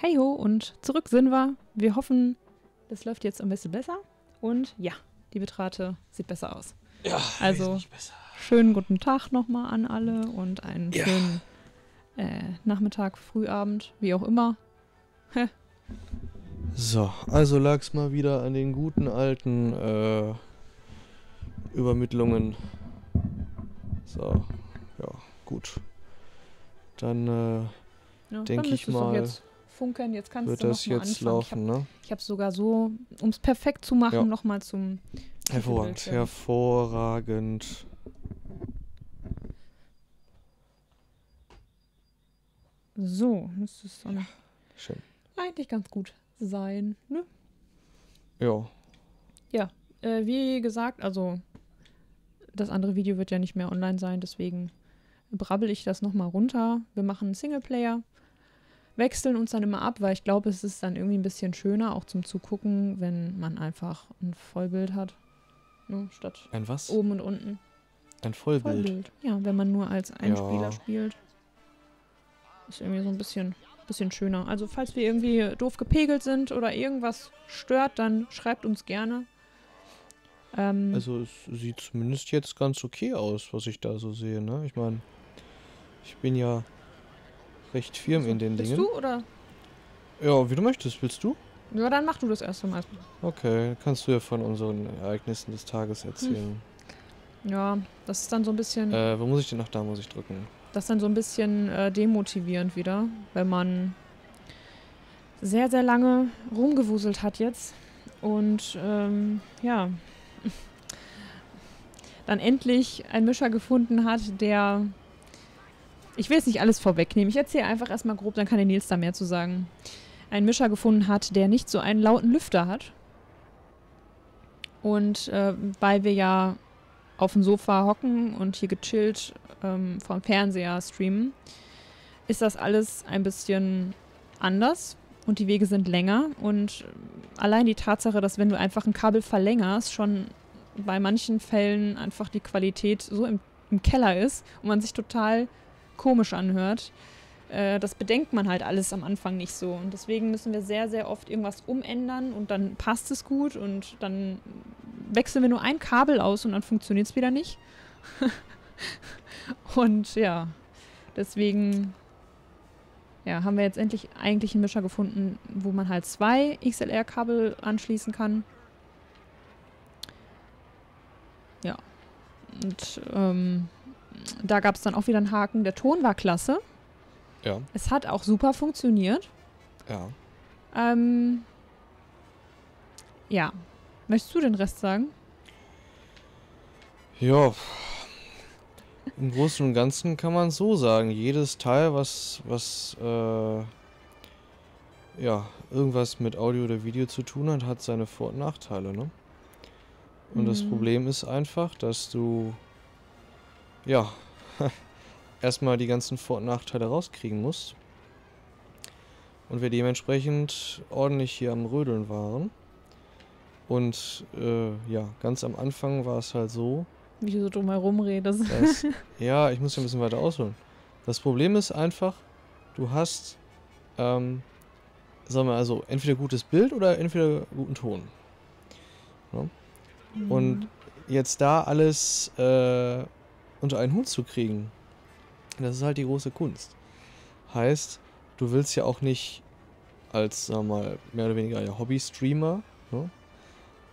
Hey ho und zurück sind wir. Wir hoffen, das läuft jetzt ein bisschen besser. Und ja, die Bitrate sieht besser aus. Ja, Also-. Schönen guten Tag nochmal an alle und einen Ja. schönen äh, Nachmittag, Frühabend, wie auch immer. So, also lag es mal wieder an den guten alten äh, Übermittlungen. So, ja, gut. Dann äh, Ja, Denk dann ich mal, jetzt funkeln. Jetzt kannst wird du das noch mal jetzt anfangen. laufen, ne? Ich habe es sogar so, um es perfekt zu machen, Ja. nochmal zum Hervorragend, hervorragend. So, müsste es dann Schön. eigentlich ganz gut sein. Ne? Ja, Äh, wie gesagt, also das andere Video wird ja nicht mehr online sein, deswegen brabbel ich das nochmal runter. Wir machen einen Singleplayer, wechseln uns dann immer ab, weil ich glaube, es ist dann irgendwie ein bisschen schöner, auch zum Zugucken, wenn man einfach ein Vollbild hat. Ne, statt ein was? oben und unten. Ein Vollbild. Ja, wenn man nur als Einspieler Ja. spielt. Ist irgendwie so ein bisschen, bisschen schöner. Also falls wir irgendwie doof gepegelt sind oder irgendwas stört, dann schreibt uns gerne. Ähm, Also es sieht zumindest jetzt ganz okay aus, was ich da so sehe, ne? Ich meine, ich bin ja recht firm in den bist Dingen. du oder? Ja, wie du möchtest, willst du? Ja, dann mach du das erste Mal. Okay, kannst du ja von unseren Ereignissen des Tages erzählen. Ja, das ist dann so ein bisschen, Äh, wo muss ich denn? Ach, da muss ich drücken. das ist dann so ein bisschen äh, demotivierend wieder, wenn man sehr, sehr lange rumgewuselt hat jetzt und ähm, ja, dann endlich einen Mischer gefunden hat, der ich will jetzt nicht alles vorwegnehmen. Ich erzähle einfach erstmal grob, dann kann der Nils da mehr zu sagen. Einen Mischer gefunden hat, der nicht so einen lauten Lüfter hat. Und äh, weil wir ja auf dem Sofa hocken und hier gechillt ähm, vom Fernseher streamen, ist das alles ein bisschen anders und die Wege sind länger. Und allein die Tatsache, dass wenn du einfach ein Kabel verlängerst, schon bei manchen Fällen einfach die Qualität so im, im Keller ist und man sich total komisch anhört. Äh, das bedenkt man halt alles am Anfang nicht so. Und deswegen müssen wir sehr, sehr oft irgendwas umändern und dann passt es gut und dann wechseln wir nur ein Kabel aus und dann funktioniert es wieder nicht. und ja, deswegen ja, haben wir jetzt endlich eigentlich einen Mischer gefunden, wo man halt zwei XLR-Kabel anschließen kann. Ja. Und ähm, da gab es dann auch wieder einen Haken. Der Ton war klasse. Ja, Es hat auch super funktioniert. ja. Ähm, ja. Möchtest du den Rest sagen? Ja. Im Großen und Ganzen kann man es so sagen. Jedes Teil, was, was, äh, ja, irgendwas mit Audio oder Video zu tun hat, hat seine Vor- und Nachteile, ne? Und das Mhm. Problem ist einfach, dass du, ja, erstmal die ganzen Vor- und Nachteile rauskriegen musst. Und wir dementsprechend ordentlich hier am Rödeln waren. Und äh, ja, ganz am Anfang war es halt so, Wie du so drum herum redest. das, ja, ich muss ja ein bisschen weiter ausholen. Das Problem ist einfach, du hast, ähm, sagen wir also, entweder gutes Bild oder entweder guten Ton. Und jetzt da alles äh, unter einen Hut zu kriegen, das ist halt die große Kunst. Heißt, du willst ja auch nicht als, sagen wir mal, mehr oder weniger ja, Hobby-Streamer, ne?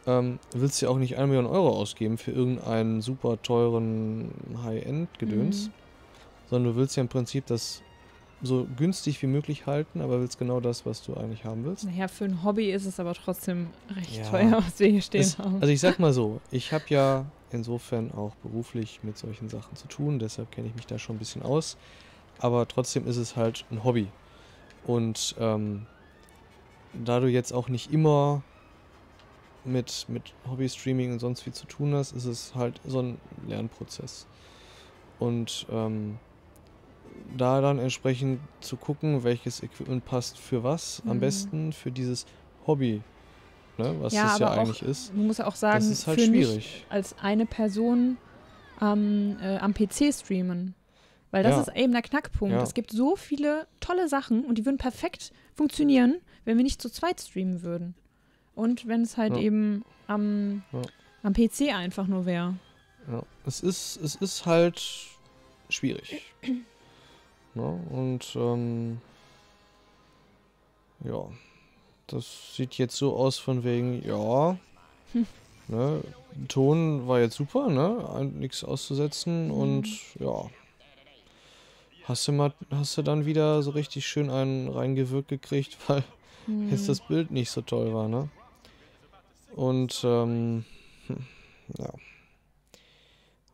ähm, willst ja auch nicht eine Million Euro ausgeben für irgendeinen super teuren High-End-Gedöns, Mhm. sondern du willst ja im Prinzip das so günstig wie möglich halten, aber willst genau das, was du eigentlich haben willst. Naja, für ein Hobby ist es aber trotzdem recht Ja. teuer, was wir hier stehen Es, haben. also ich sag mal so, ich habe ja insofern auch beruflich mit solchen Sachen zu tun, deshalb kenne ich mich da schon ein bisschen aus. Aber trotzdem ist es halt ein Hobby. Und ähm, da du jetzt auch nicht immer mit, mit Hobby-Streaming und sonst wie zu tun hast, ist es halt so ein Lernprozess. Und ähm, da dann entsprechend zu gucken, welches Equipment passt für was, am Mhm. besten für dieses Hobby, ne, was Ja, das ja aber auch- eigentlich ist. Man muss ja auch sagen, Das ist halt schwierig. als eine Person am, äh, am PC streamen. Weil das Ja. ist eben der Knackpunkt. Ja. Es gibt so viele tolle Sachen und die würden perfekt funktionieren, wenn wir nicht zu zweit streamen würden. Und wenn es halt Ja. eben am, am PC einfach nur wäre. Ja, es ist, es ist halt schwierig. ne? Und ähm, ja, das sieht jetzt so aus von wegen, ja, Hm. ne, Ton war jetzt super, ne, nichts auszusetzen und ja. Hast du mal, hast du dann wieder so richtig schön einen reingewirkt gekriegt, weil Hm. jetzt das Bild nicht so toll war, ne? Und ähm, hm, ja.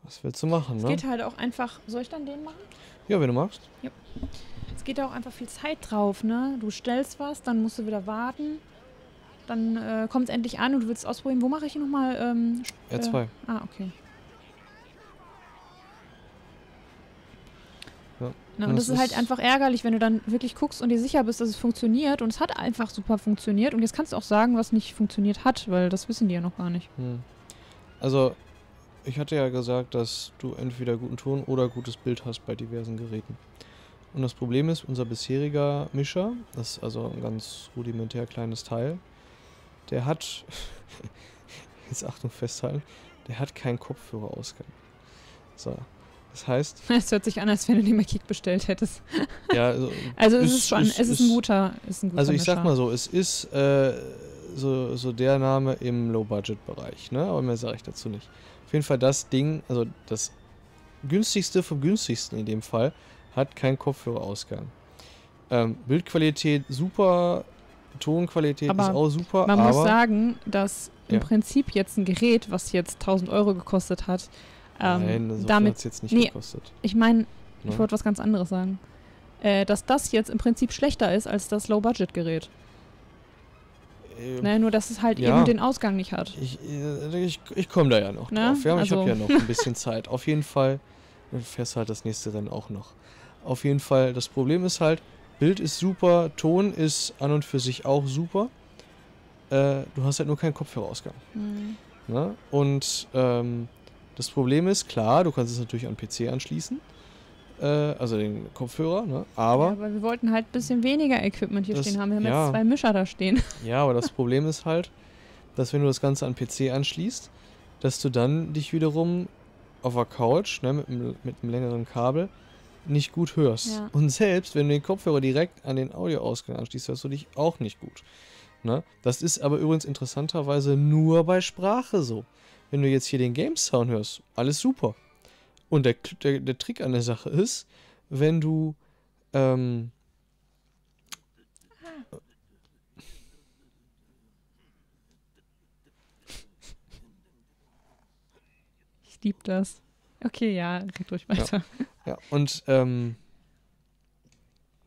Was willst du machen, Es ne? geht halt auch einfach. Soll ich dann den machen? Ja, wenn du magst. Es geht auch einfach viel Zeit drauf, ne? Du stellst was, dann musst du wieder warten. Dann äh, kommt es endlich an und du willst ausprobieren. Wo mache ich nochmal? Ähm, R2. ah, okay. Ja. Na, Und und es das ist halt einfach ärgerlich, wenn du dann wirklich guckst und dir sicher bist, dass es funktioniert. Und es hat einfach super funktioniert. Und jetzt kannst du auch sagen, was nicht funktioniert hat, weil das wissen die ja noch gar nicht. Hm. Also, ich hatte ja gesagt, dass du entweder guten Ton oder gutes Bild hast bei diversen Geräten. Und das Problem ist, unser bisheriger Mischer, das ist also ein ganz rudimentär kleines Teil, der hat, jetzt Achtung festhalten, der hat keinen Kopfhörerausgang. So, das heißt, Es hört sich an, als wenn du den Kick bestellt hättest. ja, also, Also es Ist- ist, schon, ist- es ist, ein ist- guter, ist ein guter Also ich sag Mischer. mal so, es ist äh, so, so der Name im Low-Budget-Bereich, ne? Aber mehr sage ich dazu nicht. Auf jeden Fall das Ding, also das günstigste vom günstigsten in dem Fall, hat keinen Kopfhörerausgang. Ähm, Bildqualität super, Tonqualität Aber ist auch super, Man aber muss sagen, dass im Ja. Prinzip jetzt ein Gerät, was jetzt 1000 Euro gekostet hat, ähm, nein, so damit, jetzt nicht nee. gekostet. ich meine, ich Ne? wollte was ganz anderes sagen, äh, dass das jetzt im Prinzip schlechter ist als das Low-Budget-Gerät. Ähm, Ne? Nur, dass es halt ja. eben den Ausgang nicht hat. Ich, äh, ich, ich komme da ja noch Ne? drauf. Ja, ich habe Also- ja noch ein bisschen Zeit. Auf jeden Fall äh, fährst halt das nächste Rennen auch noch. Auf jeden Fall, das Problem ist halt, Bild ist super, Ton ist an und für sich auch super. Äh, du hast halt nur keinen Kopfhörerausgang. Hm. Ne? Und ähm, das Problem ist, klar, du kannst es natürlich an PC anschließen. Äh, also den Kopfhörer, ne? Ja, aber aber wir wollten halt ein bisschen weniger Equipment hier Das- stehen haben. Wir haben ja. jetzt zwei Mischer da stehen. Ja, aber das Problem ist halt, dass wenn du das Ganze an PC anschließt, dass du dann dich wiederum auf der Couch ne, mit, mit einem längeren Kabel nicht gut hörst. Ja. Und selbst wenn du den Kopfhörer direkt an den Audioausgang anschließt, hörst du dich auch nicht gut. Ne? Das ist aber übrigens interessanterweise nur bei Sprache so. Wenn du jetzt hier den Game Sound hörst, alles super. Und der, der, der Trick an der Sache ist, wenn du ähm, Ich lieb das. Okay, ja, red ruhig weiter. Ja, und, ähm.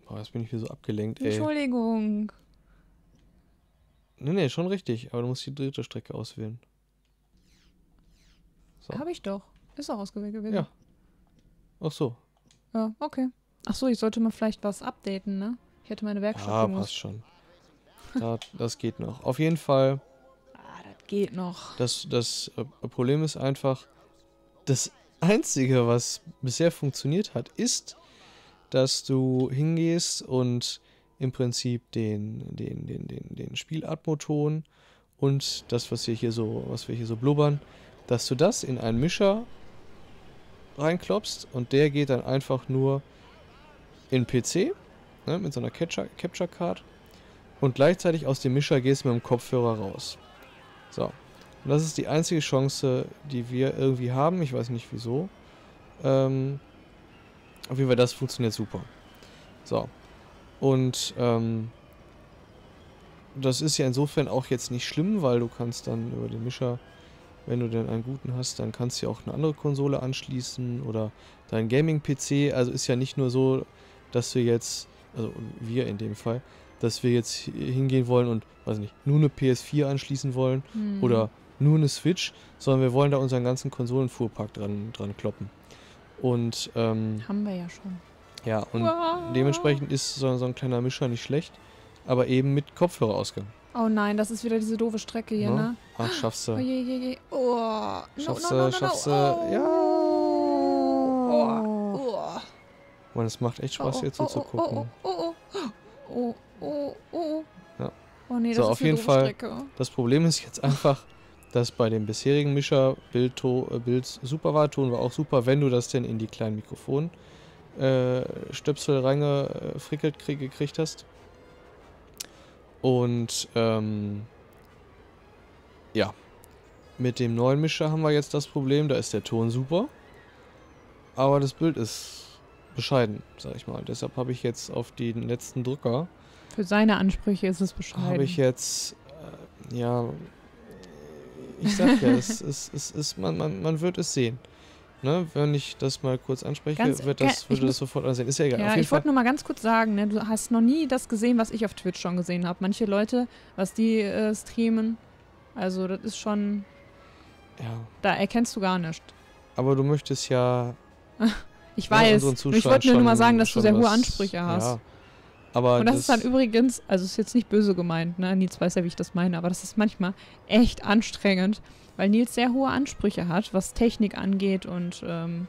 Boah, jetzt bin ich wieder so abgelenkt, ey. Entschuldigung. Nee, nee, schon richtig, aber du musst die dritte Strecke auswählen. So. Habe ich doch. Ist auch ausgewählt gewesen. Ja. Ach so. Ja, okay. Ach so, ich sollte mal vielleicht was updaten, ne? Ich hätte meine Werkstatt Ah, gemusst. passt schon. Da, das geht noch. Auf jeden Fall, Ah, das geht noch. das, das äh, Problem ist einfach, das Einzige, was bisher funktioniert hat, ist, dass du hingehst und im Prinzip den, den, den, den, den Spielatmoton und das, was wir hier so, was wir hier so blubbern, dass du das in einen Mischer reinklopst und der geht dann einfach nur in PC ne, mit so einer Capture, Capture Card und gleichzeitig aus dem Mischer gehst du mit dem Kopfhörer raus. So. Und das ist die einzige Chance, die wir irgendwie haben. Ich weiß nicht wieso. Ähm, auf jeden Fall, das funktioniert super. So. Und ähm, das ist ja insofern auch jetzt nicht schlimm, weil du kannst dann über den Mischer, wenn du denn einen guten hast, dann kannst du ja auch eine andere Konsole anschließen oder dein Gaming-PC. Also ist ja nicht nur so, dass wir jetzt, also wir in dem Fall, dass wir jetzt hingehen wollen und, weiß nicht, nur eine PS4 anschließen wollen Hm. oder nur eine Switch, sondern wir wollen da unseren ganzen Konsolenfuhrpark dran, dran kloppen. Und ähm, Haben wir ja schon. ja, und Wow. dementsprechend ist so, so ein kleiner Mischer nicht schlecht, aber eben mit Kopfhörerausgang. Oh nein, das ist wieder diese doofe Strecke hier, Ne? ne? Ach, schaffst Oh du. je, je, je. Oh. No, Schaffst no, no, du, no, schaffst du. no. Ja. Oh. Oh. Und es macht echt Spaß, jetzt so zu gucken. Oh, oh, oh, oh, oh, oh. Ja. Oh nee, So, das auf ist eine jeden Fall. Strecke. Das Problem ist jetzt einfach, dass bei dem bisherigen Mischer Bild, äh, Bild super war. Ton war auch super, wenn du das denn in die kleinen Mikrofon äh, reingefrickelt krieg, gekriegt hast. Und ähm, ja, mit dem neuen Mischer haben wir jetzt das Problem, da ist der Ton super, aber das Bild ist bescheiden, sag ich mal. Deshalb habe ich jetzt auf den letzten Drücker Für seine Ansprüche ist es bescheiden. habe ich jetzt, äh, ja, ich sag ja, es, es, es, es, man, man, man wird es sehen. Ne? Wenn ich das mal kurz anspreche, Ganz- wird das, würde das sofort ansehen. Ist ja egal. ja, ich wollte nur mal ganz kurz sagen, ne, du hast noch nie das gesehen, was ich auf Twitch schon gesehen habe. Manche Leute, was die äh, streamen, also das ist schon, Ja, da erkennst du gar nicht. aber du möchtest ja. Ich weiß. ich wollte nur mal sagen, dass du sehr hohe Ansprüche hast. Ja, aber Und das, ist dann übrigens, also ist jetzt nicht böse gemeint, ne? Nils weiß ja, wie ich das meine, aber das ist manchmal echt anstrengend, weil Nils sehr hohe Ansprüche hat, was Technik angeht und ähm,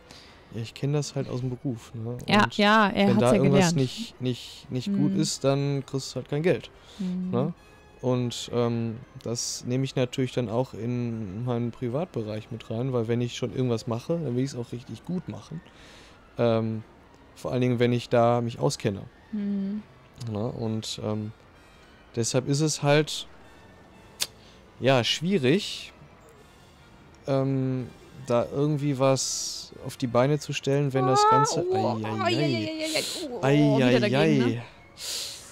ja, ich kenne das halt aus dem Beruf. Ne? ja, Und ja, er wenn hat da ja irgendwas gelernt. nicht, nicht, nicht gut Mhm. ist, dann kriegst du halt kein Geld. Mhm. Ne? Und ähm, das nehme ich natürlich dann auch in meinen Privatbereich mit rein, weil wenn ich schon irgendwas mache, dann will ich es auch richtig gut machen. Ähm, vor allen Dingen, wenn ich da mich auskenne. Mhm. Ne? Und ähm, deshalb ist es halt ja schwierig, ähm, da irgendwie was auf die Beine zu stellen, wenn das Ganze. Eieiei. eieiei, ne? Eieiei.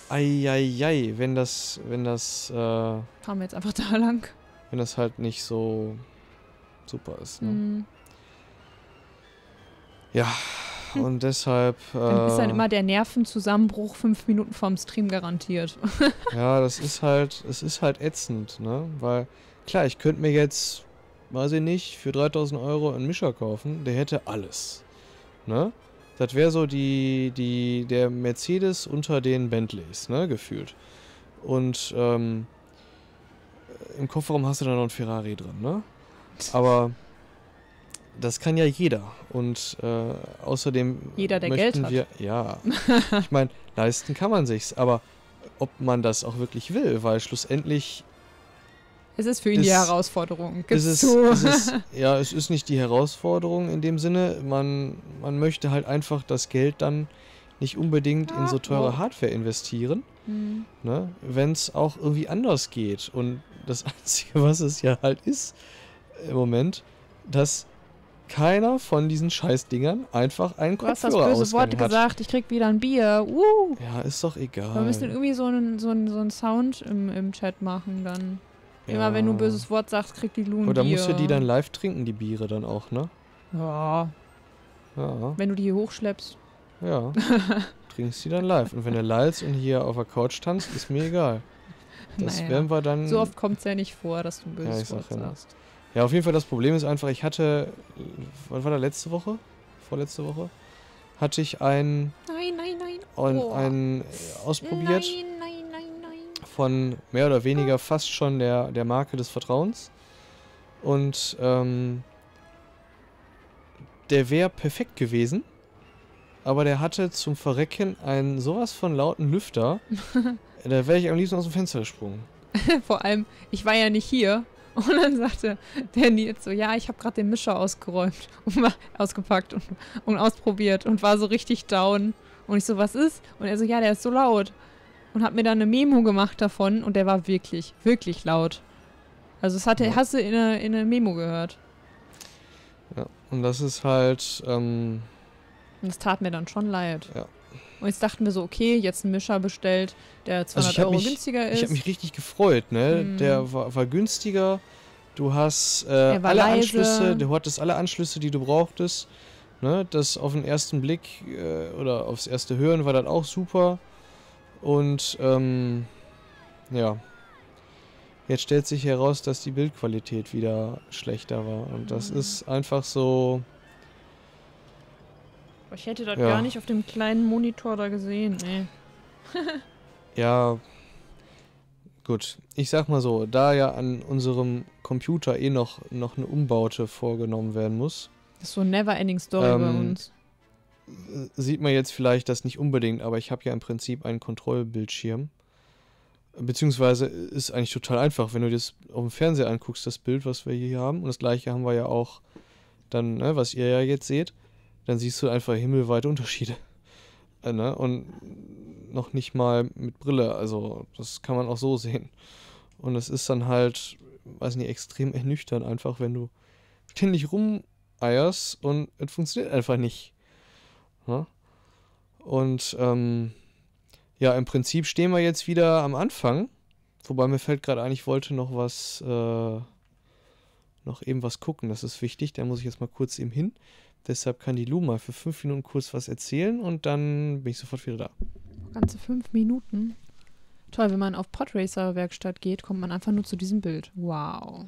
Eieiei, wenn das, wenn das, äh, Fahren wir jetzt einfach da lang. wenn das halt nicht so super ist. Ne? Mhm. Ja, und deshalb. Äh, Dann ist dann immer der Nervenzusammenbruch fünf Minuten vorm Stream garantiert. Ja, das ist halt, es ist halt ätzend, ne? Weil, klar, ich könnte mir jetzt, weiß ich nicht, für 3000 Euro einen Mischer kaufen, der hätte alles, ne? Das wäre so die, die, der Mercedes unter den Bentleys, ne, gefühlt. Und, ähm, im Kofferraum hast du dann noch einen Ferrari drin, ne? Aber das kann ja jeder. Und äh, außerdem Jeder, der Geld hat. wir, ja, ich meine, leisten kann man sich's, aber ob man das auch wirklich will, weil schlussendlich Es ist für ihn die Ist- Herausforderung. ist Gib's es, zu. ist es, ja, es ist nicht die Herausforderung in dem Sinne, man, man möchte halt einfach das Geld dann nicht unbedingt in so Ah, teure wow. Hardware investieren, Mhm. ne? wenn es auch irgendwie anders geht. Und das Einzige, was es ja halt ist im Moment, dass keiner von diesen Scheißdingern einfach einen Du hast das Kopfhörer böse Wort hat. gesagt, ich krieg wieder ein Bier. Uh. Ja, ist doch egal. Wir müssen irgendwie so einen, so einen, so einen Sound im, im Chat machen dann. Immer wenn du ein Ja. böses Wort sagst, kriegt die Lu ein Oder musst du die dann live trinken, die Biere dann auch, ne? Ja, Ja, wenn du die hier hochschleppst. ja. Trinkst die dann live. Und wenn du lallst und hier auf der Couch tanzt, ist mir egal. Das Naja. werden wir dann. So oft kommt es ja nicht vor, dass du ein Ja, böses Wort ja nur. sagst. Ja, auf jeden Fall das Problem ist einfach, ich hatte. Was war da letzte Woche? Vorletzte Woche? Hatte ich einen, Nein, nein, nein. Oh. einen äh, ausprobiert Nein, nein, nein, nein. von mehr oder weniger fast schon der, der Marke des Vertrauens. Und ähm, der wäre perfekt gewesen, aber der hatte zum Verrecken einen sowas von lauten Lüfter, da wäre ich am liebsten aus dem Fenster gesprungen. Vor allem, ich war ja nicht hier. Und dann sagte der Nils so, ja, ich habe gerade den Mischer ausgeräumt und war ausgepackt und, und ausprobiert und war so richtig down. Und ich so, was ist? Und er so, ja, der ist so laut. Und hat mir dann eine Memo gemacht davon und der war wirklich, wirklich laut. Also das hatte, Ja. hast du in eine, in eine Memo gehört. Ja, und das ist halt, ähm, Und das tat mir dann schon leid. Ja. Und jetzt dachten wir so, okay, jetzt einen Mischer bestellt, der 200 Also Euro mich- günstiger ist. ich habe mich richtig gefreut, ne? Mhm. Der war, war günstiger, du hast äh, alle leise. Anschlüsse, du hattest alle Anschlüsse, die du brauchtest. Ne? Das auf den ersten Blick äh, oder aufs erste Hören war das auch super. Und ähm, ja, jetzt stellt sich heraus, dass die Bildqualität wieder schlechter war. Und das Mhm. ist einfach so, ich hätte das Ja. gar nicht auf dem kleinen Monitor da gesehen. Nee. ja, gut. Ich sag mal so, da ja an unserem Computer eh noch, noch eine Umbaute vorgenommen werden muss, Das ist so eine never-ending Story bei Ähm, uns. äh, sieht man jetzt vielleicht das nicht unbedingt, aber ich habe ja im Prinzip einen Kontrollbildschirm. Beziehungsweise ist eigentlich total einfach, wenn du das auf dem Fernseher anguckst, das Bild, was wir hier haben. Und das gleiche haben wir ja auch dann, ne, was ihr ja jetzt seht. Dann siehst du einfach himmelweite Unterschiede. Äh, ne? Und noch nicht mal mit Brille. Also das kann man auch so sehen. Und es ist dann halt, weiß nicht, extrem ernüchternd einfach, wenn du ständig rumeierst und es funktioniert einfach nicht. Ne? Und ähm, ja, im Prinzip stehen wir jetzt wieder am Anfang. Wobei mir fällt gerade ein, ich wollte noch was, äh, noch eben was gucken. Das ist wichtig. Da muss ich jetzt mal kurz eben hin. Deshalb kann die Luma für fünf Minuten kurz was erzählen und dann bin ich sofort wieder da. Ganze fünf Minuten. Toll, wenn man auf Podracer Werkstatt geht, kommt man einfach nur zu diesem Bild. Wow.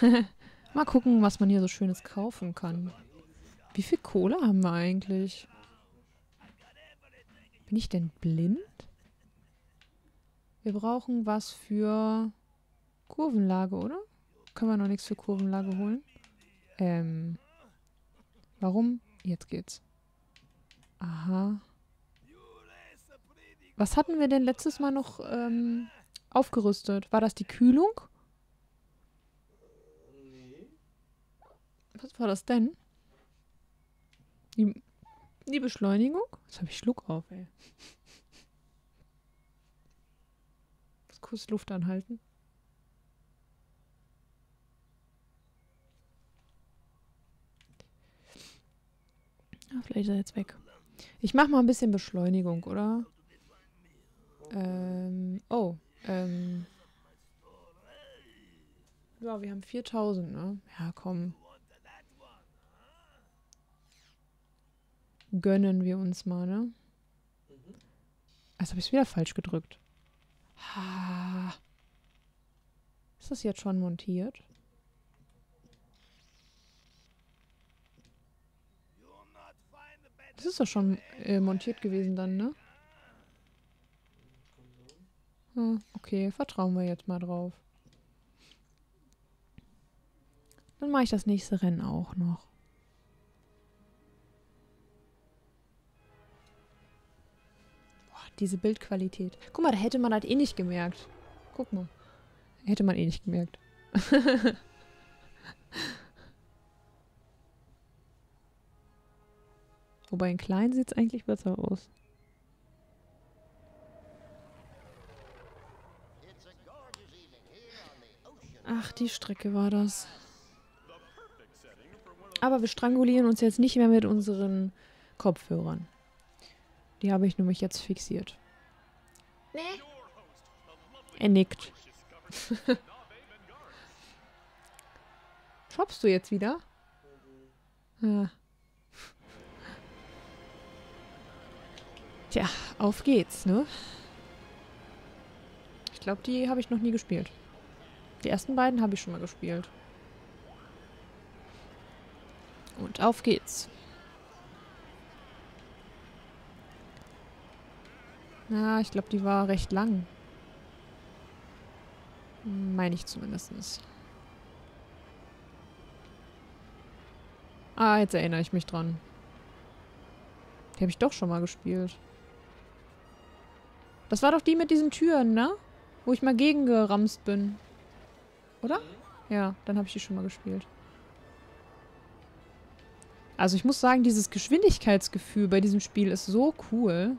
mal gucken, was man hier so Schönes kaufen kann. Wie viel Kohle haben wir eigentlich? Bin ich denn blind? Wir brauchen was für Kurvenlage, oder? Können wir noch nichts für Kurvenlage holen? Ähm. Warum? Jetzt geht's. Aha. Was hatten wir denn letztes Mal noch ähm, aufgerüstet? War das die Kühlung? Was war das denn? Die, die Beschleunigung? Jetzt habe ich Schluck auf, ey. Kurz Luft anhalten. Ah, vielleicht ist er jetzt weg. Ich mache mal ein bisschen Beschleunigung, oder? Ähm, oh, ähm. Ja, wir haben 4000, ne? Ja, komm. Gönnen wir uns mal, ne? Also habe ich es wieder falsch gedrückt. Ha. Ist das jetzt schon montiert? Das ist doch schon äh, montiert gewesen dann, ne? Hm, okay, vertrauen wir jetzt mal drauf. Dann mache ich das nächste Rennen auch noch. Boah, diese Bildqualität. Guck mal, da hätte man halt eh nicht gemerkt. Guck mal. Hätte man eh nicht gemerkt. Wobei in klein sieht es eigentlich besser aus. Ach, die Strecke war das. Aber wir strangulieren uns jetzt nicht mehr mit unseren Kopfhörern. Die habe ich nämlich jetzt fixiert. Nee. Er nickt. Shoppst du jetzt wieder? Ja. Tja, auf geht's, ne? Ich glaube, die habe ich noch nie gespielt. Die ersten beiden habe ich schon mal gespielt. Und auf geht's. Na, ich glaube, die war recht lang. Meine ich zumindest. Ah, jetzt erinnere ich mich dran. Die habe ich doch schon mal gespielt. Das war doch die mit diesen Türen, ne? Wo ich mal gegengeramst bin. Oder? Ja, dann habe ich die schon mal gespielt. Also ich muss sagen, dieses Geschwindigkeitsgefühl bei diesem Spiel ist so cool.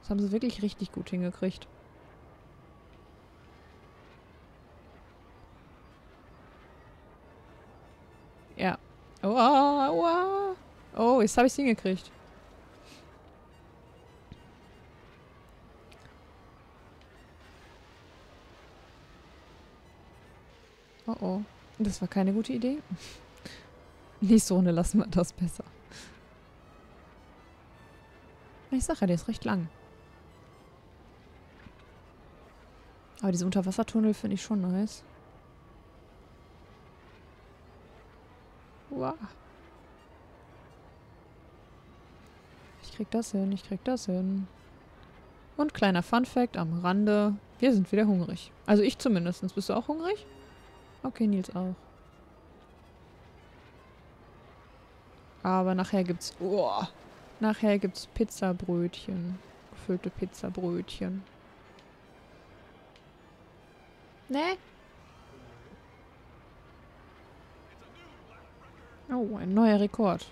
Das haben sie wirklich richtig gut hingekriegt. Ja. Oh, oh, oh. oh jetzt habe ich es hingekriegt. Oh oh. Das war keine gute Idee. Nächste Runde lassen wir das besser. Ich sage ja, der ist recht lang. Aber diese Unterwassertunnel finde ich schon nice. Wow. Ich krieg das hin, ich krieg das hin. Und kleiner Fun Fact am Rande. Wir sind wieder hungrig. Also ich zumindest. Bist du auch hungrig? Okay, Nils auch. Aber nachher gibt's. Oh, nachher gibt's Pizzabrötchen. Gefüllte Pizzabrötchen. Ne? Oh, ein neuer Rekord.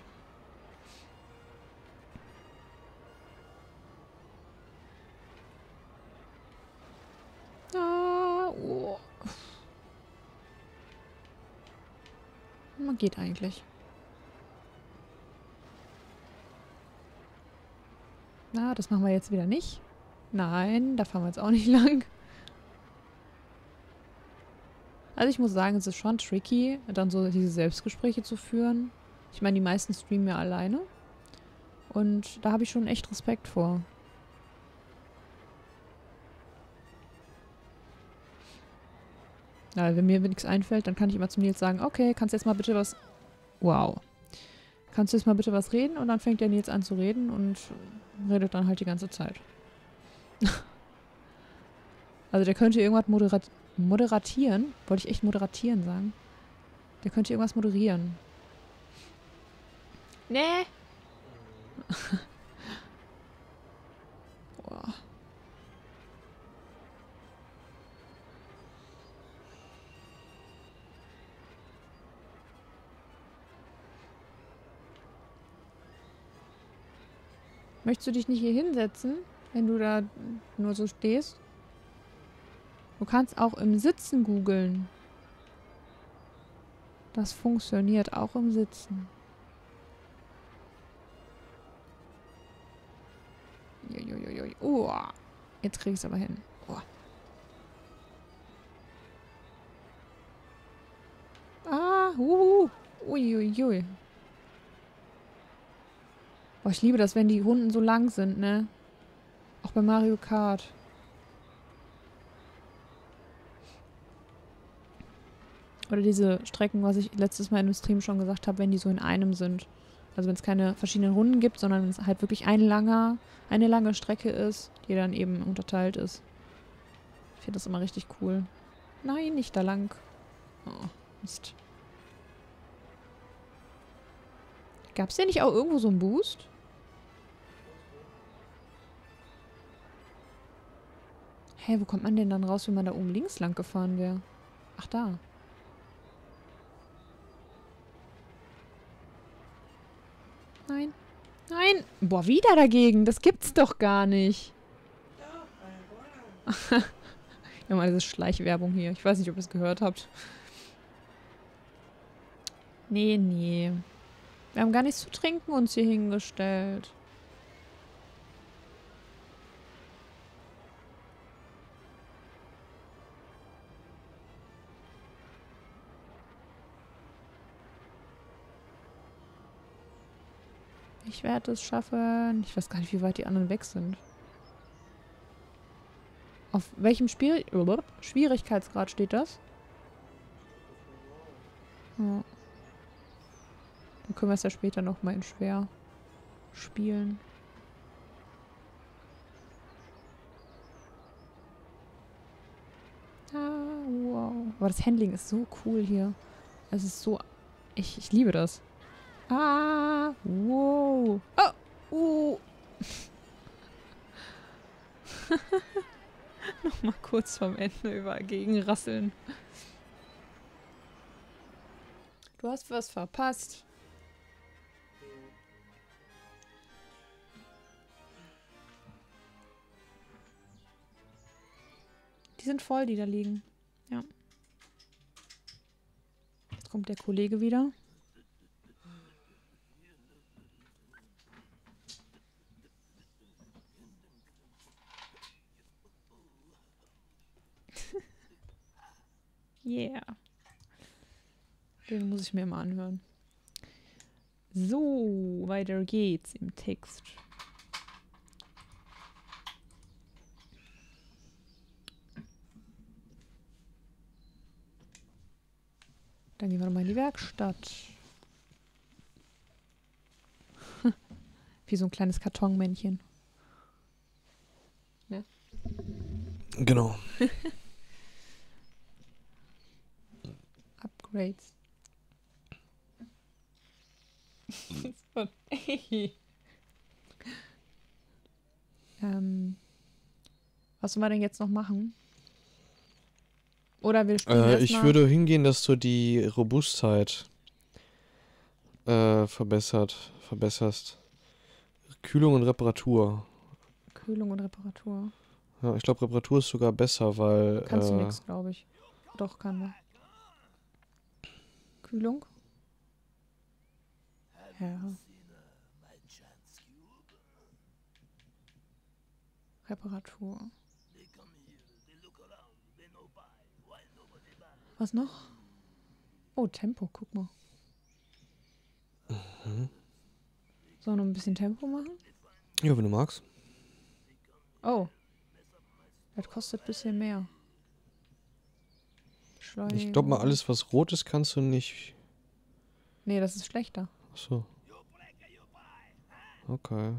Man geht eigentlich. Na, das machen wir jetzt wieder nicht. Nein, da fahren wir jetzt auch nicht lang. Also ich muss sagen, es ist schon tricky, dann so diese Selbstgespräche zu führen. Ich meine, die meisten streamen ja alleine. Und da habe ich schon echt Respekt vor. Ja, wenn mir nichts einfällt, dann kann ich immer zu Nils sagen, okay, kannst du jetzt mal bitte was... Wow. Kannst du jetzt mal bitte was reden? Und dann fängt der Nils an zu reden und redet dann halt die ganze Zeit. also der könnte irgendwas moderat moderatieren. Wollte ich echt moderatieren sagen? Der könnte irgendwas moderieren. Nee. Boah. Möchtest du dich nicht hier hinsetzen, wenn du da nur so stehst? Du kannst auch im Sitzen googeln. Das funktioniert auch im Sitzen. Uiuiui. Oh, jetzt krieg ich es aber hin. Oh. Ah, uh, uiuiui. Boah, ich liebe das, wenn die Runden so lang sind, ne? Auch bei Mario Kart. Oder diese Strecken, was ich letztes Mal in dem Stream schon gesagt habe, wenn die so in einem sind. Also wenn es keine verschiedenen Runden gibt, sondern wenn es halt wirklich ein langer, eine lange Strecke ist, die dann eben unterteilt ist. Ich finde das immer richtig cool. Nein, nicht da lang. Oh, Mist. Gab es denn nicht auch irgendwo so einen Boost? Hä, wo kommt man denn dann raus, wenn man da oben links lang gefahren wäre? Ach, da. Nein. Nein. Boah, wieder dagegen. Das gibt's doch gar nicht. ja, mal diese Schleichwerbung hier. Ich weiß nicht, ob ihr es gehört habt. Nee, nee. Wir haben gar nichts zu trinken uns hier hingestellt. Ich werde es schaffen. Ich weiß gar nicht, wie weit die anderen weg sind. Auf welchem Spiel Schwierigkeitsgrad steht das? Ja. Dann können wir es ja später nochmal in schwer spielen. Ah, wow. Aber das Handling ist so cool hier. Es ist so... Ich, ich liebe das. Ah, wow. Oh, uh. Nochmal kurz vom Ende über gegenrasseln. Du hast was verpasst. Die sind voll, die da liegen. Ja. Jetzt kommt der Kollege wieder. Yeah. Den muss ich mir mal anhören. So, weiter geht's im Text. Dann gehen wir nochmal in die Werkstatt. Wie so ein kleines Kartonmännchen. Ja. Genau. Upgrades. ähm, was sollen wir denn jetzt noch machen? Oder wir spielen Äh, ich mal- würde hingehen, dass du die Robustheit äh, verbessert, verbesserst. Kühlung und Reparatur. Kühlung und Reparatur. Ja, ich glaube, Reparatur ist sogar besser, weil. Kannst du äh, nix, glaube ich. Doch, kann wir. Kühlung? Ja. Reparatur. Was noch? Oh, Tempo, guck mal. Mhm. Sollen wir noch ein bisschen Tempo machen? Ja, wenn du magst. Oh. Das kostet ein bisschen mehr. Ich glaube mal, Beschleunigung. alles, was rot ist, kannst du nicht. Nee, das ist schlechter. Achso. Okay.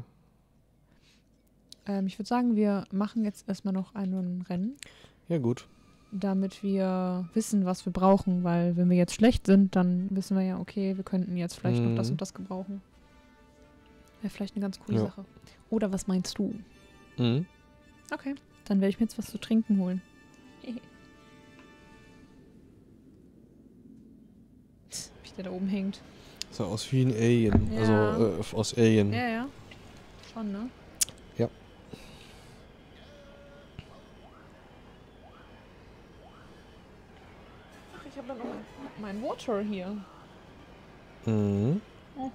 Ähm, ich würde sagen, wir machen jetzt erstmal noch ein Rennen, Ja, gut. damit wir wissen, was wir brauchen, weil wenn wir jetzt schlecht sind, dann wissen wir ja, okay, wir könnten jetzt vielleicht noch das Mhm. und das gebrauchen. Wäre vielleicht eine ganz coole Ja. Sache. Oder was meinst du? Mhm. Okay, dann werde ich mir jetzt was zu trinken holen. der da oben hängt. Sah aus wie ein Alien. Ja. Also äh, aus Alien. Ja, ja. Schon, ne? Ja. Ach, ich habe da noch mein Water hier. Mhm. Oh.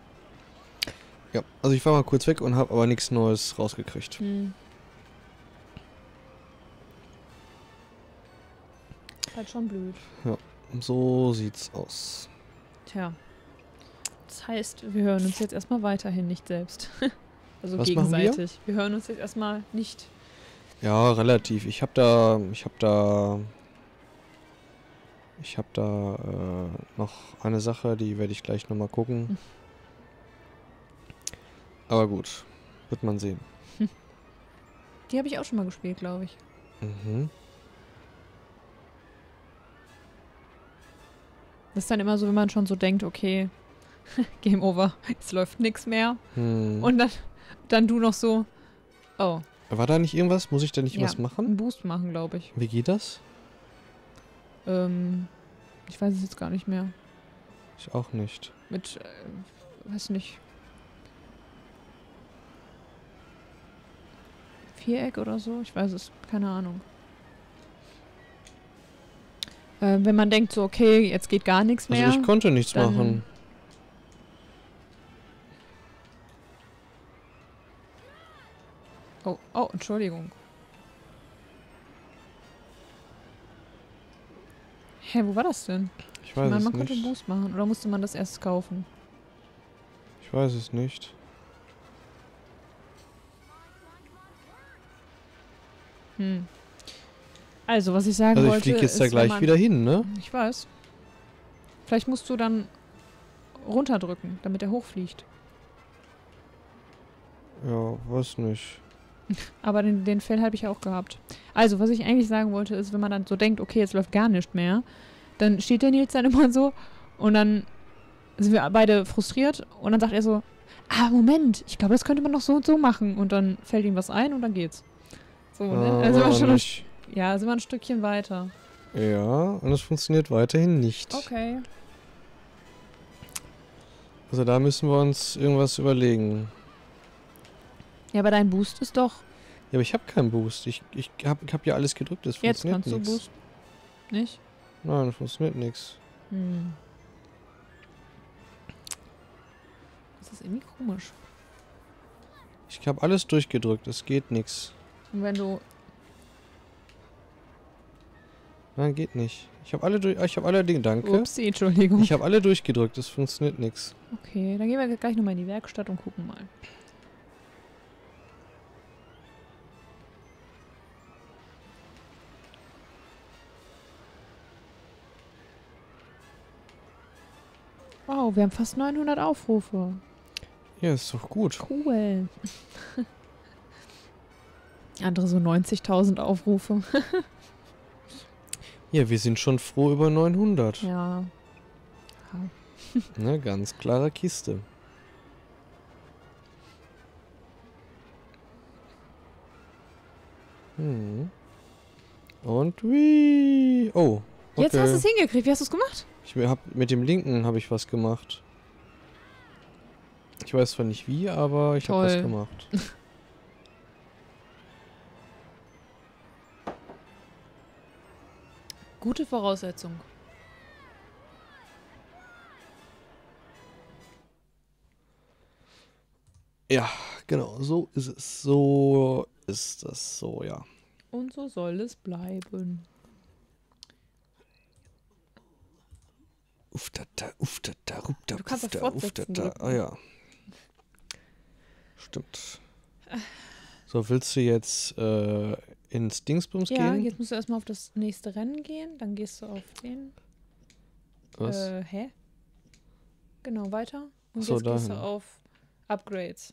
Ja, also ich war mal kurz weg und habe aber nichts Neues rausgekriegt. Hm. Ist halt schon blöd. So sieht's aus. Tja. Das heißt, wir hören uns jetzt erstmal weiterhin nicht selbst. also Was machen wir? gegenseitig. Wir? hören uns jetzt erstmal nicht. Ja, relativ. Ich habe da, ich habe da, ich habe da äh, noch eine Sache, die werde ich gleich nochmal Hm. gucken. Aber gut, wird man sehen. Die habe ich auch schon mal gespielt, glaube ich. Mhm. Das ist dann immer so, wenn man schon so denkt, okay, Game over, es läuft nichts mehr. Hm. Und dann, dann du noch so, oh, War da nicht irgendwas? Muss ich da nicht Ja. was machen? einen Boost machen, glaube ich. Wie geht das? Ähm, ich weiß es jetzt gar nicht mehr. Ich auch nicht. Mit, äh, weiß nicht. Viereck oder so? Ich weiß es, keine Ahnung. Äh, wenn man denkt so, okay, jetzt geht gar nichts mehr. Also ich konnte nichts machen. oh, oh, Entschuldigung. Hä, wo war das denn? Ich Ich weiß meine, es man konnte nicht. Boost machen oder musste man das erst kaufen? Ich weiß es nicht. Hm. Also, was ich sagen Also ich wollte, fliege jetzt da gleich man, wieder hin, ne? Ich weiß. Vielleicht musst du dann runterdrücken, damit er hochfliegt. Ja, weiß nicht. Aber den, den Fell habe ich auch gehabt. Also, was ich eigentlich sagen wollte, ist, wenn man dann so denkt, okay, jetzt läuft gar nichts mehr, dann steht der Nils dann immer so und dann sind wir beide frustriert und dann sagt er so, ah, Moment, ich glaube, das könnte man noch so und so machen. Und dann fällt ihm was ein und dann geht's. So, ne? Aber Also wir schon nicht. Ja, sind wir ein Stückchen weiter. Ja, und es funktioniert weiterhin nicht. Okay. Also da müssen wir uns irgendwas überlegen. Ja, aber dein Boost ist doch. Ja, aber ich habe keinen Boost. Ich, ich habe ich hab ja alles gedrückt, es Jetzt funktioniert kannst du nix. boosten. Nicht? Nein, es funktioniert nichts. Hm. Das ist irgendwie komisch. Ich habe alles durchgedrückt, es geht nichts. Und wenn du. Nein, geht nicht. Ich habe alle durch, ich habe alle Dinge, danke. Upsi, Entschuldigung. Ich habe alle durchgedrückt, es funktioniert nichts. Okay, dann gehen wir gleich nochmal in die Werkstatt und gucken mal. Wow, wir haben fast 900 Aufrufe. Ja, ist doch gut. Cool. Andere so 90.000 Aufrufe. Ja, wir sind schon froh über 900. Ja. Eine ganz klare Kiste. Hm. Und wie? Oh. Okay. Jetzt hast du es hingekriegt. Wie hast du es gemacht? Ich hab, mit dem linken habe ich was gemacht. Ich weiß zwar nicht wie, aber ich habe was gemacht. Gute Voraussetzung. Ja, genau, so ist es. So ist das so, ja. Und so soll es bleiben. Uftata, uftata, rupta, pufta, uftata. drücken. Ah ja. Stimmt. So, willst du jetzt äh, ins Dingsbums Ja, gehen? jetzt musst du erstmal auf das nächste Rennen gehen. Dann gehst du auf den. Was? Äh, hä? Genau, weiter. Und so, jetzt gehst du dahin. auf Upgrades.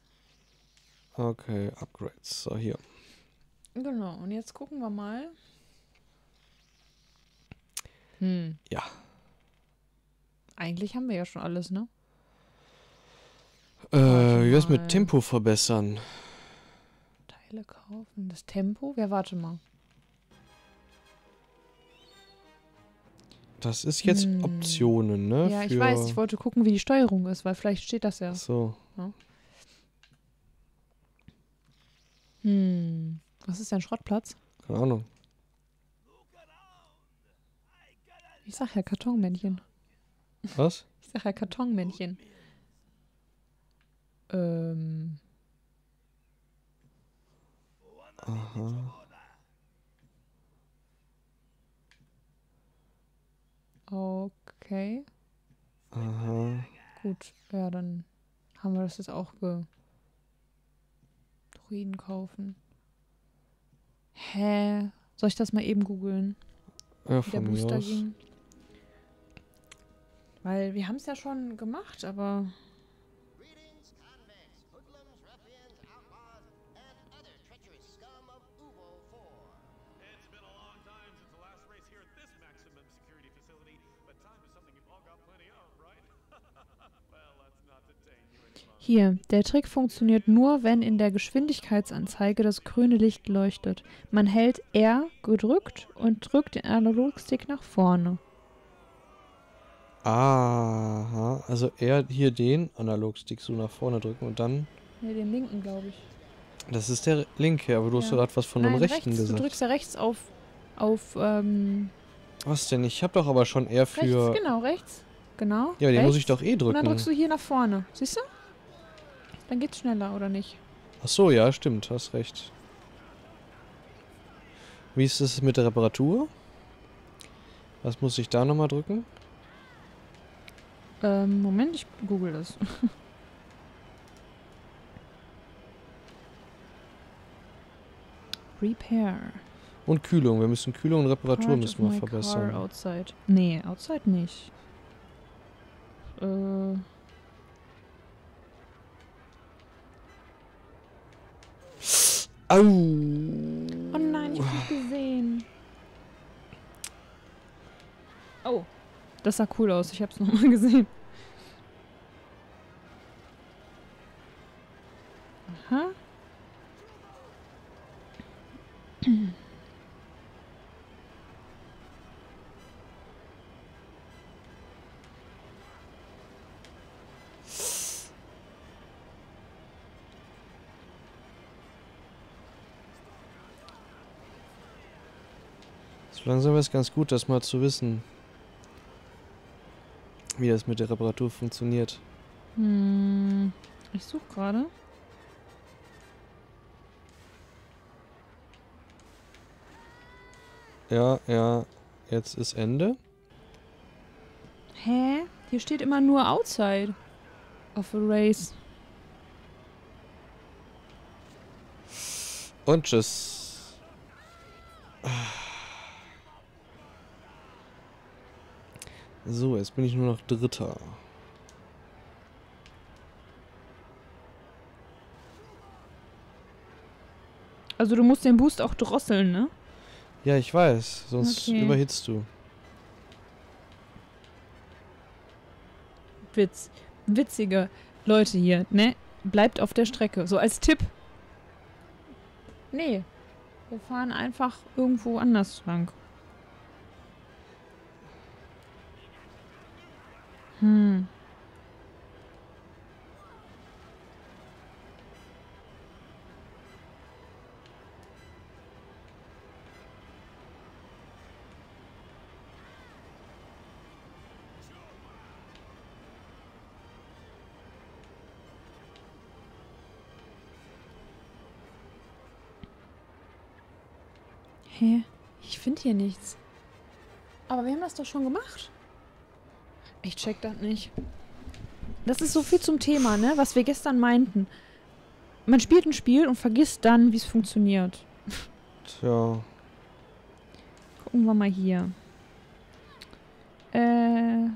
Okay, Upgrades. So, hier. Genau, und jetzt gucken wir mal. Hm. Ja. Eigentlich haben wir ja schon alles, ne? Äh, wie wär's mit Tempo verbessern? Teile kaufen. Das Tempo? Ja, warte mal. Das ist jetzt Hm. Optionen, ne? Ja, ich weiß, ich wollte gucken, wie die Steuerung ist, weil vielleicht steht das ja. Ach so. Hm. Was ist denn Schrottplatz? Keine Ahnung. Ich sag ja Kartonmännchen. Was? Ich sag ja Kartonmännchen. Ähm. Aha. Okay. Aha. Gut. Ja, dann haben wir das jetzt auch ge. Druiden kaufen. Hä? Soll ich das mal eben googeln? Ja, Wie der von mir Booster aus. ging? Weil wir haben es ja schon gemacht, aber. Hier, der Trick funktioniert nur, wenn in der Geschwindigkeitsanzeige das grüne Licht leuchtet. Man hält R gedrückt und drückt den Analogstick nach vorne. Aha. Also eher hier den Analogstick so nach vorne drücken und dann. Ne, den linken, glaube ich. Das ist der linke, aber du hast Ja. doch gerade was von dem Nein, rechten rechts. Du gesagt. drückst ja rechts auf, auf ähm, Was denn? Ich habe doch aber schon eher für. rechts, genau, rechts. Genau. Ja, aber den rechts. muss ich doch eh Und dann drücken. drückst du hier nach vorne. Siehst du? Dann geht's schneller, oder nicht? Ach so, ja, stimmt, hast recht. Wie ist es mit der Reparatur? Was muss ich da nochmal drücken? Ähm, Moment, ich google das. Repair. Und Kühlung. Wir müssen Kühlung und Reparatur Part müssen wir verbessern. Car outside. Nee, outside nicht. Äh, Au! oh nein, ich hab nicht gesehen. Oh, das sah cool aus. Ich hab's nochmal gesehen. Aha. So langsam wäre es ganz gut, das mal zu wissen. Wie das mit der Reparatur funktioniert. Hm, ich suche gerade. Ja, ja, jetzt ist Ende. Hä? Hier steht immer nur outside of a race. Und tschüss. So, jetzt bin ich nur noch Dritter. Also du musst den Boost auch drosseln, ne? Ja, ich weiß, sonst Okay. überhitzt du. Witz. Witzige Leute hier, ne? Bleibt auf der Strecke. So als Tipp. Nee. Wir fahren einfach irgendwo anders lang. Hm. Ich finde hier nichts. Aber wir haben das doch schon gemacht. Ich check das nicht. Das ist so viel zum Thema, ne? Was wir gestern meinten. Man spielt ein Spiel und vergisst dann, wie es funktioniert. Tja. Gucken wir mal hier. Äh,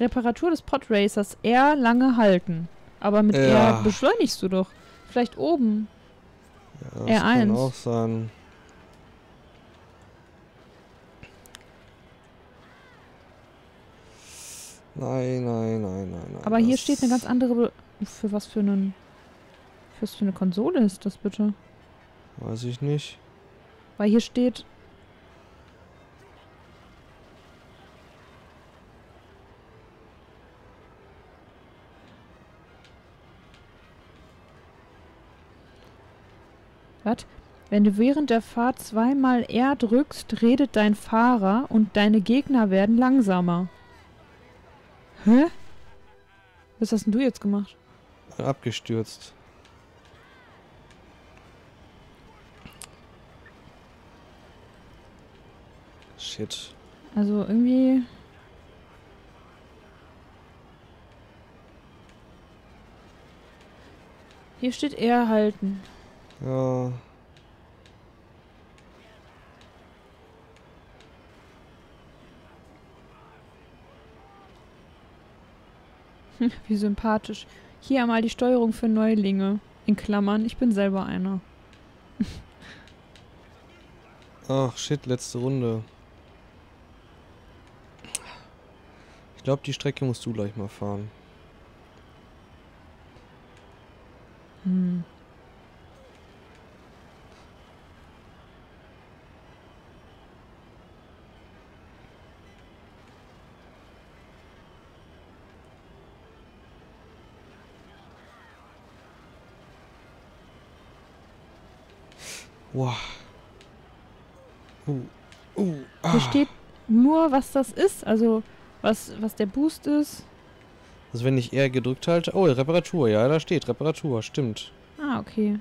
Reparatur des Podracers. R lange halten. Aber mit Ja. R beschleunigst du doch. Vielleicht oben. Ja, das kann R1. auch sein. Nein, nein, nein, nein, nein. Aber hier steht eine ganz andere. Be für was für einen. Für was für eine Konsole ist das bitte? Weiß ich nicht. Weil hier steht. Was? Wenn du während der Fahrt zweimal R drückst, redet dein Fahrer und deine Gegner werden langsamer. Hä? Was hast denn du jetzt gemacht? Abgestürzt. Shit. Also irgendwie. Hier steht R halten. Ja. Wie sympathisch. Hier einmal die Steuerung für Neulinge. In Klammern, ich bin selber einer. Ach, shit, letzte Runde. Ich glaube, die Strecke musst du gleich mal fahren. Hm. Wow. Uh, uh, Hier ah. steht nur, was das ist. Also, was, was der Boost ist. Also wenn ich R gedrückt halte. Oh, Reparatur. Ja, da steht Reparatur. Stimmt. Ah, okay.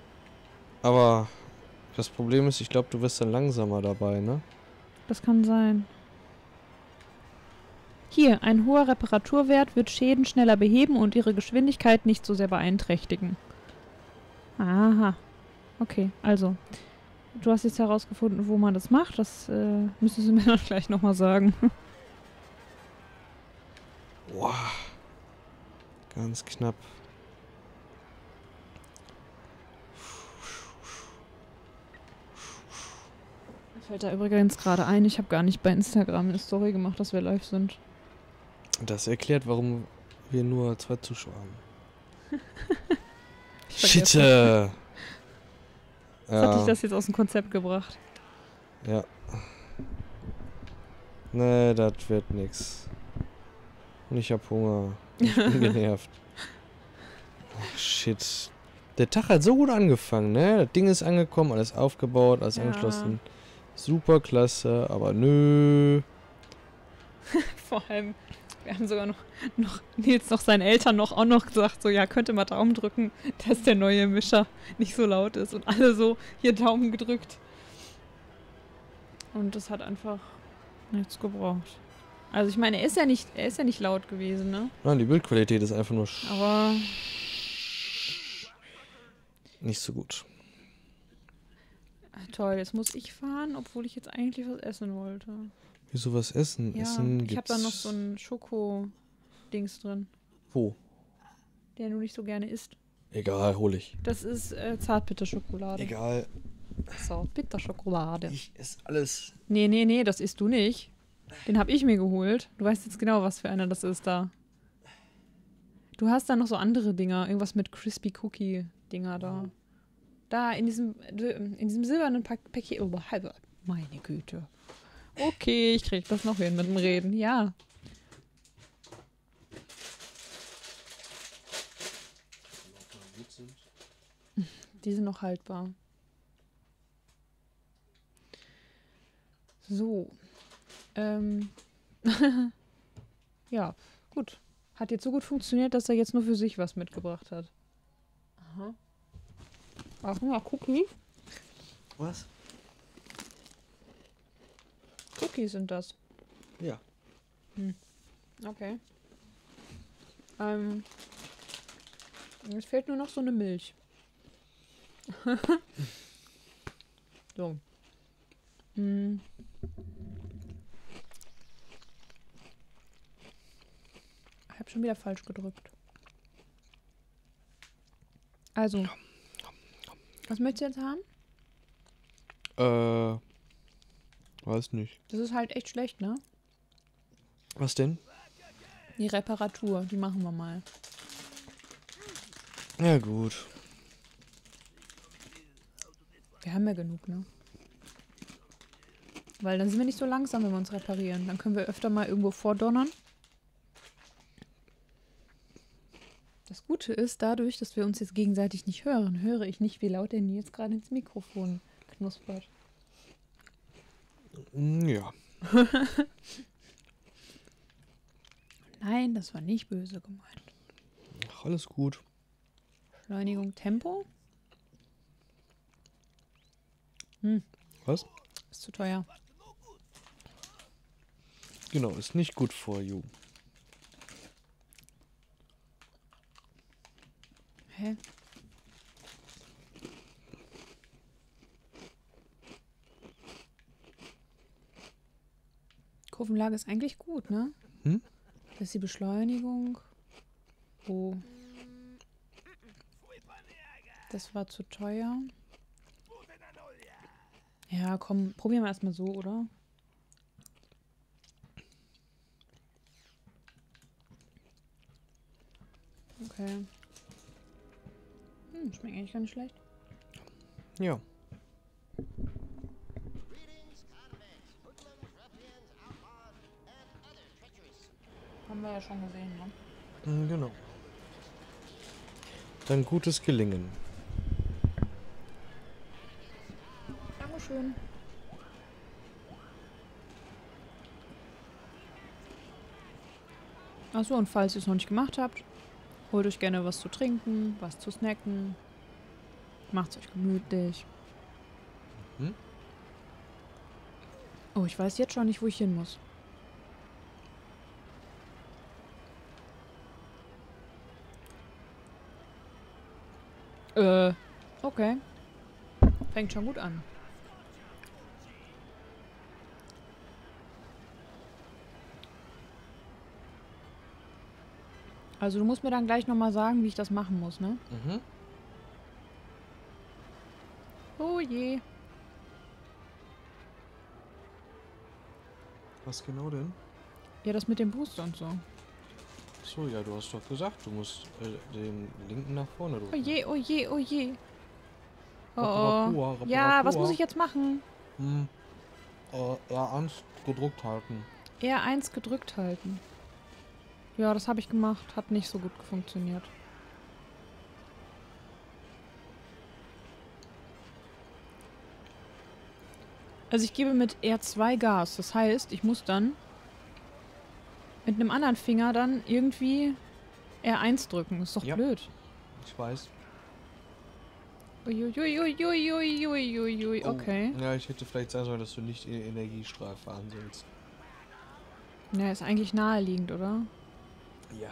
Aber das Problem ist, ich glaube, du wirst dann langsamer dabei, ne? Das kann sein. Hier, ein hoher Reparaturwert wird Schäden schneller beheben und ihre Geschwindigkeit nicht so sehr beeinträchtigen. Aha. Okay, also. Du hast jetzt herausgefunden, wo man das macht. Das äh, müsstest du mir dann gleich nochmal sagen. Wow. Ganz knapp. Mir fällt da übrigens gerade ein, ich habe gar nicht bei Instagram eine Story gemacht, dass wir live sind. Das erklärt, warum wir nur zwei Zuschauer haben. Shit. Äh. Was hat dich Ja, das jetzt aus dem Konzept gebracht? ja. Nee, das wird nix. Und ich hab Hunger. Ich bin genervt. Ach, shit. Der Tag hat so gut angefangen, ne? Das Ding ist angekommen, alles aufgebaut, alles Ja. angeschlossen. Super klasse, aber nö. Vor allem, wir haben sogar noch, noch Nils noch seinen Eltern noch auch noch gesagt, so ja, könnte mal Daumen drücken, dass der neue Mischer nicht so laut ist. Und alle so hier Daumen gedrückt. Und das hat einfach nichts gebraucht. Also ich meine, er ist ja nicht, er ist ja nicht laut gewesen, ne? Nein, die Bildqualität ist einfach nur sch- Aber nicht so gut. toll, jetzt muss ich fahren, obwohl ich jetzt eigentlich was essen wollte. Wieso was essen? Ja, essen ich habe da noch so ein Schoko-Dings drin, Wo? der du nicht so gerne isst. Egal, hol ich. Das ist äh, Zartbitterschokolade. Egal. Zartbitterschokolade. Ich esse alles. Nee, nee, nee, das isst du nicht. Den habe ich mir geholt. Du weißt jetzt genau, was für einer das ist da. Du hast da noch so andere Dinger. Irgendwas mit Crispy Cookie Dinger da. Da in diesem, in diesem silbernen Pak Paket. Oh. Meine Güte. Okay, ich krieg das noch hin mit dem Reden. Ja. Die sind noch haltbar. So. Ähm. ja, gut. Hat jetzt so gut funktioniert, dass er jetzt nur für sich was mitgebracht hat. Aha. Ach ja, Cookie. Was? Cookies sind das. Ja. Okay. Ähm. Es fehlt nur noch so eine Milch. so. Hm. Ich habe schon wieder falsch gedrückt. Also. Was möchtest du jetzt haben? Äh. Weiß nicht. Das ist halt echt schlecht, ne? Was denn? Die Reparatur, die machen wir mal. Ja, gut. Wir haben ja genug, ne? Weil dann sind wir nicht so langsam, wenn wir uns reparieren. Dann können wir öfter mal irgendwo vordonnern. Das Gute ist, dadurch, dass wir uns jetzt gegenseitig nicht hören, höre ich nicht, wie laut der Nils gerade ins Mikrofon knuspert. Ja. Nein, das war nicht böse gemeint. Ach, alles gut. Beschleunigung, Tempo? Was? Ist zu teuer. Genau, ist nicht gut for you. Hä? Kurvenlage ist eigentlich gut, ne? Hm? Das ist die Beschleunigung. Oh. Das war zu teuer. Ja, komm, probieren wir erstmal so, oder? Okay. Hm, schmeckt eigentlich gar nicht schlecht. Ja. Wir ja schon gesehen, ne? Mm, Genau. Dann gutes Gelingen. Dankeschön. Achso, und falls ihr es noch nicht gemacht habt, holt euch gerne was zu trinken, was zu snacken. Macht's euch gemütlich. Mhm. Oh, ich weiß jetzt schon nicht, wo ich hin muss. Äh, okay. Fängt schon gut an. Also du musst mir dann gleich nochmal sagen, wie ich das machen muss, ne? Mhm. Oh je. Was genau denn? Ja, das mit dem Booster und so. So, ja, du hast doch gesagt, du musst äh, den linken nach vorne drücken. Oh je, oh je, oh je. Oh, Reparatur, oh. Ja, was muss ich jetzt machen? Hm. Äh, R1 gedruckt halten. R1 gedrückt halten. Ja, das habe ich gemacht. Hat nicht so gut funktioniert. Also ich gebe mit R2 Gas. Das heißt, ich muss dann mit einem anderen Finger dann irgendwie R1 drücken. Ist doch Ja. blöd. Ich weiß. Uiuiuiuiuiuiui. Oh, Okay. Ja, ich hätte vielleicht sagen sollen, dass du nicht in Energiestrahl fahren sollst. Na, ist eigentlich naheliegend, oder? Ja.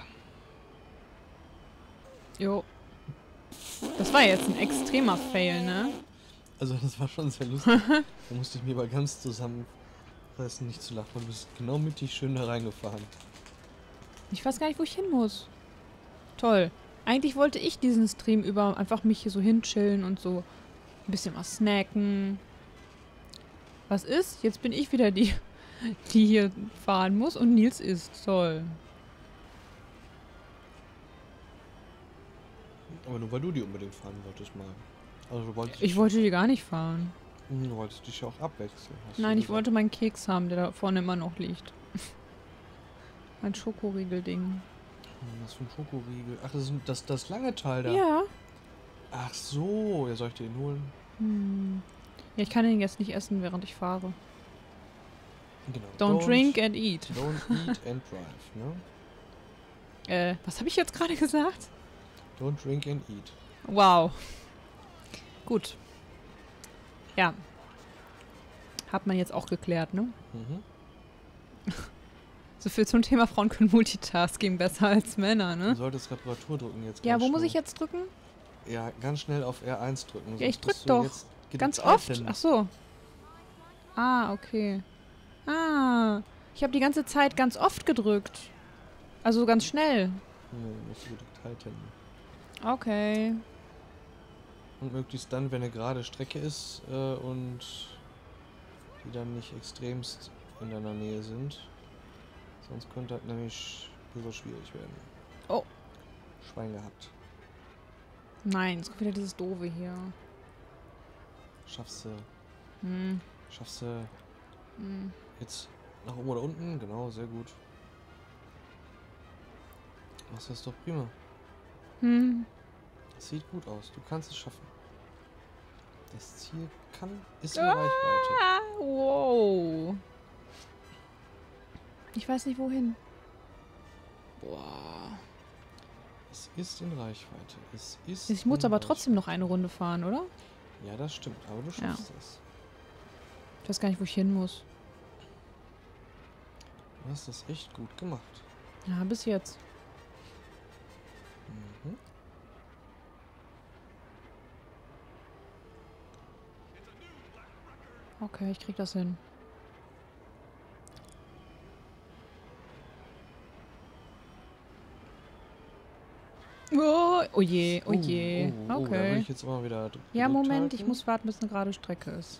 Jo. Das war jetzt ein extremer Fail, ne? Also das war schon sehr lustig. da musste ich mir mal ganz zusammenreißen, nicht zu lachen. Du bist genau mittig schön da reingefahren. Ich weiß gar nicht, wo ich hin muss. Toll. Eigentlich wollte ich diesen Stream über einfach mich hier so hinchillen und so ein bisschen was snacken. Was ist? Jetzt bin ich wieder die, die hier fahren muss und Nils ist. Toll. Aber nur weil du die unbedingt fahren wolltest mal. Also du wolltest Ich wollte die gar nicht fahren. Hm, Du wolltest dich ja auch abwechseln. Nein, ich gesagt. wollte meinen Keks haben, der da vorne immer noch liegt. mein Schokoriegelding. Hm, Was für ein Schokoriegel. Ach, das ist das, das lange Teil da. Ja. Ach so, ja, soll ich den holen? Hm. Ja, ich kann den jetzt nicht essen, während ich fahre. Genau. Don't, drink and eat. Don't eat and drive, ne? Äh, was habe ich jetzt gerade gesagt? Don't drink and eat. Wow. Gut. Ja. Hat man jetzt auch geklärt, ne? Mhm. So viel zum Thema Frauen können Multitasking besser als Männer, Du ne? solltest Reparatur drücken jetzt. Ja, wo muss schnell. ich jetzt drücken? Ja, ganz schnell auf R1 drücken. Ja, ich drück du doch. Ganz oft. Ach so. Ah, okay. Ah, ich habe die ganze Zeit ganz oft gedrückt. Also ganz schnell. Nee, musst du gedrückt halten. Okay. Und möglichst dann, wenn eine gerade Strecke ist äh, und die dann nicht extremst in deiner Nähe sind. Sonst könnte das nämlich ein bisschen schwierig werden. Oh. Schwein gehabt. Nein, es kommt wieder dieses Doofe hier. Schaffst du, Hm. schaffst du Hm. jetzt nach oben oder unten? Genau, sehr gut. Machst das doch prima. Hm. Das sieht gut aus. Du kannst es schaffen. Das Ziel kann, ist Ah. in Reichweite. Ah, wow. Ich weiß nicht wohin. Boah. Es ist in Reichweite. Es ist Ich muss aber Reichweite. trotzdem noch eine Runde fahren, oder? Ja, das stimmt. Aber du Ja. schaffst es. Ich weiß gar nicht, wo ich hin muss. Du hast das echt gut gemacht. Ja, bis jetzt. Mhm. Okay, ich krieg das hin. Oh, oh je, oh je. Oh, oh, oh, Okay. ich jetzt immer wieder Ja, Moment, ich halten. muss warten, bis eine gerade Strecke ist.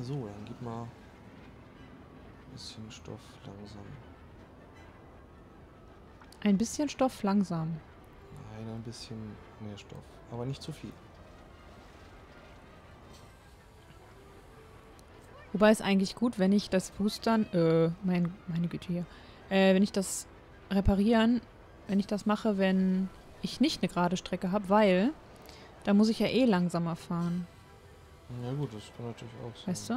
So, dann gib mal ein bisschen Stoff langsam. Ein bisschen Stoff langsam. Nein, ein bisschen mehr Stoff. Aber nicht zu viel. Wobei es eigentlich gut, wenn ich das Boostern, äh, mein, meine Güte hier, äh, wenn ich das reparieren, wenn ich das mache, wenn ich nicht eine gerade Strecke habe, weil da muss ich ja eh langsamer fahren, Ja gut, das kann natürlich auch sein. weißt du?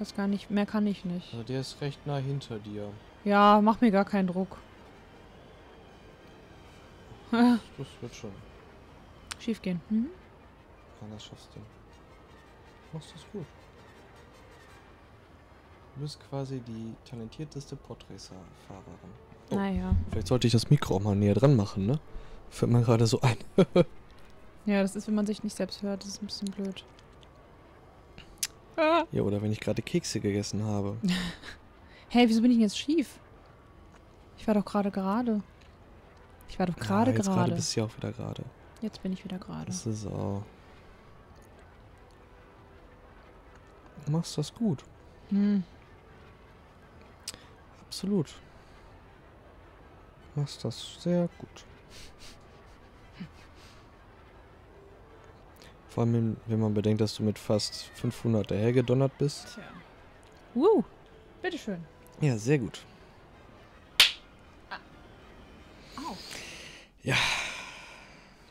Weiß gar nicht, mehr kann ich nicht. Also der ist recht nah hinter dir. Ja, mach mir gar keinen Druck. Das wird schon. Schief gehen. Mhm. Ja, das schaffst du. Machst das gut. Du bist quasi die talentierteste Podracer-Fahrerin. Oh. Naja. Vielleicht sollte ich das Mikro auch mal näher dran machen, ne? Fällt mir gerade so ein. Ja, das ist, wenn man sich nicht selbst hört, das ist ein bisschen blöd. Ja, oder wenn ich gerade Kekse gegessen habe. Hey, wieso bin ich denn jetzt schief? Ich war doch gerade gerade. Ich war doch gerade Ah, jetzt gerade gerade. bist du ja auch wieder gerade. Jetzt bin ich wieder gerade. Das ist auch. Du machst das gut. Hm. Absolut. Du machst das sehr gut. Vor allem, wenn- man bedenkt, dass du mit fast 500 dahergedonnert bist. Tja. Uh, bitteschön. Ja, sehr gut. Au. Ja.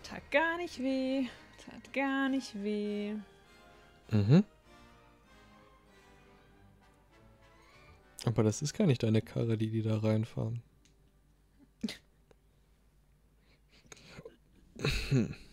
Tat gar nicht weh. Tat gar nicht weh. Mhm. Aber das ist gar nicht deine Karre, die die da reinfahren.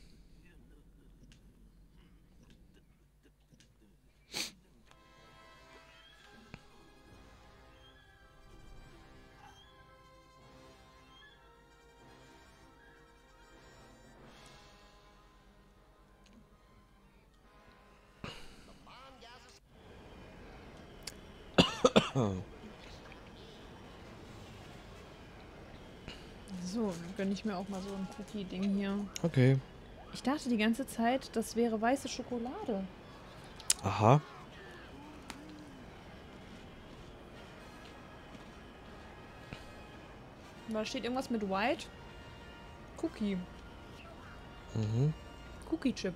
gönne ich mir auch mal so ein Cookie-Ding hier. Okay. Ich dachte die ganze Zeit, das wäre weiße Schokolade. Aha. Da steht irgendwas mit White. Cookie. Mhm. Cookie Chip.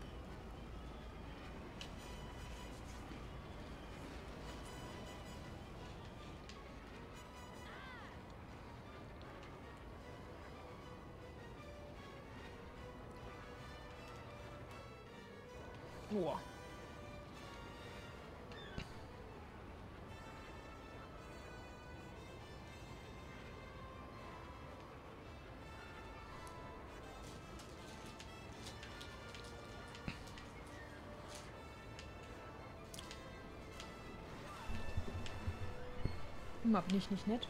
Bin ich nicht nett.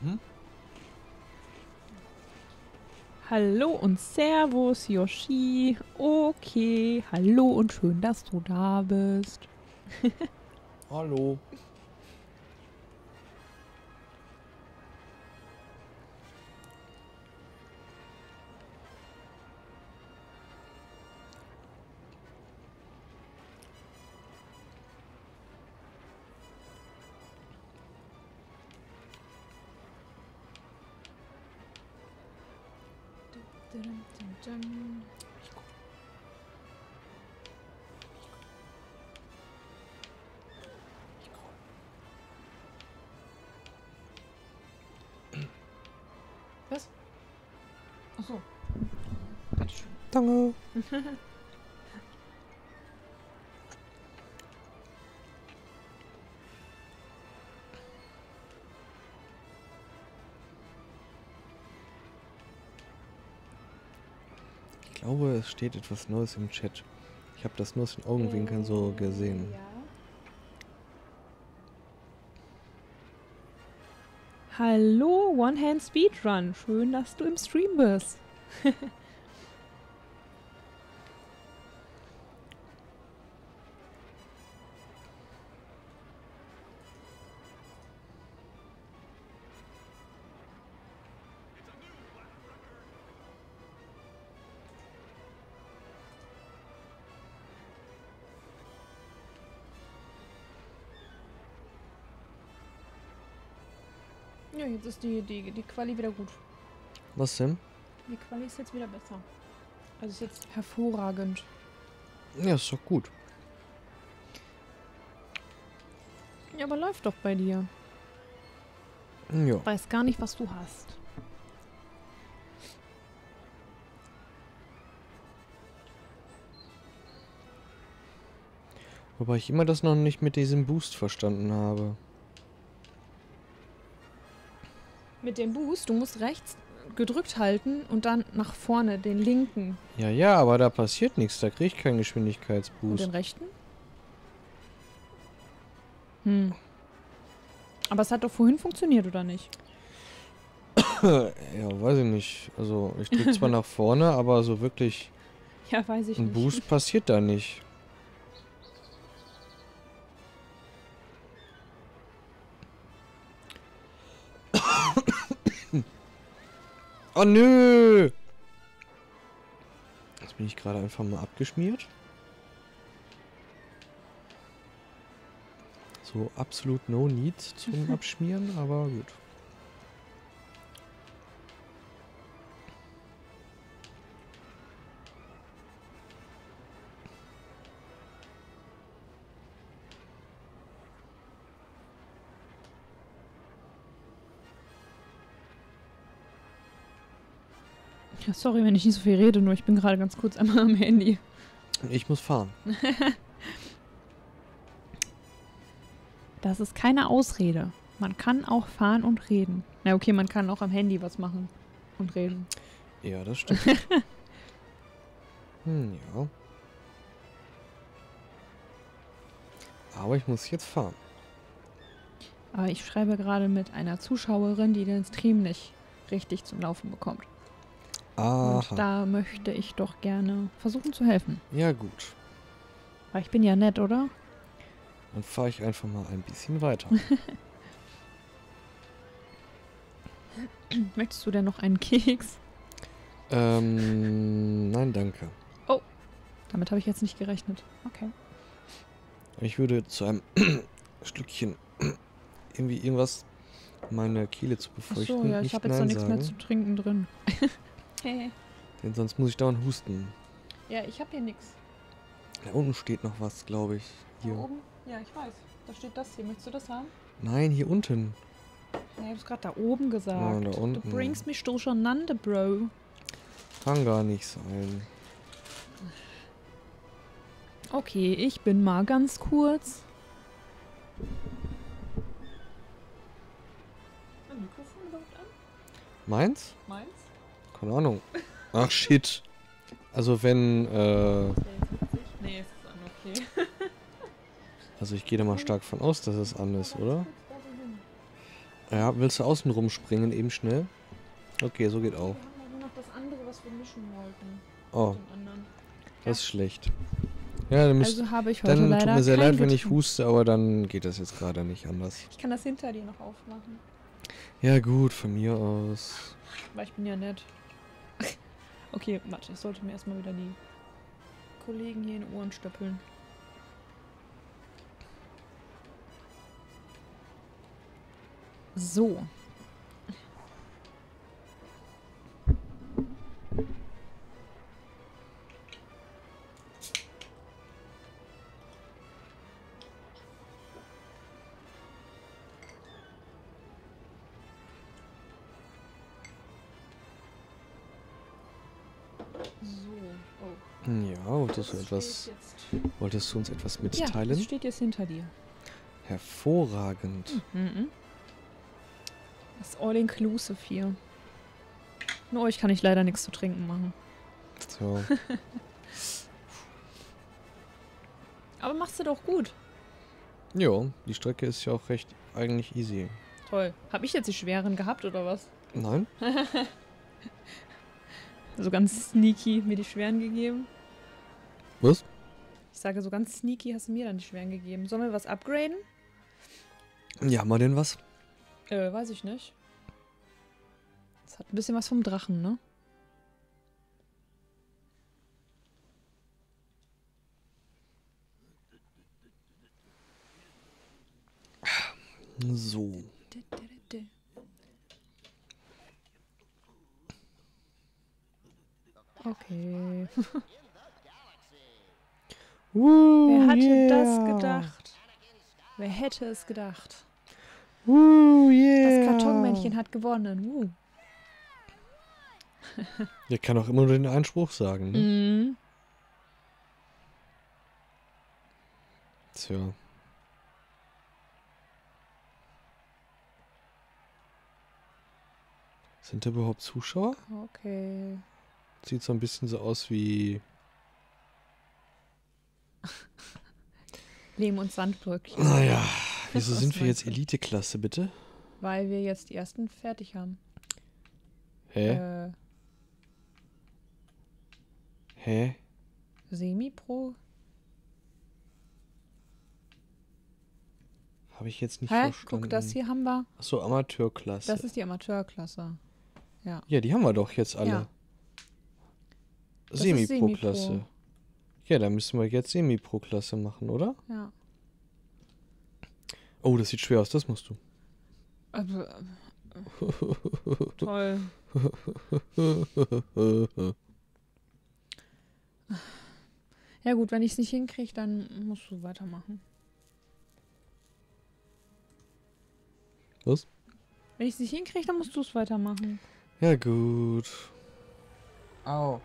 Mhm. Hallo und Servus, Yoshi. Okay, hallo und schön, dass du da bist. Hallo. Danke. Ich glaube, es steht etwas Neues im Chat. Ich habe das nur aus den Augenwinkeln so gesehen. Ja. Hallo, One Hand Speedrun. Schön, dass du im Stream bist. Ja, jetzt ist die, die, die Quali wieder gut. Was denn? Die Quali ist jetzt wieder besser. Also ist jetzt hervorragend. Ja, ist doch gut. Ja, aber läuft doch bei dir. Ja. Weiß gar nicht, was du hast. Wobei ich immer das noch nicht mit diesem Boost verstanden habe. Mit dem Boost, du musst rechts gedrückt halten und dann nach vorne, den linken. Ja, ja, aber da passiert nichts. Da kriege ich keinen Und Geschwindigkeitsboost. den rechten? Hm. Aber es hat doch vorhin funktioniert, oder nicht? ja, weiß ich nicht. Also, ich drücke zwar nach vorne, aber so wirklich Ja, weiß ich ein nicht. Boost passiert da nicht. Oh nö! Jetzt bin ich gerade einfach mal abgeschmiert. So absolut no need zum Abschmieren, aber gut. Sorry, wenn ich nicht so viel rede, nur ich bin gerade ganz kurz einmal am Handy. Ich muss fahren. Das ist keine Ausrede. Man kann auch fahren und reden. Na okay, man kann auch am Handy was machen und reden. Ja, das stimmt. hm, ja. Aber ich muss jetzt fahren. Aber ich schreibe gerade mit einer Zuschauerin, die den Stream nicht richtig zum Laufen bekommt. Und Aha. da möchte ich doch gerne versuchen zu helfen. Ja, gut. Weil ich bin ja nett, oder? Dann fahre ich einfach mal ein bisschen weiter. Möchtest du denn noch einen Keks? Ähm, nein, danke. Damit habe ich jetzt nicht gerechnet. Okay. Ich würde zu einem Stückchen irgendwie irgendwas meine Kehle zu befeuchten. Achso, ja, ich habe jetzt noch nichts mehr zu trinken drin. Denn sonst muss ich dauernd husten. Ja, ich habe hier nichts. Da unten steht noch was, glaube ich. Hier. oben? Ja, ich weiß. Da steht das hier. Möchtest du das haben? Nein, hier unten. Ja, ich habe es gerade da oben gesagt. Ah, da Du unten. bringst mich durcheinander, Bro. Kann gar nicht sein. Okay, ich bin mal ganz kurz. Mikrofon überhaupt an? Meins? Meins? Keine Ahnung. Ach shit. Also wenn, äh, Nee, ist an, okay. also ich gehe da mal stark von aus, dass es an ist, oder? Ja, willst du außen rumspringen eben schnell? Okay, so geht auch. Oh, das ist schlecht. Ja, dann, müsst, Also habe ich heute dann leider tut mir sehr leid, wenn ich huste, aber dann geht das jetzt gerade nicht anders. Ich kann das hinter dir noch aufmachen. Ja gut, von mir aus. Weil ich bin ja nett. Okay, warte, ich sollte mir erstmal wieder die Kollegen hier in die Ohren stöppeln. So. Wolltest du, etwas, wolltest du uns etwas Ja, mitteilen? das steht jetzt hinter dir. Hervorragend. Mhm. Das ist all-inclusive hier. Nur euch kann ich leider nichts zu trinken machen. So. Aber machst du doch gut. ja, die Strecke ist ja auch recht eigentlich easy. Toll. Hab ich jetzt die schweren gehabt oder was? Nein? So ganz sneaky mir die schweren gegeben. Was? Ich sage, so ganz sneaky hast du mir dann die schweren gegeben. Sollen wir was upgraden? Ja, mal denn was? Äh, weiß ich nicht. Das hat ein bisschen was vom Drachen, ne? So. Okay. Uh, Wer hatte yeah. das gedacht? Wer hätte es gedacht? Uh, yeah. Das Kartonmännchen hat gewonnen. Uh. Der kann auch immer nur den Einspruch sagen, ne? Mhm. Tja. Sind da überhaupt Zuschauer? Okay. Sieht so ein bisschen so aus wie. Lehm und Sandbröckchen. Naja, wieso sind wir jetzt? Elite-Klasse, bitte? Weil wir jetzt die ersten fertig haben. Hä? Äh, Hä? Semi-Pro? Habe ich jetzt nicht Hä? verstanden. Guck, das hier haben wir. Achso, Amateurklasse. Das ist die Amateurklasse. ja, die haben wir doch jetzt alle. Ja. Semi-Pro-Klasse. Semi-Pro. Ja, dann müssen wir jetzt Semi-Pro-Klasse machen, oder? Ja. Oh, das sieht schwer aus, das musst du. Aber, äh, toll. Ja gut, wenn ich es nicht hinkriege, dann musst du weitermachen. Was? Wenn ich es nicht hinkriege, dann musst du es weitermachen. Ja, gut. Au.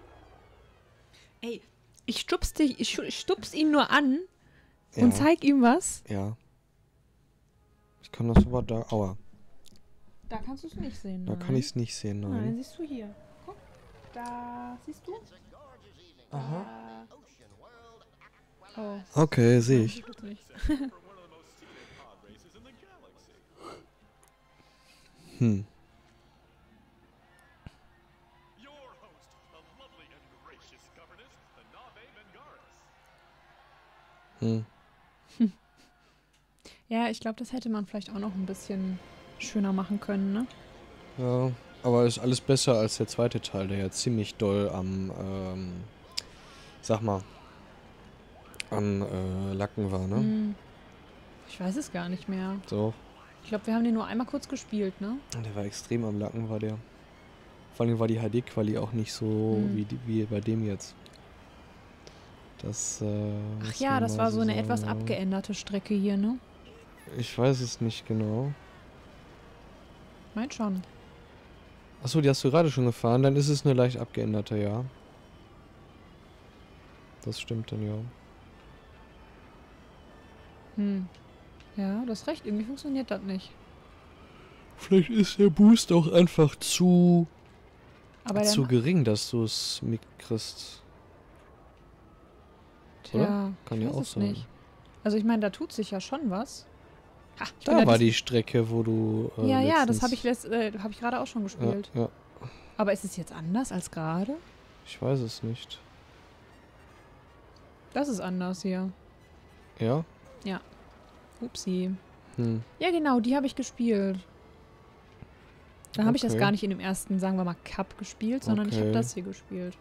Ey, ich stups dich, ich stu- stups ihn nur an und Ja. zeig ihm was. Ja. Ich kann das aber da. Aua. Da kannst du es nicht sehen. Da nein. kann ich es nicht sehen, Nein, nein. siehst du hier. Guck. Da, siehst du? Aha. Da. Oh. Okay, sehe ich. Tut's Hm. Ja, ich glaube, das hätte man vielleicht auch noch ein bisschen schöner machen können, ne? Ja, Aber ist alles besser als der zweite Teil, der ja ziemlich doll am, ähm, sag mal, am äh, Lacken war, ne? Hm. Ich weiß es gar nicht mehr. So. Ich glaube, wir haben den nur einmal kurz gespielt, ne? Der war extrem am Lacken, war der. Vor allem war die HD-Quali auch nicht so Hm. wie, die, wie bei dem jetzt. Das, äh, Ach ja, das war so eine sagen, etwas abgeänderte Strecke hier, ne? Ich weiß es nicht genau. Meint schon. Achso, die hast du gerade schon gefahren, dann ist es eine leicht abgeänderte, ja. Das stimmt dann ja. Hm. Ja, du hast recht, irgendwie funktioniert das nicht. Vielleicht ist der Boost auch einfach zu, Aber zu gering, dass du es mitkriegst. Tja, Kann ich ja auch sein. nicht. Also ich meine, da tut sich ja schon was. Ha, Da war die Strecke, wo du. Äh, Ja, ja, das habe ich, äh, hab ich gerade auch schon Ja, gespielt. ja, Aber ist es jetzt anders als gerade? ich weiß es nicht. Das ist anders hier. Ja? Upsi. Hm. Ja, genau, die habe ich gespielt. Da habe ich das Okay. gar nicht in dem ersten, sagen wir mal, Cup gespielt, sondern ich habe Okay. das hier gespielt.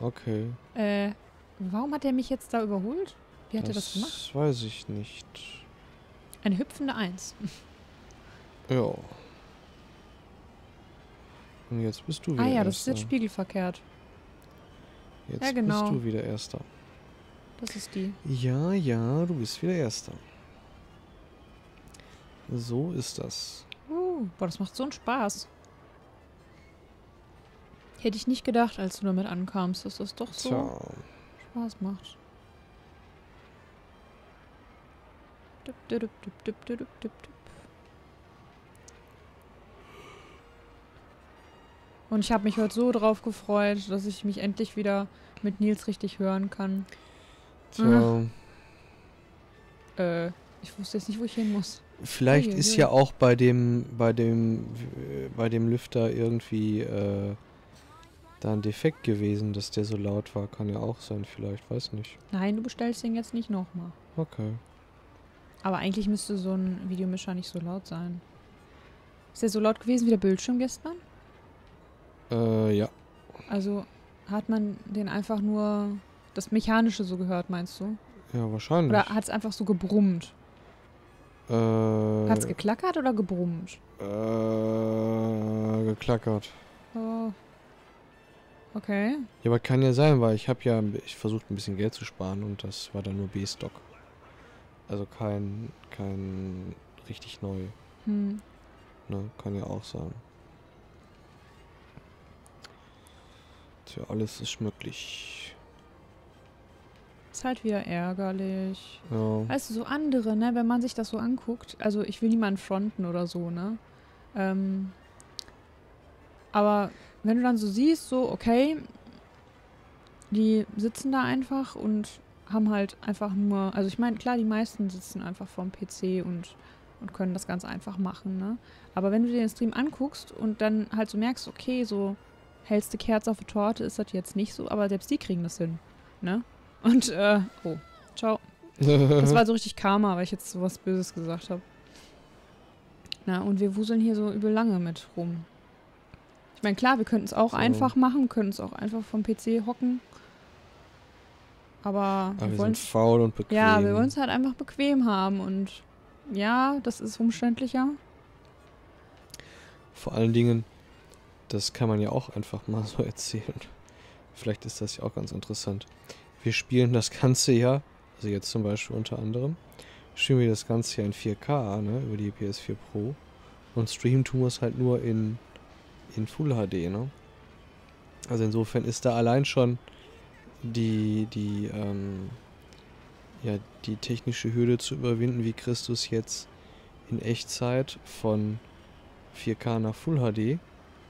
Okay. Äh, warum hat er mich jetzt da überholt? Wie hat er das gemacht? Das weiß ich nicht. Eine hüpfende Eins. Ja. Und jetzt bist du wieder Ah ja, das ist Erster. jetzt spiegelverkehrt. Jetzt Ja, genau. bist du wieder Erster. Das ist die. Ja, ja, du bist wieder Erster. So ist das. Uh, boah, das macht so einen Spaß. Hätte ich nicht gedacht, als du damit ankamst, dass das doch so Tja. Spaß macht. Dup, dup, dup. Und ich habe mich heute so drauf gefreut, dass ich mich endlich wieder mit Nils richtig hören kann. Tja. Äh, ich wusste jetzt nicht, wo ich hin muss. Vielleicht ui, ist ui. ja auch bei dem, bei dem, äh, bei dem Lüfter irgendwie äh, da ein Defekt gewesen, dass der so laut war. Kann ja auch sein, vielleicht, weiß nicht. Nein, du bestellst den jetzt nicht nochmal. Okay. Aber eigentlich müsste so ein Videomischer nicht so laut sein. Ist der so laut gewesen wie der Bildschirm gestern? Äh, ja. Also hat man den einfach nur das Mechanische so gehört, meinst du? Ja, wahrscheinlich. Oder hat es einfach so gebrummt? äh, Hat es geklackert oder gebrummt? äh, geklackert. Oh. Okay. Ja, aber kann ja sein, weil ich habe ja, ich versucht ein bisschen Geld zu sparen und das war dann nur B-Stock. Also kein, kein richtig neu. Hm. Ne, kann ja auch sein. Tja, alles ist möglich. Ist halt wieder ärgerlich. Ja. Weißt du, so andere, ne, wenn man sich das so anguckt, also ich will niemanden fronten oder so, ne? Ähm, aber wenn du dann so siehst, so, okay, die sitzen da einfach und haben halt einfach nur, also ich meine, klar, die meisten sitzen einfach vorm PC und, und können das ganz einfach machen, ne? Aber wenn du dir den Stream anguckst und dann halt so merkst, okay, so hellste Kerze auf die Torte ist das jetzt nicht so, aber selbst die kriegen das hin, ne? Und, äh, oh, ciao. Das war so richtig Karma, weil ich jetzt sowas Böses gesagt habe. Na, und wir wuseln hier so übel lange mit rum. Ich meine, klar, wir könnten es auch So. einfach machen, können es auch einfach vom PC hocken. Aber, Aber wir wir wollen sind faul und bequem. ja, wir wollen es halt einfach bequem haben und ja, das ist umständlicher. Vor allen Dingen, das kann man ja auch einfach mal so erzählen. Vielleicht ist das ja auch ganz interessant. Wir spielen das Ganze ja, also jetzt zum Beispiel unter anderem, spielen wir das Ganze ja in 4K, ne, über die PS4 Pro. Und streamen tun wir es halt nur in, in Full HD, ne. Also insofern ist da allein schon die, die, ähm, ja, die technische Hürde zu überwinden, wie Christus jetzt in Echtzeit von 4K nach Full HD,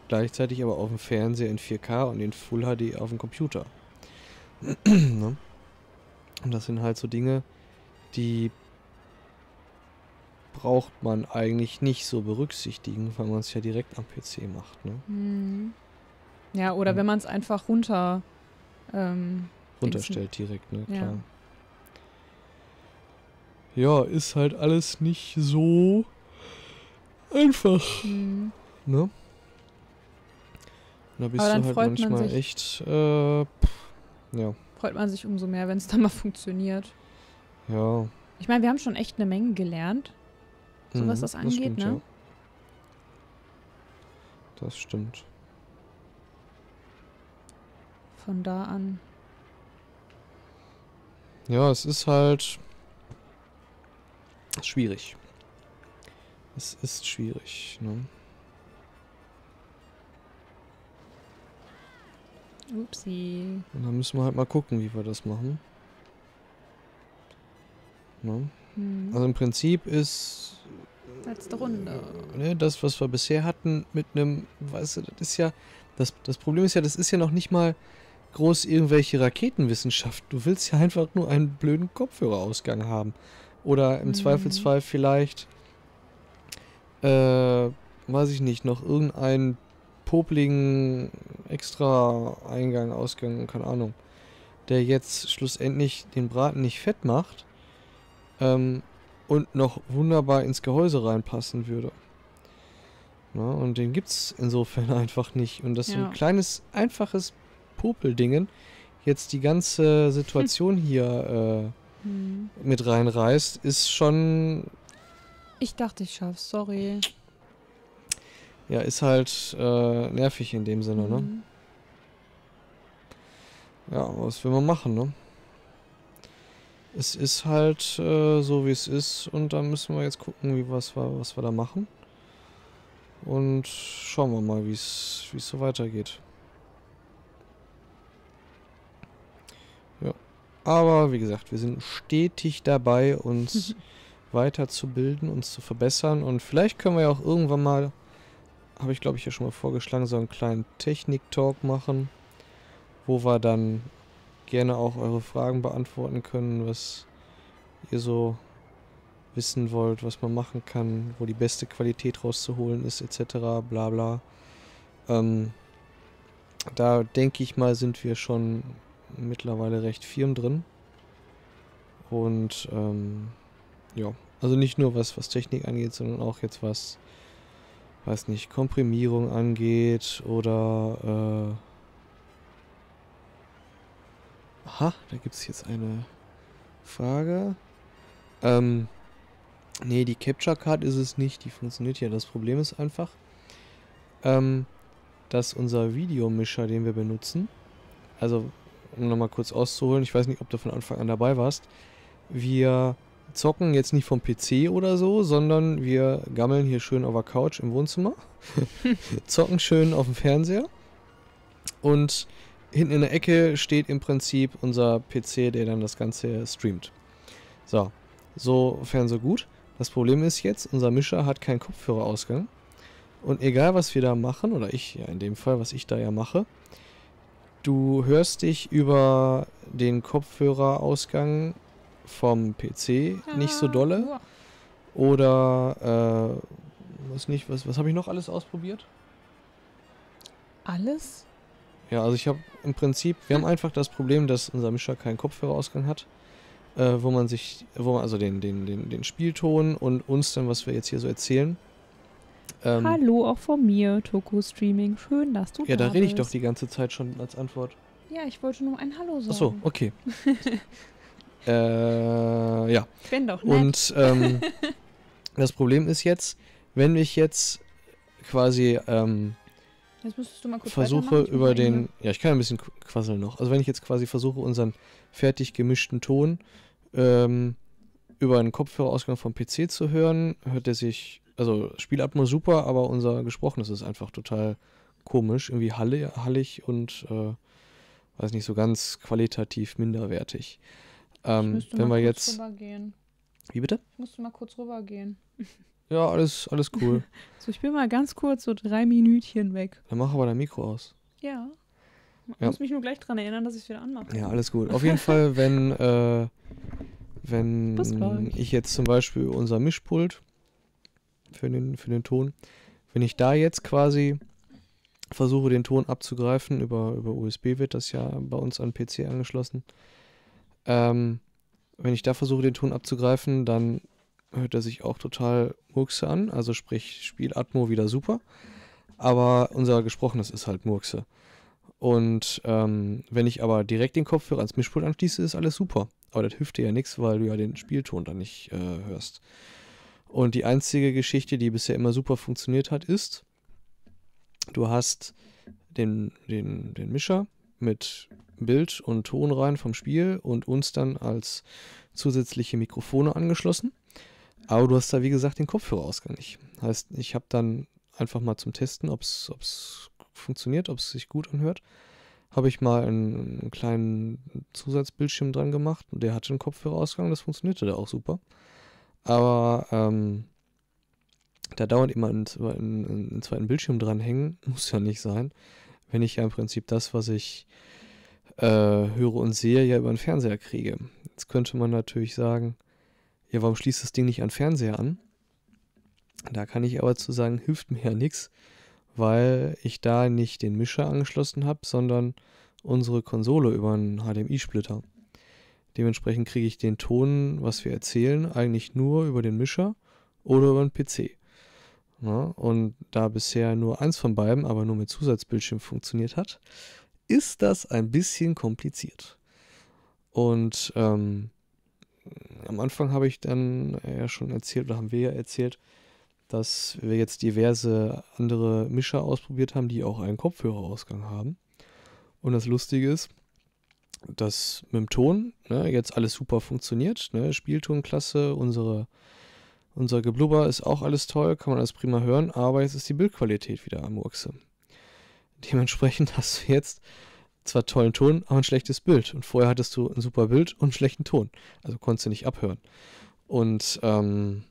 gleichzeitig aber auf dem Fernseher in 4K und in Full HD auf dem Computer. ne? Und das sind halt so Dinge, die braucht man eigentlich nicht so berücksichtigen, weil man es ja direkt am PC macht. Ne? Hm. Ja, oder Hm. wenn man es einfach runter. Ähm, Runterstellt direkt, ne? Ja. Klar. Ja, ist halt alles nicht so einfach, hm. ne? da bist Aber dann du halt freut man manchmal sich. echt, äh, pff, ja, Freut man sich umso mehr, wenn es dann mal funktioniert. ja. Ich meine, wir haben schon echt eine Menge gelernt. So was Mhm, das angeht, stimmt, ne? Ja. Das stimmt. Von da an. Ja, es ist halt schwierig. Es ist schwierig, ne? Upsi. Und dann müssen wir halt mal gucken, wie wir das machen. Ne? Hm. Also im Prinzip ist Letzte Runde. ne, das, was wir bisher hatten, mit einem, weißt du, das ist ja, das, das Problem ist ja, das ist ja noch nicht mal groß irgendwelche Raketenwissenschaft. Du willst ja einfach nur einen blöden Kopfhörerausgang haben. Oder im Mhm. Zweifelsfall vielleicht, äh, weiß ich nicht, noch irgendeinen popligen extra Eingang, Ausgang, keine Ahnung, der jetzt schlussendlich den Braten nicht fett macht ähm, und noch wunderbar ins Gehäuse reinpassen würde. Na, und den gibt's insofern einfach nicht. Und dass so Ja. ein kleines, einfaches Popeldingen jetzt die ganze Situation hier Hm. äh, mit reinreißt, ist schon, Ich dachte, ich schaff's. Sorry. ja, ist halt äh, nervig in dem Sinne, ne? Hm. Ja, was will man machen, ne? Es ist halt äh, so, wie es ist und da müssen wir jetzt gucken, wie was wir, was wir da machen. Und schauen wir mal, wie es so weitergeht. Ja. Aber wie gesagt, wir sind stetig dabei, uns weiterzubilden, uns zu verbessern. Und vielleicht können wir ja auch irgendwann mal, habe ich glaube ich ja schon mal vorgeschlagen, so einen kleinen Technik-Talk machen, wo wir dann gerne auch eure Fragen beantworten können, was ihr so wissen wollt, was man machen kann, wo die beste Qualität rauszuholen ist, etc. bla bla. Ähm, da denke ich mal, sind wir schon mittlerweile recht firm drin. Und ähm, ja, also nicht nur was, was Technik angeht, sondern auch jetzt was, weiß nicht, Komprimierung angeht oder äh, Aha, da gibt es jetzt eine Frage. Ähm, nee, die Capture Card ist es nicht, die funktioniert ja. Das Problem ist einfach, ähm, dass unser Videomischer, den wir benutzen, also um nochmal kurz auszuholen, ich weiß nicht, ob du von Anfang an dabei warst, wir zocken jetzt nicht vom PC oder so, sondern wir gammeln hier schön auf der Couch im Wohnzimmer, zocken schön auf dem Fernseher und hinten in der Ecke steht im Prinzip unser PC, der dann das Ganze streamt. So, sofern so gut. Das Problem ist jetzt, unser Mischer hat keinen Kopfhörerausgang. Und egal, was wir da machen, oder ich ja in dem Fall, was ich da ja mache, du hörst dich über den Kopfhörerausgang vom PC nicht so dolle. Uah. Oder, äh, was nicht, was, was habe ich noch alles ausprobiert? Alles? Ja, also ich habe im Prinzip, wir haben einfach das Problem, dass unser Mischer keinen Kopfhörerausgang hat, äh, wo man sich, wo man also den, den, den, den Spielton und uns dann, was wir jetzt hier so erzählen. Ähm, Hallo, auch von mir, Toko Streaming. Schön, dass du Ja, da da rede ich doch die ganze Zeit schon als Antwort. Ja, ich wollte nur ein Hallo sagen. Achso, okay. äh, ja. Ich bin doch nett. Und ähm, das Problem ist jetzt, wenn ich jetzt quasi ähm, Jetzt müsstest du mal kurz versuche über den, ja, ich kann ein bisschen qu- quasseln noch. Also wenn ich jetzt quasi versuche, unseren fertig gemischten Ton ähm, über einen Kopfhörerausgang vom PC zu hören, hört er sich, also Spielatmo super, aber unser gesprochenes ist einfach total komisch, irgendwie halle, hallig und äh, weiß nicht, so ganz qualitativ minderwertig. Ähm, wenn mal wir kurz jetzt, Rübergehen. wie bitte? Ich musste mal kurz rübergehen. Ja, alles, alles cool. So, ich bin mal ganz kurz so drei Minütchen weg. Dann mach aber dein Mikro aus. Ja. Ich Ja. muss mich nur gleich dran erinnern, dass ich es wieder anmache. Ja, alles gut. Auf jeden Fall, wenn, äh, wenn ich jetzt zum Beispiel unser Mischpult für den, für den Ton, wenn ich da jetzt quasi versuche, den Ton abzugreifen, über, über USB wird das ja bei uns an PC angeschlossen. Ähm, wenn ich da versuche, den Ton abzugreifen, dann hört er sich auch total murkse an, also sprich Spielatmo wieder super. aber unser Gesprochenes ist halt Murkse. Und ähm, wenn ich aber direkt den Kopfhörer ans Mischpult anschließe, ist alles super. Aber das hilft dir ja nichts, weil du ja den Spielton dann nicht äh, hörst. Und die einzige Geschichte, die bisher immer super funktioniert hat, ist, du hast den, den, den Mischer mit Bild und Ton rein vom Spiel und uns dann als zusätzliche Mikrofone angeschlossen. Aber du hast da, wie gesagt, den Kopfhörerausgang nicht. Heißt, ich habe dann einfach mal zum Testen, ob es funktioniert, ob es sich gut anhört, habe ich mal einen, einen, kleinen Zusatzbildschirm dran gemacht und der hatte einen Kopfhörerausgang, das funktionierte da auch super. Aber ähm, da dauernd immer einen, einen, einen zweiten Bildschirm dranhängen, muss ja nicht sein, wenn ich ja im Prinzip das, was ich äh, höre und sehe, ja über den Fernseher kriege. Jetzt könnte man natürlich sagen, ja, warum schließt das Ding nicht an Fernseher an? Da kann ich aber zu sagen, hilft mir ja nichts, weil ich da nicht den Mischer angeschlossen habe, sondern unsere Konsole über einen HDMI-Splitter. Dementsprechend kriege ich den Ton, was wir erzählen, eigentlich nur über den Mischer oder über den PC. Ja, und da bisher nur eins von beiden, aber nur mit Zusatzbildschirm funktioniert hat, ist das ein bisschen kompliziert. Und ähm, am Anfang habe ich dann ja schon erzählt, oder haben wir ja erzählt, dass wir jetzt diverse andere Mischer ausprobiert haben, die auch einen Kopfhörerausgang haben. Und das Lustige ist, dass mit dem Ton ne, jetzt alles super funktioniert. Ne? Spieltonklasse, unsere, unser Geblubber ist auch alles toll, kann man alles prima hören, aber jetzt ist die Bildqualität wieder am Urkse. Dementsprechend hast du jetzt zwar tollen Ton, aber ein schlechtes Bild. Und vorher hattest du ein super Bild und einen schlechten Ton. Also konntest du nicht abhören. Und ähm,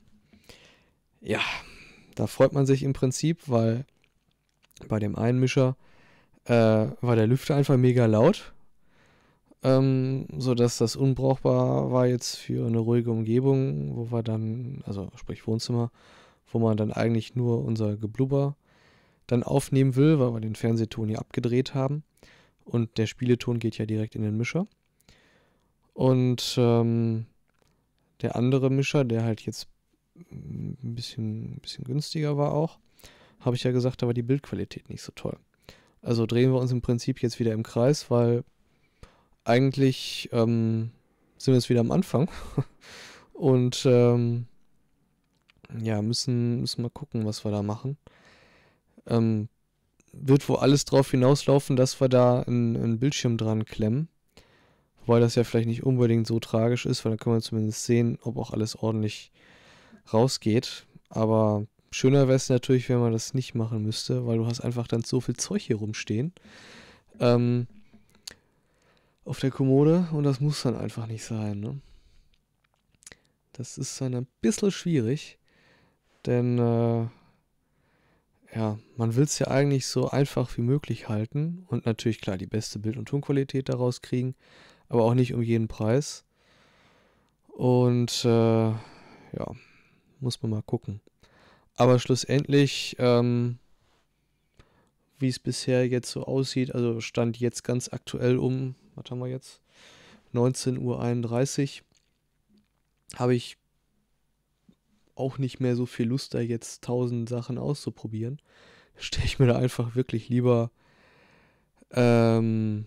ja, da freut man sich im Prinzip, weil bei dem einen Mischer äh, war der Lüfter einfach mega laut, ähm, sodass das unbrauchbar war jetzt für eine ruhige Umgebung, wo wir dann, also sprich Wohnzimmer, wo man dann eigentlich nur unser Geblubber dann aufnehmen will, weil wir den Fernsehton hier abgedreht haben. Und der Spieleton geht ja direkt in den Mischer. Und ähm, der andere Mischer, der halt jetzt ein bisschen, ein bisschen günstiger war auch, habe ich ja gesagt, da war die Bildqualität nicht so toll. Also drehen wir uns im Prinzip jetzt wieder im Kreis, weil eigentlich ähm, sind wir jetzt wieder am Anfang und ähm, ja, müssen, müssen mal gucken, was wir da machen. Ähm, wird wohl alles darauf hinauslaufen, dass wir da einen, einen Bildschirm dran klemmen. Wobei das ja vielleicht nicht unbedingt so tragisch ist, weil dann können wir zumindest sehen, ob auch alles ordentlich rausgeht. Aber schöner wäre es natürlich, wenn man das nicht machen müsste, weil du hast einfach dann so viel Zeug hier rumstehen. Ähm, auf der Kommode und das muss dann einfach nicht sein. Ne? Das ist dann ein bisschen schwierig, denn äh, ja, man will es ja eigentlich so einfach wie möglich halten und natürlich klar die beste Bild- und Tonqualität daraus kriegen, aber auch nicht um jeden Preis. Und äh, ja, muss man mal gucken. Aber schlussendlich, ähm, wie es bisher jetzt so aussieht, also stand jetzt ganz aktuell um, was haben wir jetzt? 19.31 Uhr, habe ich auch nicht mehr so viel Lust, da jetzt tausend Sachen auszuprobieren. Stelle ich mir da einfach wirklich lieber, ähm,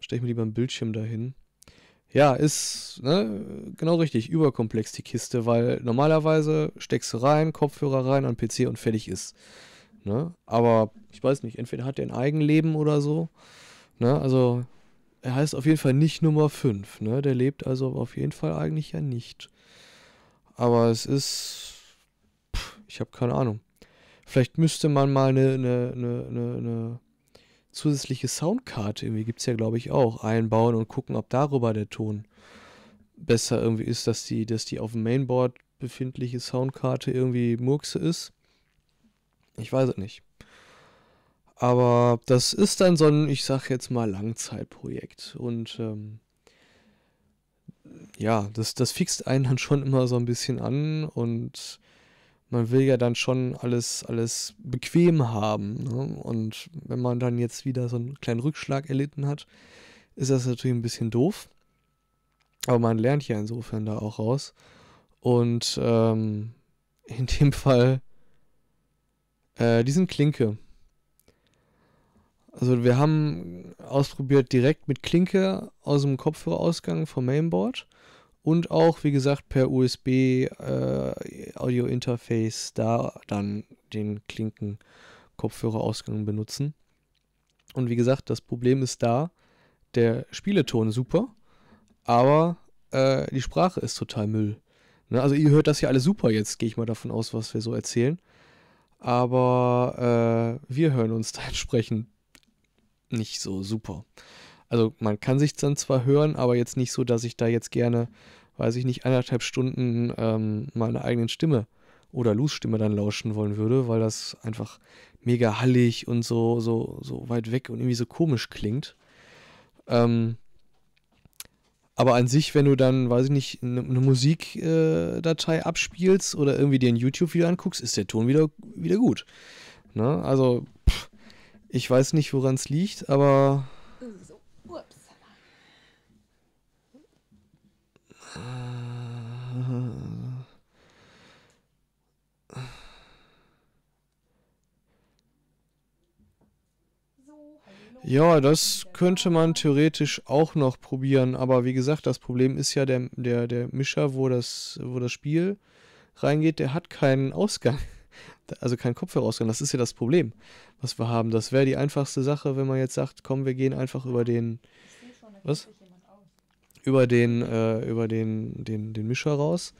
stelle ich mir lieber einen Bildschirm dahin ja, ist ne, genau richtig, überkomplex die Kiste, weil normalerweise steckst du rein, Kopfhörer rein an PC und fertig ist. Ne? Aber ich weiß nicht, entweder hat er ein Eigenleben oder so. Ne? Also er heißt auf jeden Fall nicht Nummer 5. Ne? Der lebt also auf jeden Fall eigentlich ja nicht. Aber es ist. Pff, ich habe keine Ahnung. Vielleicht müsste man mal eine, eine, eine, eine zusätzliche Soundkarte, irgendwie gibt es ja, glaube ich, auch, einbauen und gucken, ob darüber der Ton besser irgendwie ist, dass die, dass die auf dem Mainboard befindliche Soundkarte irgendwie Murkse ist. Ich weiß es nicht. Aber das ist dann so ein, ich sag jetzt mal, Langzeitprojekt. Und ähm, ja, das, das fixt einen dann schon immer so ein bisschen an und man will ja dann schon alles, alles bequem haben. Ne? Und wenn man dann jetzt wieder so einen kleinen Rückschlag erlitten hat, ist das natürlich ein bisschen doof. Aber man lernt ja insofern da auch raus. Und ähm, in dem Fall, äh, die sind Klinke. Also wir haben ausprobiert direkt mit Klinke aus dem Kopfhörerausgang vom Mainboard und auch, wie gesagt, per USB äh, Audio Interface da dann den Klinken-Kopfhörerausgang benutzen. Und wie gesagt, das Problem ist da, der Spieleton super, aber äh, die Sprache ist total Müll. Ne? Also ihr hört das ja alle super jetzt, gehe ich mal davon aus, was wir so erzählen. Aber äh, wir hören uns da entsprechend nicht so super. Also man kann sich dann zwar hören, aber jetzt nicht so, dass ich da jetzt gerne, weiß ich nicht, eineinhalb Stunden ähm, meine eigenen Stimme oder Luz-Stimme dann lauschen wollen würde, weil das einfach mega hallig und so, so, so weit weg und irgendwie so komisch klingt. Ähm, aber an sich, wenn du dann, weiß ich nicht, eine ne Musikdatei äh, abspielst oder irgendwie dir ein YouTube-Video anguckst, ist der Ton wieder, wieder gut. Ne? Also, pff, ich weiß nicht, woran es liegt, aber. So, ups. Ja, das könnte man theoretisch auch noch probieren, aber wie gesagt, das Problem ist ja der, der, der Mischer, wo das, wo das Spiel reingeht, der hat keinen Ausgang. Also keinen Kopfhörerausgang. Das ist ja das Problem, was wir haben. Das wäre die einfachste Sache, wenn man jetzt sagt, komm, wir gehen einfach über den. Was? Über den, äh, über den, den, den Mischer raus.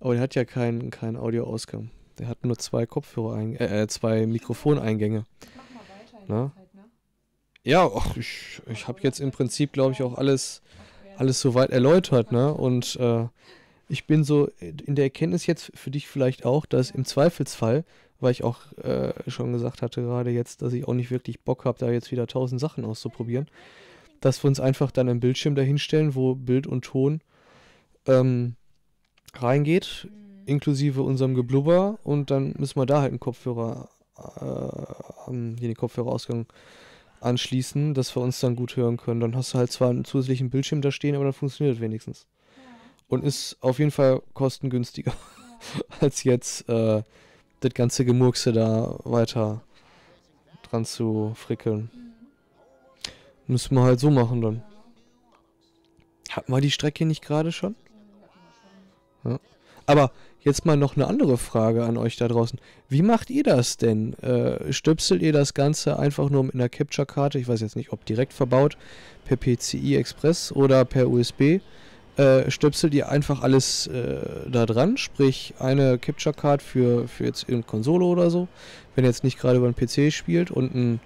Aber der hat ja keinen keinen Audioausgang. Der hat nur zwei Kopfhörer, äh, zwei Mikrofoneingänge. Mach mal weiter in Na? Zeit, ne? Ja, ach, ich, ich habe jetzt im Prinzip, glaube ich, auch alles, alles soweit erläutert, ne? Und äh, ich bin so in der Erkenntnis jetzt für dich vielleicht auch, dass im Zweifelsfall, weil ich auch äh, schon gesagt hatte gerade jetzt, dass ich auch nicht wirklich Bock habe, da jetzt wieder tausend Sachen auszuprobieren, dass wir uns einfach dann einen Bildschirm dahinstellen, wo Bild und Ton ähm, reingeht, inklusive unserem Geblubber und dann müssen wir da halt einen Kopfhörer, äh, hier den Kopfhörerausgang anschließen, dass wir uns dann gut hören können. Dann hast du halt zwar einen zusätzlichen Bildschirm da stehen, aber dann funktioniert es wenigstens. Und ist auf jeden Fall kostengünstiger, als jetzt äh, das ganze Gemurkse da weiter dran zu frickeln. Müssen wir halt so machen dann. Hatten wir die Strecke nicht gerade schon? Ja. Aber jetzt mal noch eine andere Frage an euch da draußen. Wie macht ihr das denn? Äh, stöpselt ihr das Ganze einfach nur mit einer Capture-Karte, ich weiß jetzt nicht, ob direkt verbaut, per PCI Express oder per USB? Äh, stöpselt ihr einfach alles äh, da dran, sprich eine Capture-Card für, für jetzt in Konsole oder so, wenn ihr jetzt nicht gerade über den PC spielt und ein,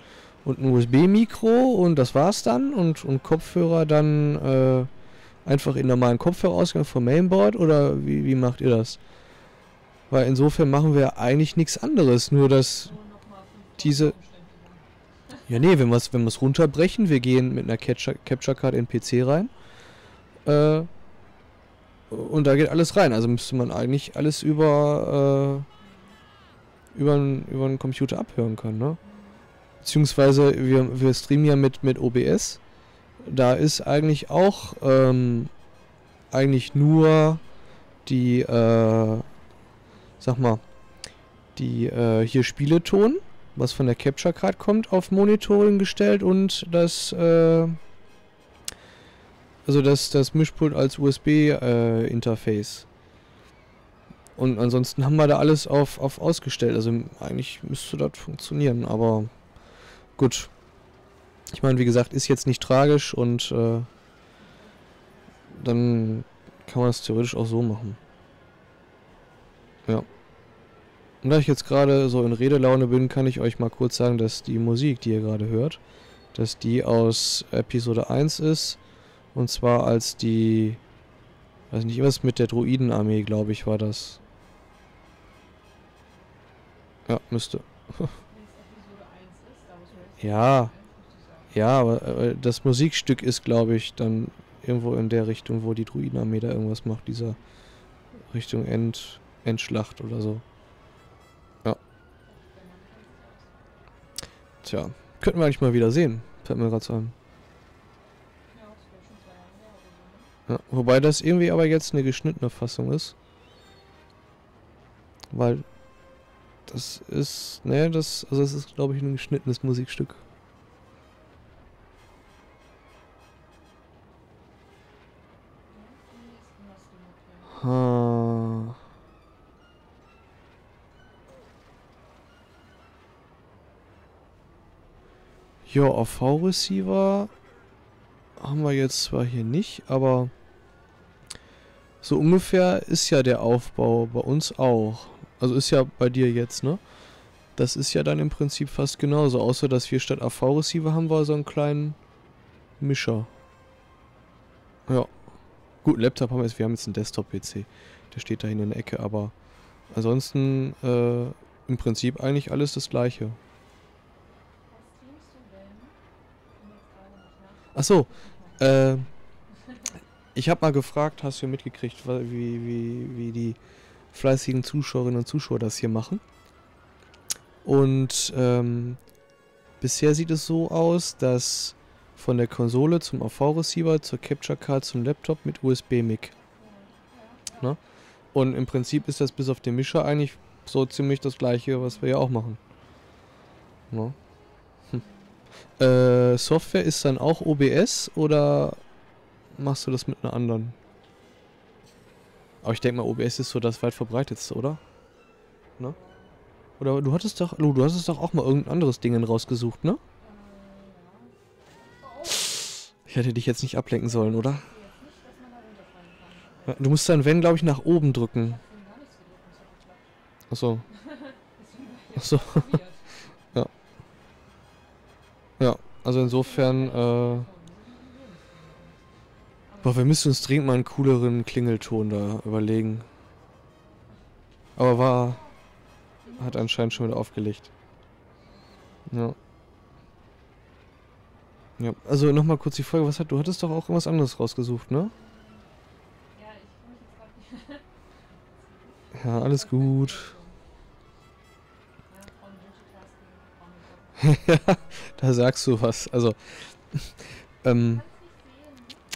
und ein USB-Mikro und das war's dann und, und Kopfhörer dann äh, einfach in normalen Kopfhörerausgang vom Mainboard oder wie, wie macht ihr das? Weil insofern machen wir eigentlich nichts anderes, nur dass diese. Ja, nee, wenn wir es wenn runterbrechen, wir gehen mit einer Capture, Capture Card in den PC rein. Äh, und da geht alles rein. Also müsste man eigentlich alles über, äh, über, n- über einen Computer abhören können, ne? Beziehungsweise wir, wir streamen ja mit, mit OBS. Da ist eigentlich auch ähm, eigentlich nur die, äh, sag mal, die äh, hier Spieleton, was von der Capture Card kommt, auf Monitoring gestellt und das, äh, also das, das Mischpult als USB-Interface. und ansonsten haben wir da alles auf, auf ausgestellt. Also eigentlich müsste das funktionieren, aber gut. Ich meine, wie gesagt, ist jetzt nicht tragisch und äh, dann kann man es theoretisch auch so machen. Ja. Und da ich jetzt gerade so in Redelaune bin, kann ich euch mal kurz sagen, dass die Musik, die ihr gerade hört, dass die aus Episode 1 ist. Und zwar als die, weiß nicht, was mit der Druidenarmee, glaube ich, war das. Ja, müsste. Ja. Ja, aber äh, das Musikstück ist, glaube ich, dann irgendwo in der Richtung, wo die Druidenarmee da irgendwas macht, dieser Richtung End, Endschlacht oder so. Ja. Tja, könnten wir eigentlich mal wieder sehen, fällt mir gerade ein. Ja, wobei das irgendwie aber jetzt eine geschnittene Fassung ist. Weil das ist, ne, das, also das ist, glaube ich, ein geschnittenes Musikstück. Ha. Ja, AV-Receiver haben wir jetzt zwar hier nicht, aber so ungefähr ist ja der Aufbau bei uns auch. Also ist ja bei dir jetzt, ne? Das ist ja dann im Prinzip fast genauso, außer dass wir statt AV-Receiver haben wir so einen kleinen Mischer. Ja. Gut, Laptop haben wir jetzt, wir haben jetzt einen Desktop-PC. Der steht da in der Ecke, aber ansonsten äh, im Prinzip eigentlich alles das gleiche. Ach so, äh, ich habe mal gefragt, hast du mitgekriegt, wie, wie, wie die fleißigen Zuschauerinnen und Zuschauer das hier machen? Und ähm, bisher sieht es so aus, dass von der Konsole zum AV-Receiver zur Capture Card zum Laptop mit USB-Mic. Ne? Und im Prinzip ist das bis auf den Mischer eigentlich so ziemlich das gleiche, was wir ja auch machen. Ne? Hm. Äh, Software ist dann auch OBS oder machst du das mit einer anderen? Aber ich denke mal, OBS ist so das weit verbreitetste, oder? Ne? Oder du hattest doch, Lu, du hattest doch auch mal irgendein anderes Ding rausgesucht, ne? Ich hätte dich jetzt nicht ablenken sollen, oder? Du musst dann, wenn, glaube ich, nach oben drücken. Achso. Achso. ja. Ja, also insofern, äh. Boah, wir müssen uns dringend mal einen cooleren Klingelton da überlegen. Aber war. Hat anscheinend schon wieder aufgelegt. Ja. Ja, also nochmal kurz die Frage, was hat, du hattest doch auch irgendwas anderes rausgesucht, ne? Ja, alles gut. ja, da sagst du was. Also, ähm,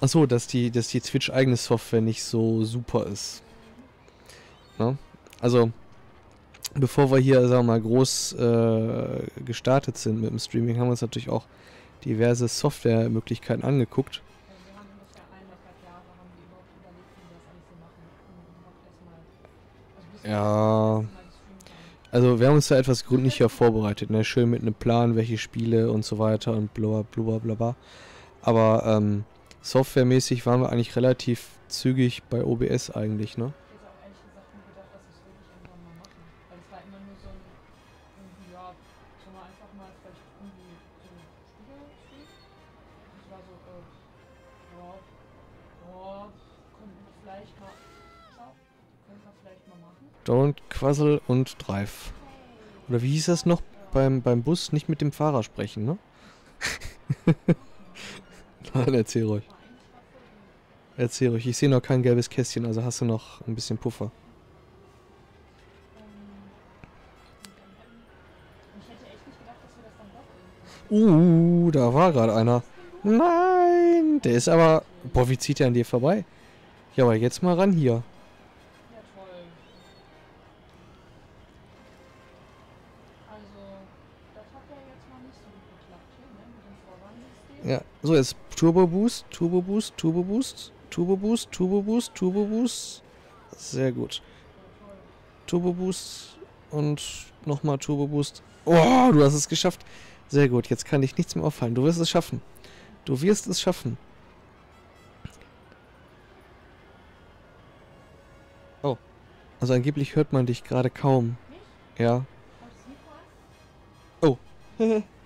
achso, dass die, dass die Twitch-eigene Software nicht so super ist. Ne? Also, bevor wir hier, sagen wir mal, groß äh, gestartet sind mit dem Streaming, haben wir uns natürlich auch diverse Softwaremöglichkeiten angeguckt. Ja, also wir haben uns da etwas gründlicher vorbereitet, ne? Schön mit einem Plan, welche Spiele und so weiter und bla bla bla bla. Aber ähm, softwaremäßig waren wir eigentlich relativ zügig bei OBS eigentlich, ne? Don't Quassel und Drive. Oder wie hieß das noch beim, beim Bus? Nicht mit dem Fahrer sprechen, ne? Nein, erzähl ruhig. Erzähl ruhig. Ich sehe noch kein gelbes Kästchen, also hast du noch ein bisschen Puffer. Uh, da war gerade einer. Nein, der ist aber... Boah, wie zieht der an dir vorbei? Ja, aber jetzt mal ran hier. So jetzt Turbo Boost, Turbo Boost, Turbo Boost, Turbo Boost, Turbo Boost, Turbo Boost. Sehr gut. Turbo Boost und nochmal Turbo Boost. Oh, du hast es geschafft. Sehr gut, jetzt kann dich nichts mehr auffallen. Du wirst es schaffen. Du wirst es schaffen. Oh. Also angeblich hört man dich gerade kaum. Ja. Oh.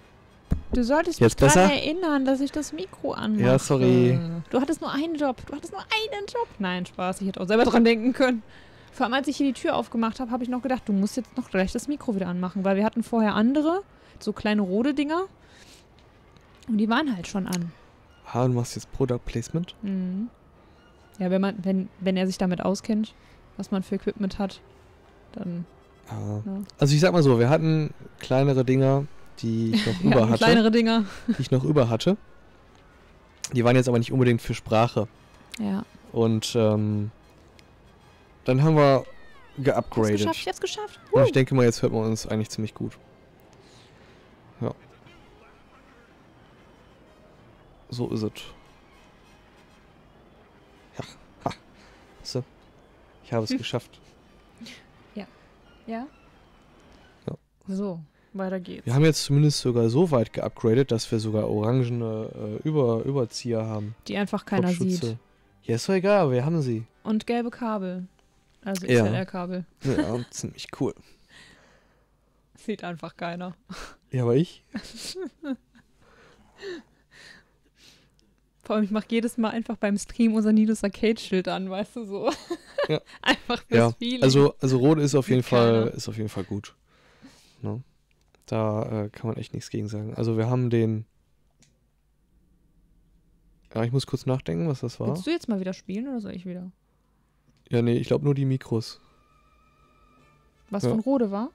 Du solltest Jetzt mich daran erinnern, dass ich das Mikro anmache. Ja, sorry. Du hattest nur einen Job. Du hattest nur einen Job. Nein, Spaß. Ich hätte auch selber dran denken können. Vor allem, als ich hier die Tür aufgemacht habe, habe ich noch gedacht, du musst jetzt noch gleich das Mikro wieder anmachen, weil wir hatten vorher andere, so kleine rote Dinger. Und die waren halt schon an. Ah, du machst jetzt Product Placement? Mhm. Ja, wenn man, wenn, wenn er sich damit auskennt, was man für Equipment hat, dann. Ja. Ja. Also ich sag mal so, wir hatten kleinere Dinger, die ich noch Ja, über hatte. kleinere Dinger. Die ich noch über hatte. Die waren jetzt aber nicht unbedingt für Sprache. Ja. Und ähm, dann haben wir geupgradet. geschafft, ich hab's geschafft. Und ich denke mal, jetzt hört man uns eigentlich ziemlich gut. Ja. So ist es. Ja, ha. So. Ich habe es geschafft. Ja? Ja. So, weiter geht's. Wir haben jetzt zumindest sogar so weit geupgradet, dass wir sogar orangene äh, Über Überzieher haben. Die einfach keiner sieht. Ja, ist doch egal, aber wir haben sie. Und gelbe Kabel. Also Ja. XLR-Kabel. Ja, ziemlich cool. Sieht einfach keiner. Ja, aber ich? Vor allem, ich mache jedes Mal einfach beim Stream unser Nidus Arcade-Schild an, weißt du so. Ja. einfach fürs Ja, Feeling. also, also rot ist auf jeden Fall, ist auf jeden Fall gut. Ne? Da äh, kann man echt nichts gegen sagen. Also wir haben den. Ja, ich muss kurz nachdenken, was das war. Willst du jetzt mal wieder spielen oder soll ich wieder? Ja, nee, ich glaube nur die Mikros. Was Ja. von Rode war?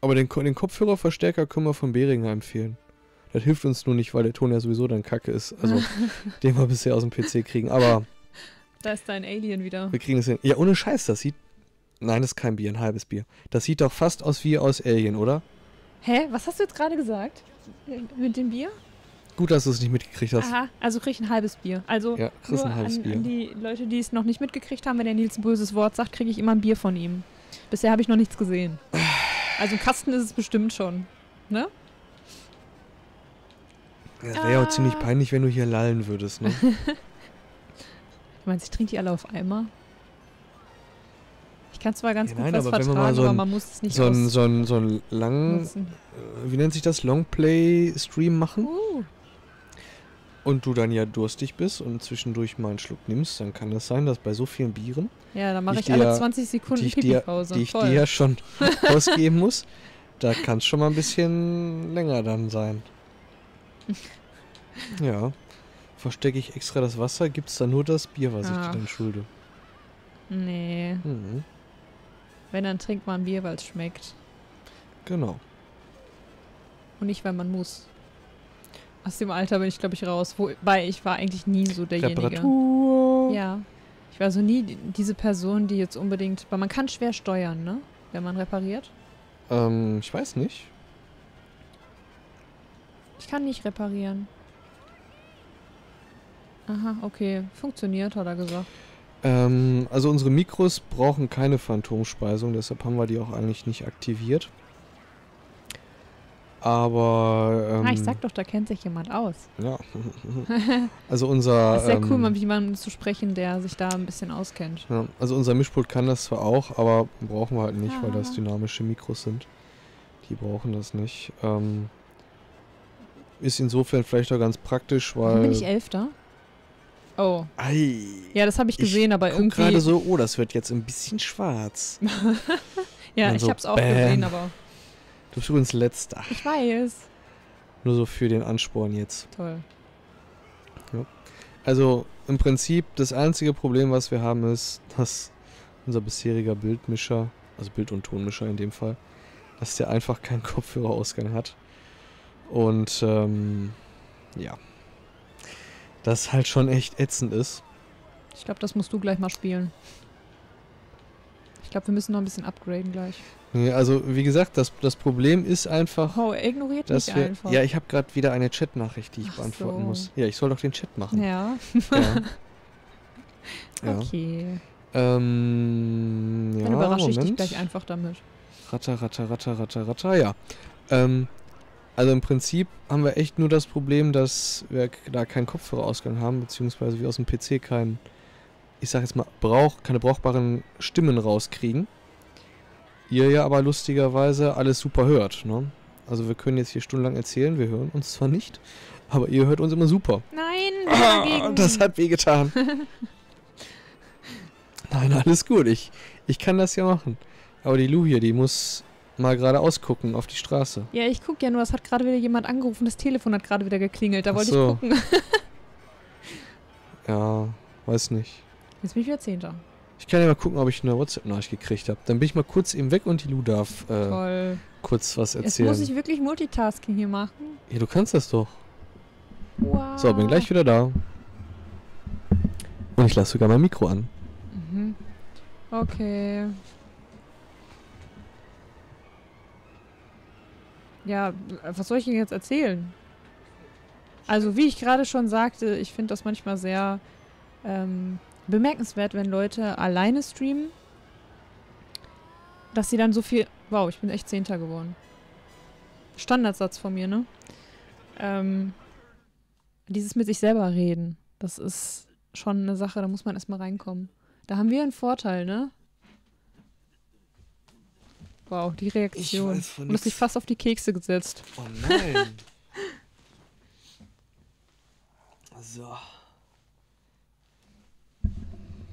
Aber den, den Kopfhörerverstärker können wir von Behringer empfehlen. Das hilft uns nur nicht, weil der Ton ja sowieso dann kacke ist. Also, den wir bisher aus dem PC kriegen. Aber Da ist dein Alien wieder. wir kriegen es hin. Ja, ohne Scheiß, das sieht. Nein, das ist kein Bier, ein halbes Bier. Das sieht doch fast aus wie aus Alien, oder? Hä? Was hast du jetzt gerade gesagt? Mit dem Bier? Gut, dass du es nicht mitgekriegt hast. Aha, also krieg ich ein halbes Bier. Also Ja, kriegst nur ein halbes an, Bier. an die Leute, die es noch nicht mitgekriegt haben, wenn der Nils ein böses Wort sagt, kriege ich immer ein Bier von ihm. Bisher habe ich noch nichts gesehen. Also ein Kasten ist es bestimmt schon. Ne? Das wäre ja auch Ah. ziemlich peinlich, wenn du hier lallen würdest, ne? Du meinst, ich trinke die alle auf einmal? Ich kann zwar ganz Ja, gut nein, was aber wenn man vertragen, mal so aber ein- man muss es nicht so ein, so ein, so ein lang, äh, wie nennt sich das, Longplay-Stream machen Uh, und du dann ja durstig bist und zwischendurch mal einen Schluck nimmst, dann kann es sein, dass bei so vielen Bieren, ja, dann mache ich ich alle dir- 20 Sekunden die ich, Pipi-Pause. die ich Voll. dir ja schon ausgeben muss, da kann es schon mal ein bisschen länger dann sein. Ja. Verstecke ich extra das Wasser, gibt es da nur das Bier, was ich Ach. dir dann schulde. Nee, Mhm. Wenn, dann trinkt man Bier, weil es schmeckt. Genau. Und nicht, weil man muss. Aus dem Alter bin ich, glaube ich, raus. Wobei, ich war eigentlich nie so derjenige. Reparatur. Ja. Ich war so nie die- diese Person, die jetzt unbedingt. Weil man kann schwer steuern, ne? Wenn man repariert. Ähm, ich weiß nicht. Ich kann nicht reparieren. Aha, okay. Funktioniert, hat er gesagt. Ähm, also unsere Mikros brauchen keine Phantomspeisung, deshalb haben wir die auch eigentlich nicht aktiviert. Aber ähm, ah, ich sag doch, da kennt sich jemand aus. ja. also unser Das ist sehr ähm, cool, mal mit jemandem zu sprechen, der sich da ein bisschen auskennt. ja, also unser Mischpult kann das zwar auch, aber brauchen wir halt nicht, weil das Ah. dynamische Mikros sind. Die brauchen das nicht. Ähm, ist insofern vielleicht auch ganz praktisch, weil Bin ich Elfter? Oh. Ei, Ja, das habe ich Ich gesehen, aber guck irgendwie. gerade so, oh, das wird jetzt ein bisschen schwarz. ja, ich so, habe es auch bam. gesehen, aber Du bist übrigens letzter. ich weiß. Nur so für den Ansporn jetzt. Toll. Also im Prinzip das einzige Problem, was wir haben, ist, dass unser bisheriger Bildmischer, also Bild- und Tonmischer in dem Fall, dass der einfach keinen Kopfhörerausgang hat. Und ähm, ja, das halt schon echt ätzend ist. Ich glaube, das musst du gleich mal spielen. Ich glaube, wir müssen noch ein bisschen upgraden gleich. Nee, Also wie gesagt, das, das Problem ist einfach, Oh, er ignoriert dass mich wir... einfach. Ja, ich habe gerade wieder eine Chatnachricht, die ich Ach beantworten so. muss. Ja, ich soll doch den Chat machen. Ja, Ja. ja. okay. Ähm, ja, Dann überrasche ich dich Moment. gleich einfach damit. Ratter, ratter, ratter, ratter, ratter, ja. Ähm, also im Prinzip haben wir echt nur das Problem, dass wir da keinen Kopfhörerausgang haben, beziehungsweise wir aus dem PC keinen, ich sag jetzt mal, brauch, keine brauchbaren Stimmen rauskriegen. Ihr ja aber lustigerweise alles super hört, ne? Also wir können jetzt hier stundenlang erzählen, wir hören uns zwar nicht, aber ihr hört uns immer super. Nein, Ah, dagegen. das hat wehgetan. Nein, alles gut. Ich, ich kann das ja machen. Aber die Lu hier, die muss mal gerade ausgucken auf die Straße. Ja, ich gucke ja nur, es hat gerade wieder jemand angerufen, das Telefon hat gerade wieder geklingelt. Da wollte so. ich gucken. Ja, weiß nicht. Jetzt bin ich wieder Zehnter. Ich kann ja mal gucken, ob ich eine WhatsApp-Nachricht gekriegt habe. Dann bin ich mal kurz eben weg und die Lu darf äh, kurz was Jetzt erzählen. muss ich wirklich Multitasking hier machen. ja, du kannst das doch. Wow. So, bin gleich wieder da. Und ich lasse sogar mein Mikro an. Mhm. Okay. Ja, was soll ich Ihnen jetzt erzählen? Also, wie ich gerade schon sagte, ich finde das manchmal sehr ähm, bemerkenswert, wenn Leute alleine streamen, dass sie dann so viel. Wow, ich bin echt Zehnter geworden. Standardsatz von mir, ne? Ähm, dieses mit sich selber reden, das ist schon eine Sache, da muss man erstmal reinkommen. Da haben wir einen Vorteil, ne? Wow, die Reaktion. weiß von Und hast dich fast auf die Kekse gesetzt. Oh nein. so.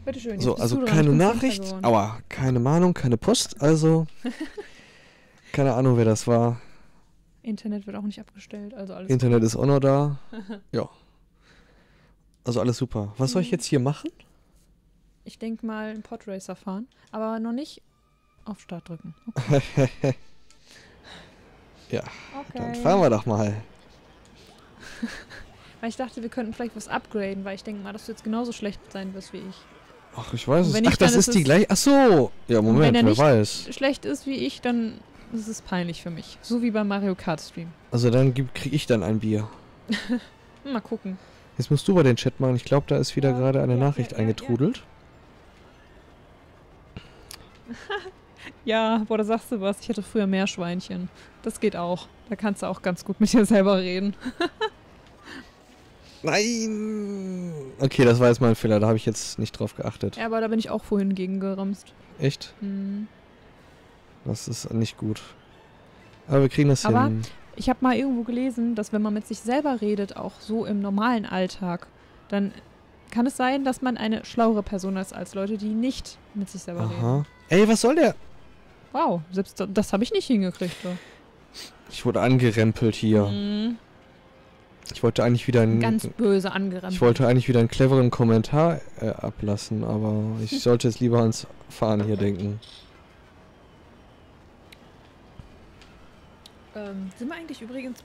Bitteschön. jetzt So, also du keine Ich Nachricht, aua, keine Mahnung, keine Post, also keine Ahnung, wer das war. Internet wird auch nicht abgestellt, also alles. Internet ist auch noch da. Ja. Also alles super. Was soll ich Mhm. jetzt hier machen? Ich denke mal einen Podracer fahren, aber noch nicht auf Start drücken. Ja, Okay. Dann fahren wir doch mal. Weil ich dachte, wir könnten vielleicht was upgraden, weil ich denke mal, dass du jetzt genauso schlecht sein wirst wie ich. Ach, ich weiß es. wenn Ach, nicht, dann das ist die gleiche. Ach so. Ja, wenn Moment, er wer nicht- weiß. Schlecht ist wie ich, dann ist es peinlich für mich. So wie beim Mario Kart Stream. Also dann kriege ich dann ein Bier. Mal gucken. Jetzt musst du bei den Chat machen. Ich glaube, da ist wieder Ja, gerade eine ja, Nachricht ja, ja, eingetrudelt. Ja, boah, da sagst du was. Ich hatte früher Meerschweinchen. Das geht auch. Da kannst du auch ganz gut mit dir selber reden. Nein! Okay, das war jetzt mein Fehler. Da habe ich jetzt nicht drauf geachtet. Ja, aber da bin ich auch vorhin gegen geramst. Echt? Hm. Das ist nicht gut. Aber wir kriegen das Aber- hin. Ich habe mal irgendwo gelesen, dass wenn man mit sich selber redet, auch so im normalen Alltag, dann kann es sein, dass man eine schlauere Person ist als Leute, die nicht mit sich selber reden. Aha. Ey, was soll der? Wow, selbst da- das habe ich nicht hingekriegt. So. Ich wurde angerempelt hier. Mhm. Ich wollte eigentlich wieder einen. Ganz böse angerannt. Ich wollte eigentlich wieder einen cleveren Kommentar äh, ablassen, aber ich sollte jetzt lieber ans Fahren hier denken. Ähm, sind wir eigentlich übrigens,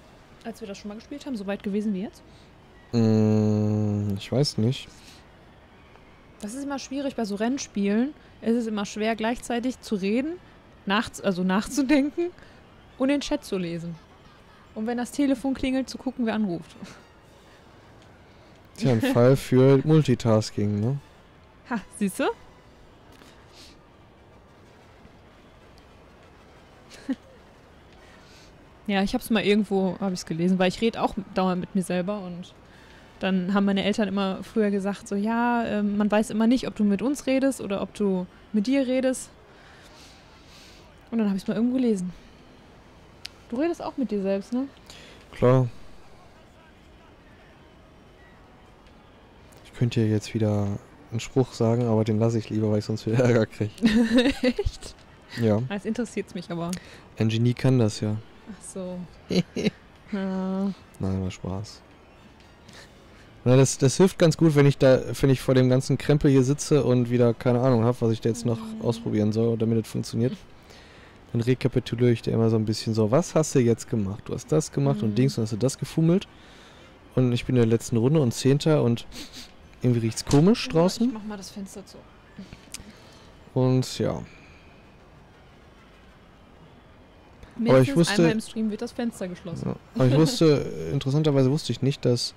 als wir das schon mal gespielt haben, so weit gewesen wie jetzt? Mm, ich weiß nicht. Das ist immer schwierig bei so Rennspielen. Es ist immer schwer, gleichzeitig zu reden, nachts, also nachzudenken und den Chat zu lesen. Und wenn das Telefon klingelt, zu gucken, wer anruft. Ist ja ein Fall für Multitasking, ne? Ha, siehst du? ja, ich habe es mal irgendwo, habe ich es gelesen, weil ich rede auch dauernd mit mir selber und dann haben meine Eltern immer früher gesagt, so ja, ähm, man weiß immer nicht, ob du mit uns redest oder ob du mit dir redest. Und dann habe ich es mal irgendwo gelesen. Du redest auch mit dir selbst, ne? Klar. Ich könnte ja jetzt wieder einen Spruch sagen, aber den lasse ich lieber, weil ich sonst wieder Ärger kriege. Echt? Ja. Das interessiert mich aber. Engenie kann das ja. Ach so. ja. Nein, war Spaß. Na, das, das hilft ganz gut, wenn ich da, wenn ich vor dem ganzen Krempel hier sitze und wieder keine Ahnung habe, was ich da jetzt noch Mhm. ausprobieren soll, damit es funktioniert. Dann rekapituliere ich da immer so ein bisschen so, was hast du jetzt gemacht? Du hast das gemacht Mhm. und Dings und hast du das gefummelt. Und ich bin in der letzten Runde und Zehnter und irgendwie riecht's komisch Ich draußen. mach mal das Fenster zu. Und ja. Mindestens ich wusste- einmal im Stream wird das Fenster geschlossen. ja. Aber ich wusste, interessanterweise wusste ich nicht, dass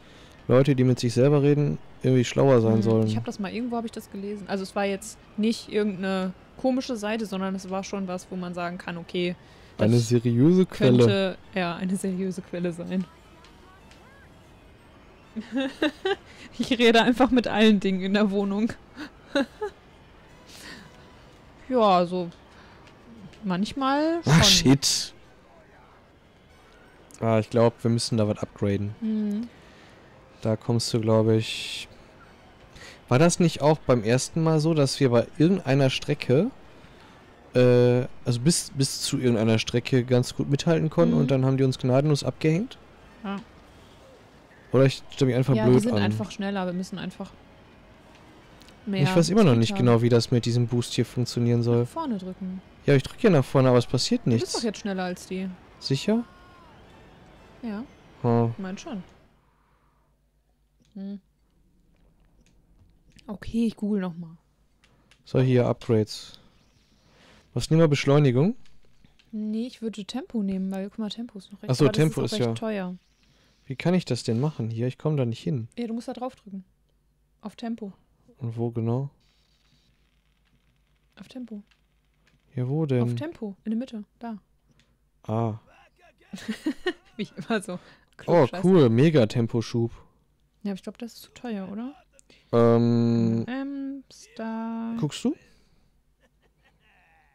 Leute, die mit sich selber reden, irgendwie schlauer sein Hm, sollen. Ich habe das mal irgendwo habe ich das gelesen. Also es war jetzt nicht irgendeine komische Seite, sondern es war schon was, wo man sagen kann, okay, Eine seriöse Quelle. könnte ja eine seriöse Quelle sein. ich rede einfach mit allen Dingen in der Wohnung. ja, so manchmal schon. Ah, shit. Ah, ich glaube, wir müssen da was upgraden. Hm. Da kommst du, glaube ich. War das nicht auch beim ersten Mal so, dass wir bei irgendeiner Strecke, äh, also bis, bis zu irgendeiner Strecke ganz gut mithalten konnten Mhm. und dann haben die uns gnadenlos abgehängt? Ja. Oder ich stelle mich einfach Ja, wir blöd sind an. einfach schneller, wir müssen einfach mehr ich weiß immer noch nicht genau, wie das mit diesem Boost hier funktionieren soll. Nach vorne drücken. Ja, ich drücke ja nach vorne, aber es passiert Du bist nichts. doch jetzt schneller als die. Sicher? Ja, Hm. ich mein schon. Hm. Okay, ich google nochmal. So, hier, Upgrades. Was nehmen wir? Beschleunigung? Nee, ich würde Tempo nehmen, weil guck mal, Tempo ist noch recht Ach so, aber das Tempo ist, ist ja- teuer. Wie kann ich das denn machen hier? Ich komme da nicht hin. Ja, du musst da drauf drücken. Auf Tempo. Und wo genau? Auf Tempo. Ja, wo Auf denn? Tempo. In der Mitte. Da. Ah. Wie ich immer so. Oh, klugscheiße. cool. Mega-Temposchub. Ja, aber ich glaube, das ist zu teuer, oder? Ähm, Ähm, Star. guckst du?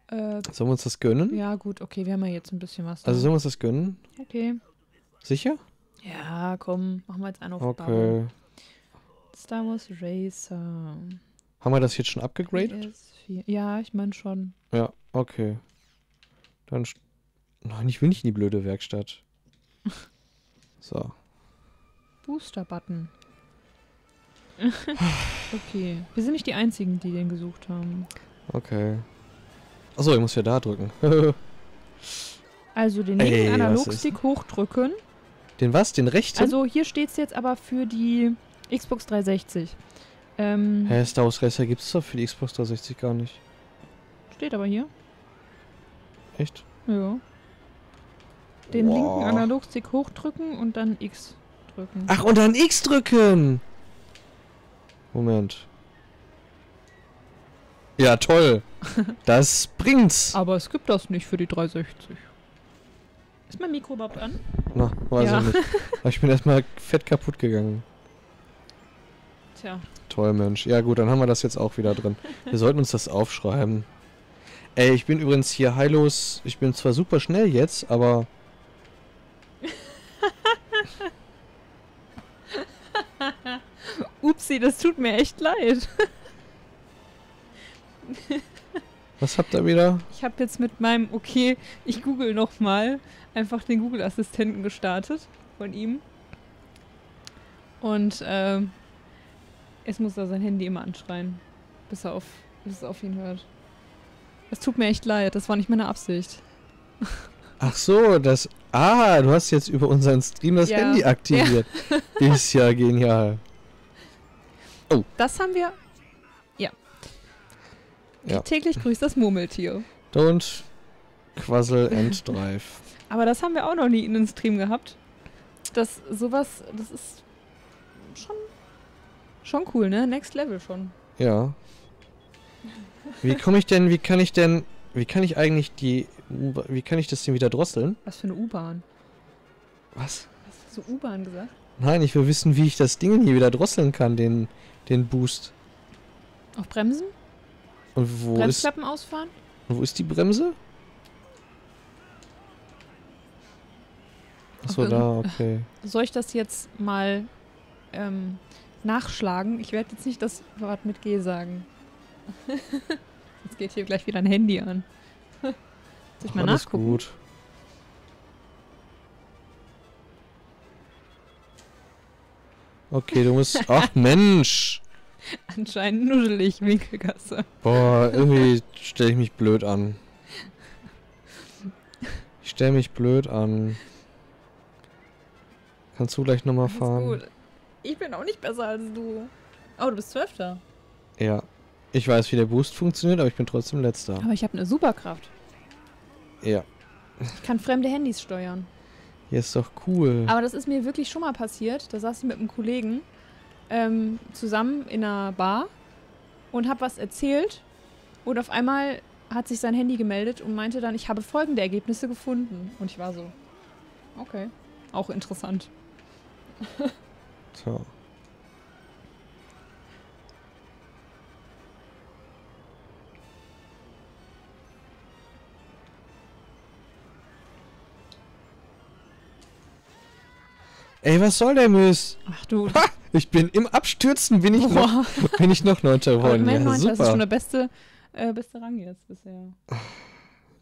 Äh, Sollen wir uns das gönnen? ja, gut, okay, wir haben ja jetzt ein bisschen was. Also da. sollen wir uns das gönnen? okay. Sicher? Ja, komm, machen wir jetzt einen auf Bubble. Okay. Star Wars Racer. Haben wir das jetzt schon abgegradet? PS4. Ja, ich meine schon. Ja, okay. Dann. Nein, ich will nicht in die blöde Werkstatt. So. Booster-Button. okay. Wir sind nicht die Einzigen, die den gesucht haben. Okay. Achso, ich muss ja da drücken. Also den linken Analogstick hochdrücken. Den was? Den rechten? Also hier steht es jetzt aber für die Xbox 360. Ähm, Hä, Star Wars Racer gibt es doch für die Xbox 360 gar nicht. steht aber hier. Echt? Ja. Den Boah. linken Analogstick hochdrücken und dann X drücken. Ach, und dann X drücken! Moment. Ja, toll. Das bringt's. Aber es gibt das nicht für die 360. Ist mein Mikro überhaupt an? Na, weiß Ja. ich nicht. Aber ich bin erstmal fett kaputt gegangen. Tja. Toll, Mensch. Ja gut, dann haben wir das jetzt auch wieder drin. Wir sollten uns das aufschreiben. Ey, ich bin übrigens hier heillos. Ich bin zwar super schnell jetzt, aber... Upsi, das tut mir echt leid. Was habt ihr wieder? Ich habe jetzt mit meinem, okay, ich google nochmal, einfach den Google-Assistenten gestartet von ihm. Und ähm, es muss da sein Handy immer anschreien, bis er auf, bis es auf ihn hört. Es tut mir echt leid, das war nicht meine Absicht. Ach so, das... Ah, du hast jetzt über unseren Stream das Ja. Handy aktiviert. Ist ja genial. Das haben wir. Ja. Ja. Täglich grüßt das Murmeltier. Don't quassel and drive. Aber das haben wir auch noch nie in einem Stream gehabt. Das sowas, das ist schon schon cool, ne? Next Level schon. Ja. Wie komme ich denn, wie kann ich denn, wie kann ich eigentlich die, wie kann ich das denn wieder drosseln? Was für eine U-Bahn? Was? Hast du U-Bahn gesagt? Nein, ich will wissen, wie ich das Ding hier wieder drosseln kann, den, den Boost. Auf Bremsen? Und wo ist, Bremsklappen ausfahren? wo ist die Bremse? Achso, da, okay. Soll ich das jetzt mal ähm, nachschlagen? Ich werde jetzt nicht das Wort mit G sagen. jetzt geht hier gleich wieder ein Handy an. Soll ich mal alles nachgucken? gut. Okay, du musst. Ach Mensch! Anscheinend nuschelig, Winkelgasse. Boah, irgendwie stelle ich mich blöd an. Ich stelle mich blöd an. Kannst du gleich nochmal fahren? gut. Ich bin auch nicht besser als du. Oh, du bist Zwölfter. Ja. Ich weiß, wie der Boost funktioniert, aber ich bin trotzdem letzter. Aber ich habe eine Superkraft. Ja. Ich kann fremde Handys steuern. Hier ist doch cool. Aber das ist mir wirklich schon mal passiert. Da saß ich mit einem Kollegen ähm, zusammen in einer Bar und habe was erzählt. Und auf einmal hat sich sein Handy gemeldet und meinte dann, ich habe folgende Ergebnisse gefunden. Und ich war so, okay, auch interessant. So. Ey, was soll der Mist? Ach du, Ich bin im Abstürzen, bin ich noch, boah. bin ich noch neunter geworden. Ja, neunter, das ist schon der beste, äh, beste Rang jetzt bisher.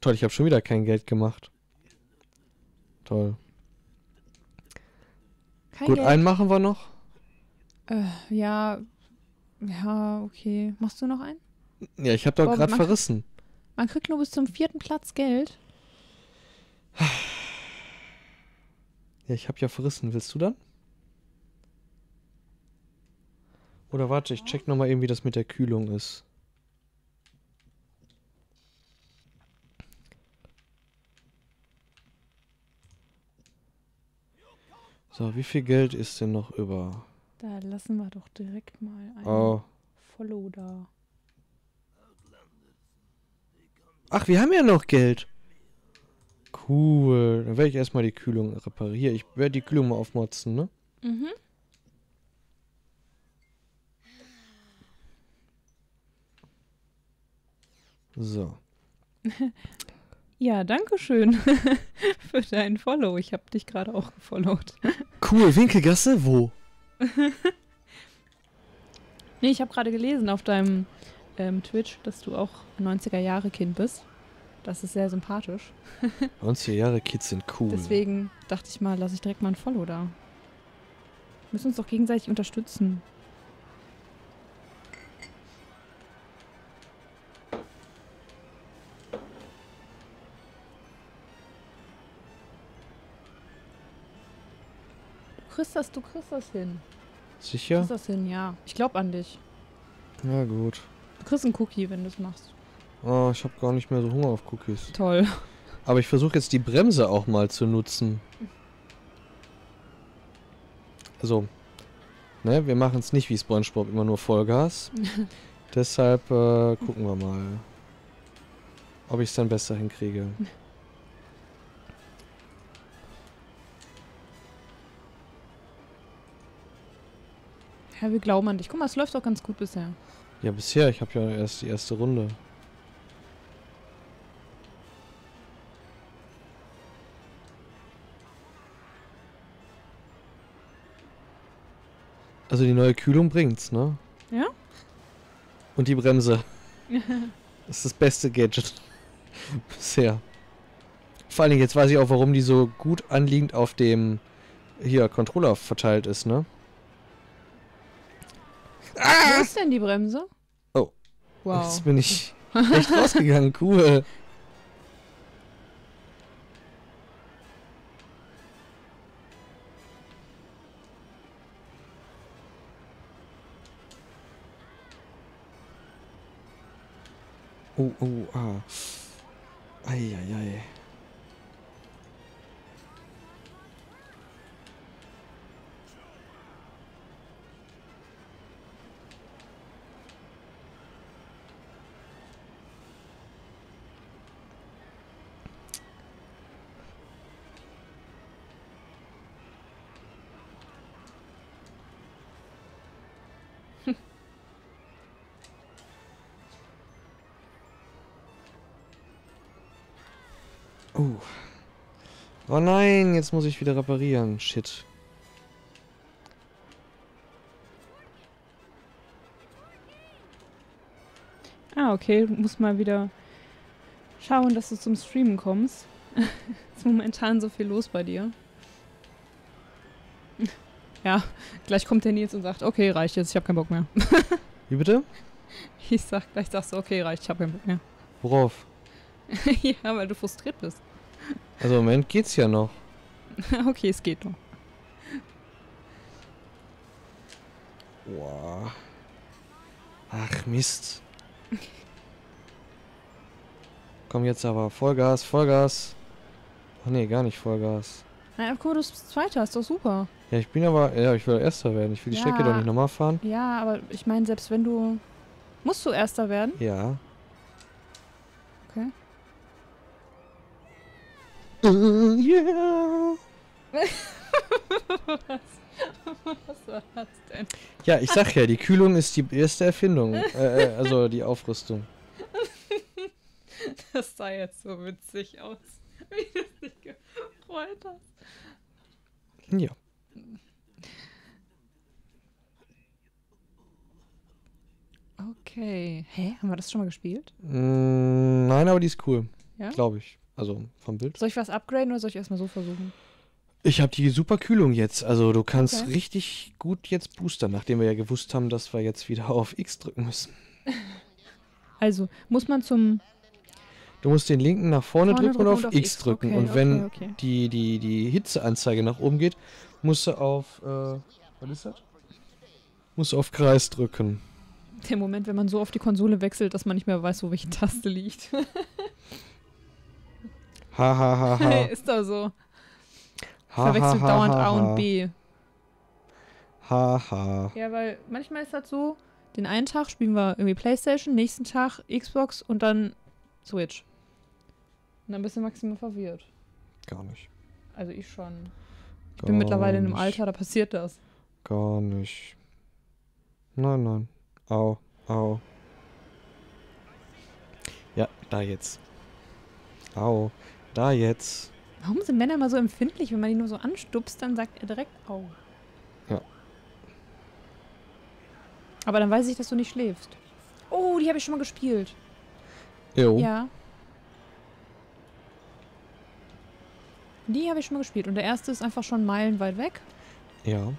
Toll, ich habe schon wieder kein Geld gemacht. Toll. Kein Gut, Geld. einen machen wir noch. Äh, ja, ja, okay. Machst du noch einen? Ja, ich habe doch gerade verrissen. Man kriegt nur bis zum vierten Platz Geld. Ja, ich habe ja verrissen. Willst du dann? Oder warte, ich check nochmal eben, wie das mit der Kühlung ist. So, wie viel Geld ist denn noch über? Da lassen wir doch direkt mal einen Oh, Follow da. Ach, wir haben ja noch Geld. Cool. Dann werde ich erstmal die Kühlung reparieren. Ich werde die Kühlung mal aufmotzen, ne? Mhm. So. Ja, danke schön für deinen Follow. Ich habe dich gerade auch gefollowt. Cool. Winkelgasse? Wo? Nee, ich habe gerade gelesen auf deinem ähm, Twitch, dass du auch 90er-Jahre-Kind bist. Das ist sehr sympathisch. 90er Jahre Kids sind cool. Deswegen dachte ich mal, lasse ich direkt mal ein Follow da. Wir müssen uns doch gegenseitig unterstützen. Du kriegst das, du kriegst das hin. Du Sicher? kriegst das hin, ja. Ich glaube an dich. Ja, gut. Du kriegst einen Cookie, wenn du es machst. Oh, ich habe gar nicht mehr so Hunger auf Cookies. Toll. Aber ich versuche jetzt die Bremse auch mal zu nutzen. Also, ne, wir machen es nicht wie SpongeBob immer nur Vollgas. Deshalb äh, gucken wir mal, ob ich es dann besser hinkriege. Ja, wir glauben an dich. Guck mal, es läuft doch ganz gut bisher. Ja, bisher, ich habe ja erst die erste Runde. Also die neue Kühlung bringt's, ne? Ja? Und die Bremse. Das ist das beste Gadget bisher. Vor allen Dingen, jetzt weiß ich auch, warum die so gut anliegend auf dem hier Controller verteilt ist, ne? Wo ist denn die Bremse? Oh. Wow. Jetzt bin ich echt rausgegangen, cool. Oh, oh, ah. Eieiei. Oh. Oh nein, jetzt muss ich wieder reparieren. Shit. Ah, okay. Du musst mal wieder schauen, dass du zum Streamen kommst. ist momentan so viel los bei dir. Ja, gleich kommt der Nils und sagt, okay, reicht jetzt, ich habe keinen Bock mehr. Wie bitte? Ich sag, gleich sagst du, okay, reicht, ich habe keinen Bock mehr. Worauf? ja, weil du frustriert bist. Also im Moment geht's ja noch. okay, es geht noch. Boah. Ach, Mist. Komm jetzt aber. Vollgas, Vollgas. Ach nee, gar nicht Vollgas. Na, guck mal, du bist Zweiter, ist doch super. Ja, ich bin aber. Ja, ich will Erster werden. Ich will die Strecke Ja. doch nicht nochmal fahren. Ja, aber ich meine, selbst wenn du. Musst du Erster werden? Ja. Okay. Uh, yeah. Was war das denn? Ja, ich sag ja, die Kühlung ist die erste Erfindung. äh, äh, also die Aufrüstung. Das sah jetzt so witzig aus. Wie du dich gefreut hast. Ja. Okay. Hä? Haben wir das schon mal gespielt? Mm, nein, aber die ist cool. Ja? Glaube ich. Also vom Bild. Soll ich was upgraden oder soll ich erstmal so versuchen? Ich habe die super Kühlung jetzt. Also du kannst Okay. richtig gut jetzt boostern, nachdem wir ja gewusst haben, dass wir jetzt wieder auf X drücken müssen. Also, muss man zum. Du musst den linken nach vorne, Vorne drücken und auf X drücken. Okay, und wenn okay. die, die, die Hitzeanzeige nach oben geht, musst du auf. Äh, was ist das? Musst du auf Kreis drücken. Der Moment, wenn man so auf die Konsole wechselt, dass man nicht mehr weiß, wo welche Taste liegt. Ha ha ha ha. ist doch so. Verwechselt dauernd A und B. Ha ha. Ja, weil manchmal ist das so, Den einen Tag spielen wir irgendwie Playstation, nächsten Tag Xbox und dann Switch. Und dann bist du maximal verwirrt. Gar nicht. Also ich schon. Ich Gar bin mittlerweile in einem nicht. Alter, da passiert das. Gar nicht. Nein, nein. Au, au. Ja, da jetzt. Au, da jetzt. Warum sind Männer immer so empfindlich? Wenn man die nur so anstupst, dann sagt er direkt Au. Ja. Aber dann weiß ich, dass du nicht schläfst. Oh, die habe ich schon mal gespielt. Jo. Ja. Die habe ich schon mal gespielt. Und der erste ist einfach schon meilenweit weg. Ja.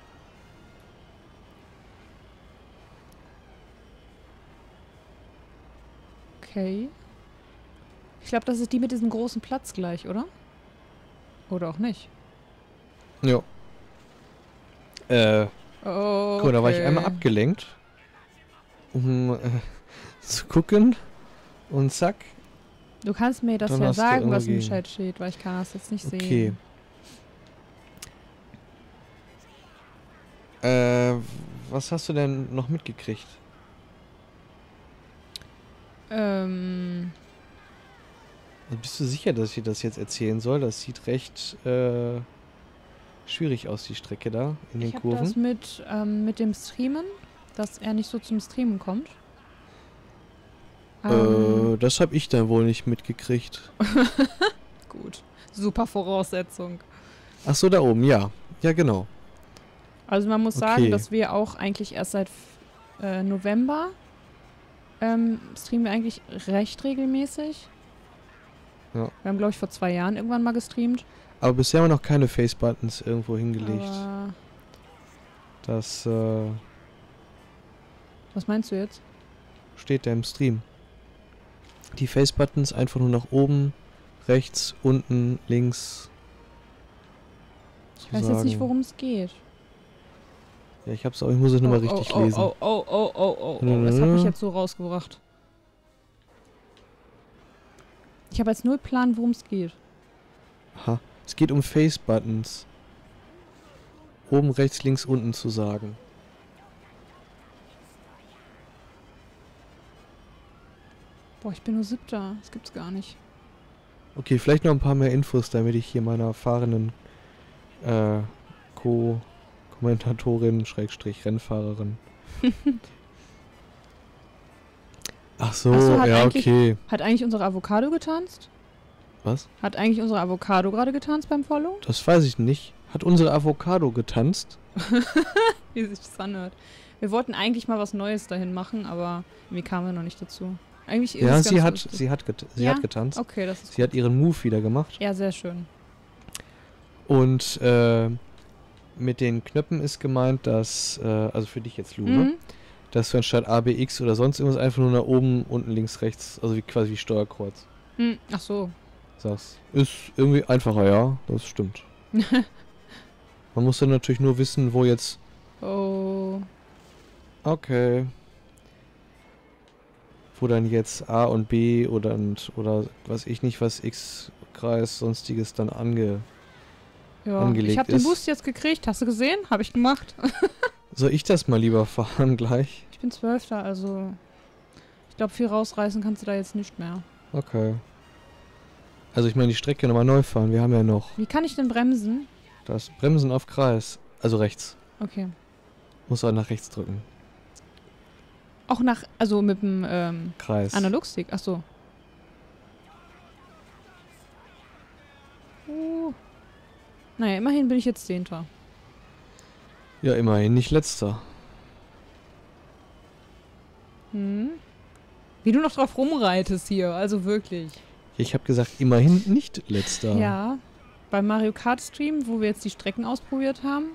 Okay. Ich glaube, das ist die mit diesem großen Platz gleich, oder? Oder auch nicht. Ja. Äh, Oh. guck mal, da war ich einmal abgelenkt, um äh, zu gucken. Und zack. Du kannst mir das ja sagen, was im Chat steht, weil ich kann das jetzt nicht Okay. sehen. Äh, was hast du denn noch mitgekriegt? Ähm, bist du sicher, dass ich dir das jetzt erzählen soll? Das sieht recht äh, schwierig aus, die Strecke da in den ich habe das Kurven. mit, ähm, mit dem Streamen, dass er nicht so zum Streamen kommt. Ähm, Äh, das habe ich dann wohl nicht mitgekriegt. gut. Super Voraussetzung. Ach so, da oben, ja. Ja, genau. Also man muss Okay. sagen, dass wir auch eigentlich erst seit äh, November ähm, streamen wir eigentlich recht regelmäßig. Ja. Wir haben, glaube ich, vor zwei Jahren irgendwann mal gestreamt. Aber bisher haben wir noch keine Face-Buttons irgendwo hingelegt. Aber Das äh, was meinst du jetzt? steht da im Stream. Die Face-Buttons einfach nur nach oben, rechts, unten, links. Ich weiß jetzt nicht, worum es geht. Ja, ich hab's auch, ich muss es nochmal oh, richtig oh, lesen. Oh, oh, oh, oh, oh, oh. Das hat mich jetzt so rausgebracht. Ich habe jetzt null Plan, worum es geht. Aha. Es geht um Face-Buttons. Oben, rechts, links, unten zu sagen. Boah, ich bin nur siebter. Das gibt's gar nicht. Okay, vielleicht noch ein paar mehr Infos, damit ich hier meiner erfahrenen äh, Co-Kommentatorin, Schrägstrich Rennfahrerin. Ach so, Ach so, ja, okay. Hat eigentlich unsere Avocado getanzt? Was? Hat eigentlich unsere Avocado gerade getanzt beim Follow? Das weiß ich nicht. Hat unsere Avocado getanzt? Wie sich das anhört. Wir wollten eigentlich mal was Neues dahin machen, aber irgendwie kamen wir noch nicht dazu. Eigentlich ist ja, es sie hat, lustig. sie, hat sie Ja? hat getanzt. Okay, das ist Sie hat ihren Move wieder gemacht. Ja, sehr schön. Und äh, mit den Knöpfen ist gemeint, dass, äh, also für dich jetzt, Lu, ne? Mhm. Dass du anstatt A, B, X oder sonst irgendwas einfach nur nach oben, unten, links, rechts, also wie quasi wie Steuerkreuz Hm, Ach so. sagst. Ist irgendwie einfacher, ja, das stimmt. Man muss dann natürlich nur wissen, wo jetzt. Oh. Okay. Wo dann jetzt A und B oder und, oder weiß ich nicht, was X, Kreis, sonstiges dann ange. Ja. Angelegt ich habe den ist. Boost jetzt gekriegt. Hast du gesehen? Habe ich gemacht. Soll ich das mal lieber fahren gleich? Ich bin Zwölfter, also ich glaube, viel rausreißen kannst du da jetzt nicht mehr. Okay. Also ich meine die Strecke nochmal neu fahren. Wir haben ja noch Wie kann ich denn bremsen? das Bremsen auf Kreis. Also rechts. Okay. Muss auch nach rechts drücken. Auch nach, also mit dem ähm, Kreis. Analogstick. Ach so. Uh. Naja, immerhin bin ich jetzt Zehnter. Ja, immerhin nicht letzter. Hm? Wie du noch drauf rumreitest hier, also wirklich. Ich habe gesagt, immerhin nicht letzter. Ja. Beim Mario Kart Stream, wo wir jetzt die Strecken ausprobiert haben,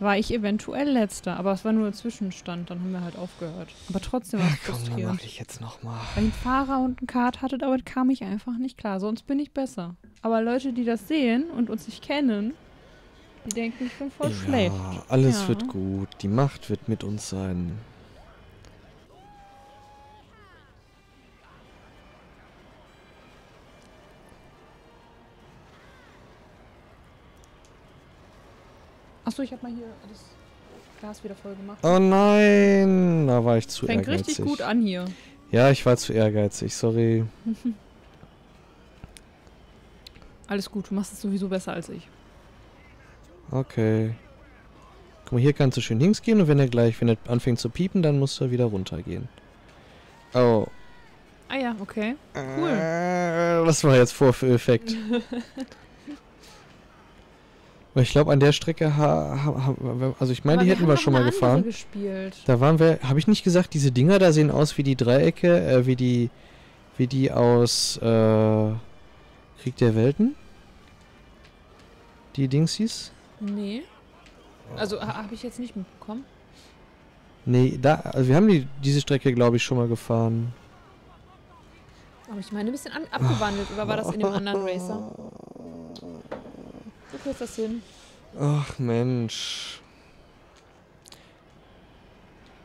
war ich eventuell letzter, aber es war nur ein Zwischenstand, dann haben wir halt aufgehört. Aber trotzdem war es Komm, dann frustrierend. mach ich jetzt nochmal. Weil ich einen Fahrer und einen Kart hatte, damit kam ich einfach nicht klar. Sonst bin ich besser. Aber Leute, die das sehen und uns nicht kennen, die denken, ich bin voll schlecht. Ja, alles Ja. wird gut. Die Macht wird mit uns sein. Achso, ich habe mal hier das Glas wieder voll gemacht. Oh nein, da war ich zu Fängt ehrgeizig. richtig gut an hier. Ja, ich war zu ehrgeizig, sorry. Alles gut, du machst es sowieso besser als ich. Okay. Guck mal, hier kannst du schön links gehen und wenn er gleich, wenn er anfängt zu piepen, dann musst du wieder runtergehen. Oh. Ah ja, okay. Cool. Äh, was war jetzt Vorführeffekt? Aber ich glaube, an der Strecke, ha, ha, ha, also ich meine, die hätten wir schon mal gefahren. gespielt. Da waren wir, habe ich nicht gesagt, diese Dinger da sehen aus wie die Dreiecke, äh, wie die, wie die aus äh, Krieg der Welten? Die Dingsies? Nee. Also ha habe ich jetzt nicht mitbekommen. Nee, da, also wir haben die, diese Strecke, glaube ich, schon mal gefahren. Aber ich meine, ein bisschen an abgewandelt. Oder war das in dem anderen Racer? Wo kriegst das hin? Ach Mensch.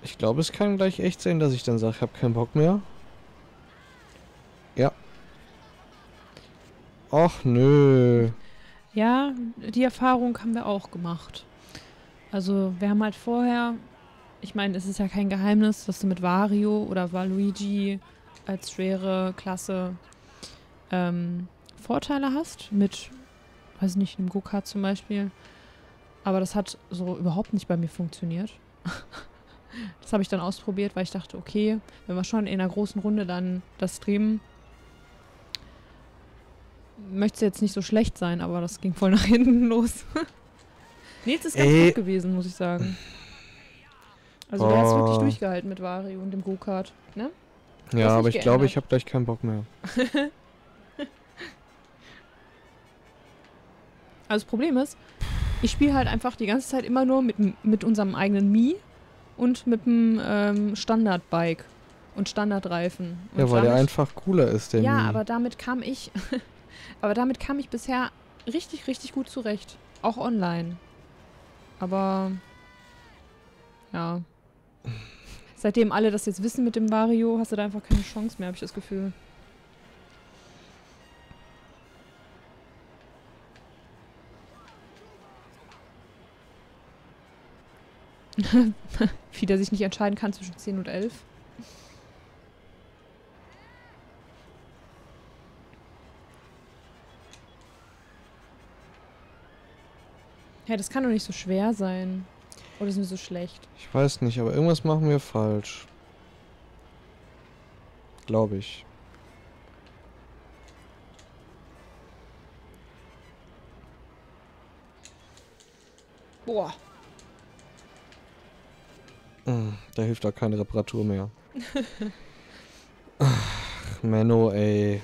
Ich glaube, es kann gleich echt sein, dass ich dann sage, ich habe keinen Bock mehr. Ja. Ach nö. Ja, die Erfahrung haben wir auch gemacht. Also wir haben halt vorher, ich meine, es ist ja kein Geheimnis, dass du mit Wario oder Waluigi als schwere Klasse ähm, Vorteile hast. Mit, weiß nicht, einem Go-Kart zum Beispiel. Aber das hat so überhaupt nicht bei mir funktioniert. das habe ich dann ausprobiert, weil ich dachte, okay, wenn wir schon in einer großen Runde dann das streamen, möchte jetzt nicht so schlecht sein, aber das ging voll nach hinten los. es ist ganz Ey. gut gewesen, muss ich sagen. Also du hast wirklich Boah. durchgehalten mit Wario und dem Go-Kart, ne? Ja, aber ich glaube, geändert. ich habe gleich keinen Bock mehr. Also das Problem ist, ich spiele halt einfach die ganze Zeit immer nur mit, mit unserem eigenen Mi und mit dem ähm, Standardbike und Standardreifen. Und Ja, weil der damit- einfach cooler ist, der Ja, Mi. aber damit kam ich, aber damit kam ich bisher richtig, richtig gut zurecht. Auch online. Aber ja. Seitdem alle das jetzt wissen mit dem Vario, hast du da einfach keine Chance mehr, habe ich das Gefühl. Wie der sich nicht entscheiden kann zwischen 10 und 11. Ja, das kann doch nicht so schwer sein. Oder sind wir so schlecht? Ich weiß nicht, aber irgendwas machen wir falsch. Glaube ich. Boah. Mm, Da hilft auch keine Reparatur mehr. Ach, Menno, ey.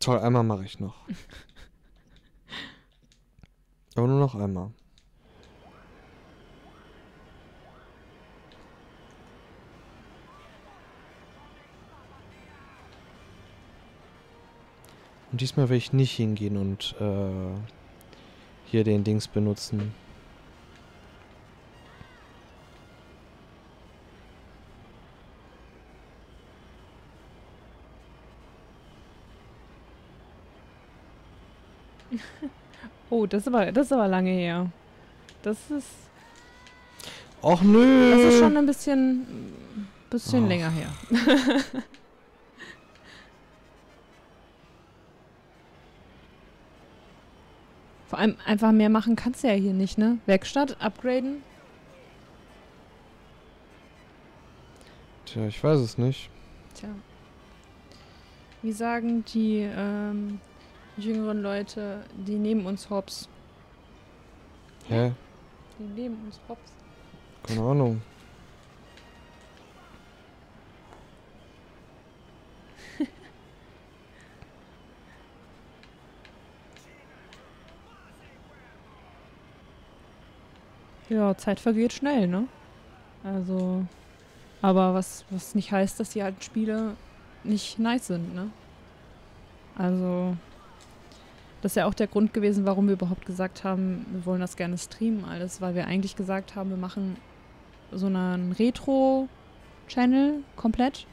Toll, einmal mache ich noch. Aber nur noch einmal. Und diesmal werde ich nicht hingehen und äh, hier den Dings benutzen. Oh, das ist aber, das ist aber lange her. Das ist, Och nö! das ist schon ein bisschen, bisschen Ach. länger her. Vor allem einfach mehr machen kannst du ja hier nicht, ne? Werkstatt, upgraden. Tja, ich weiß es nicht. Tja. Wie sagen die ähm, jüngeren Leute, die neben uns hops? Hä? Die Leben uns Pops. Keine Ahnung. Ja, Zeit vergeht schnell, ne? Also, aber was, was nicht heißt, dass die alten Spiele nicht nice sind, ne? Also, das ist ja auch der Grund gewesen, warum wir überhaupt gesagt haben, wir wollen das gerne streamen, alles, weil wir eigentlich gesagt haben, wir machen so einen Retro-Channel komplett.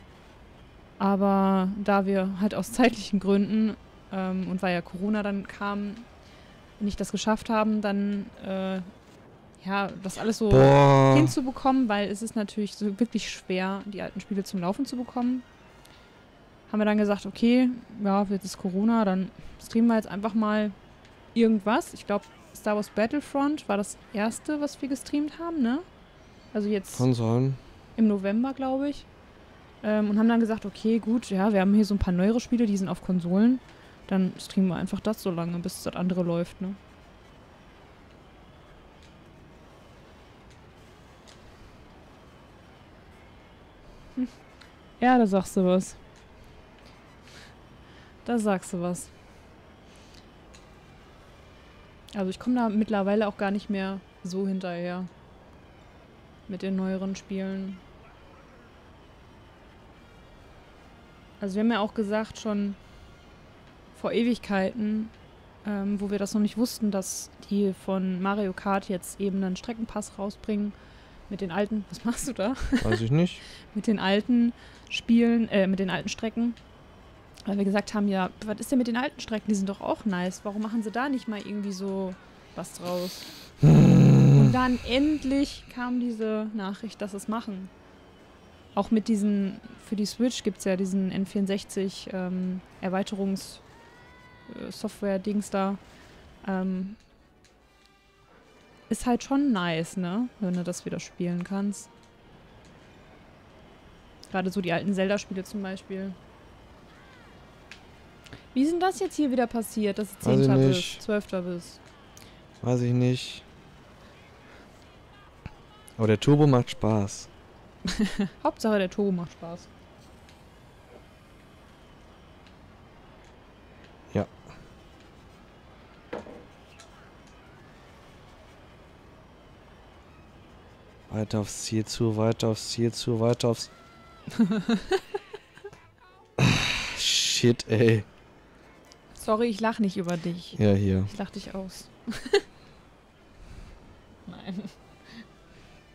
Aber da wir halt aus zeitlichen Gründen ähm, und weil ja Corona dann kam, nicht das geschafft haben, dann äh, ja, das alles so Boah. hinzubekommen, weil es ist natürlich so wirklich schwer, die alten Spiele zum Laufen zu bekommen. Haben wir dann gesagt, okay, ja, jetzt ist Corona, dann streamen wir jetzt einfach mal irgendwas. Ich glaube, Star Wars Battlefront war das erste, was wir gestreamt haben, ne? Also jetzt Kann sein. im November, glaube ich. Ähm, und haben dann gesagt, okay, gut, ja, wir haben hier so ein paar neuere Spiele, die sind auf Konsolen. Dann streamen wir einfach das so lange, bis das andere läuft, ne? Hm. Ja, da sagst du was. Da sagst du was. Also ich komme da mittlerweile auch gar nicht mehr so hinterher. Mit den neueren Spielen. Also wir haben ja auch gesagt schon vor Ewigkeiten, ähm, wo wir das noch nicht wussten, dass die von Mario Kart jetzt eben einen Streckenpass rausbringen mit den alten, was machst du da? Weiß ich nicht. mit den alten Spielen, äh, mit den alten Strecken. Weil wir gesagt haben, ja, was ist denn mit den alten Strecken? Die sind doch auch nice. Warum machen sie da nicht mal irgendwie so was draus? Und dann endlich kam diese Nachricht, dass sie es machen. Auch mit diesen, für die Switch gibt es ja diesen N64 ähm, Erweiterungs-Software-Dings da. Ähm, ist halt schon nice, ne? Wenn du das wieder spielen kannst. Gerade so die alten Zelda-Spiele zum Beispiel. Wie ist denn das jetzt hier wieder passiert, dass du Weiß ich 10. nicht. bist, 12. bist? Weiß ich nicht. Aber der Turbo macht Spaß. Hauptsache der Turbo macht Spaß. Ja. Weiter aufs Ziel zu, weiter aufs Ziel zu, weiter aufs. Shit, ey. Sorry, ich lach nicht über dich. Ja, hier. Ich lach dich aus. Nein.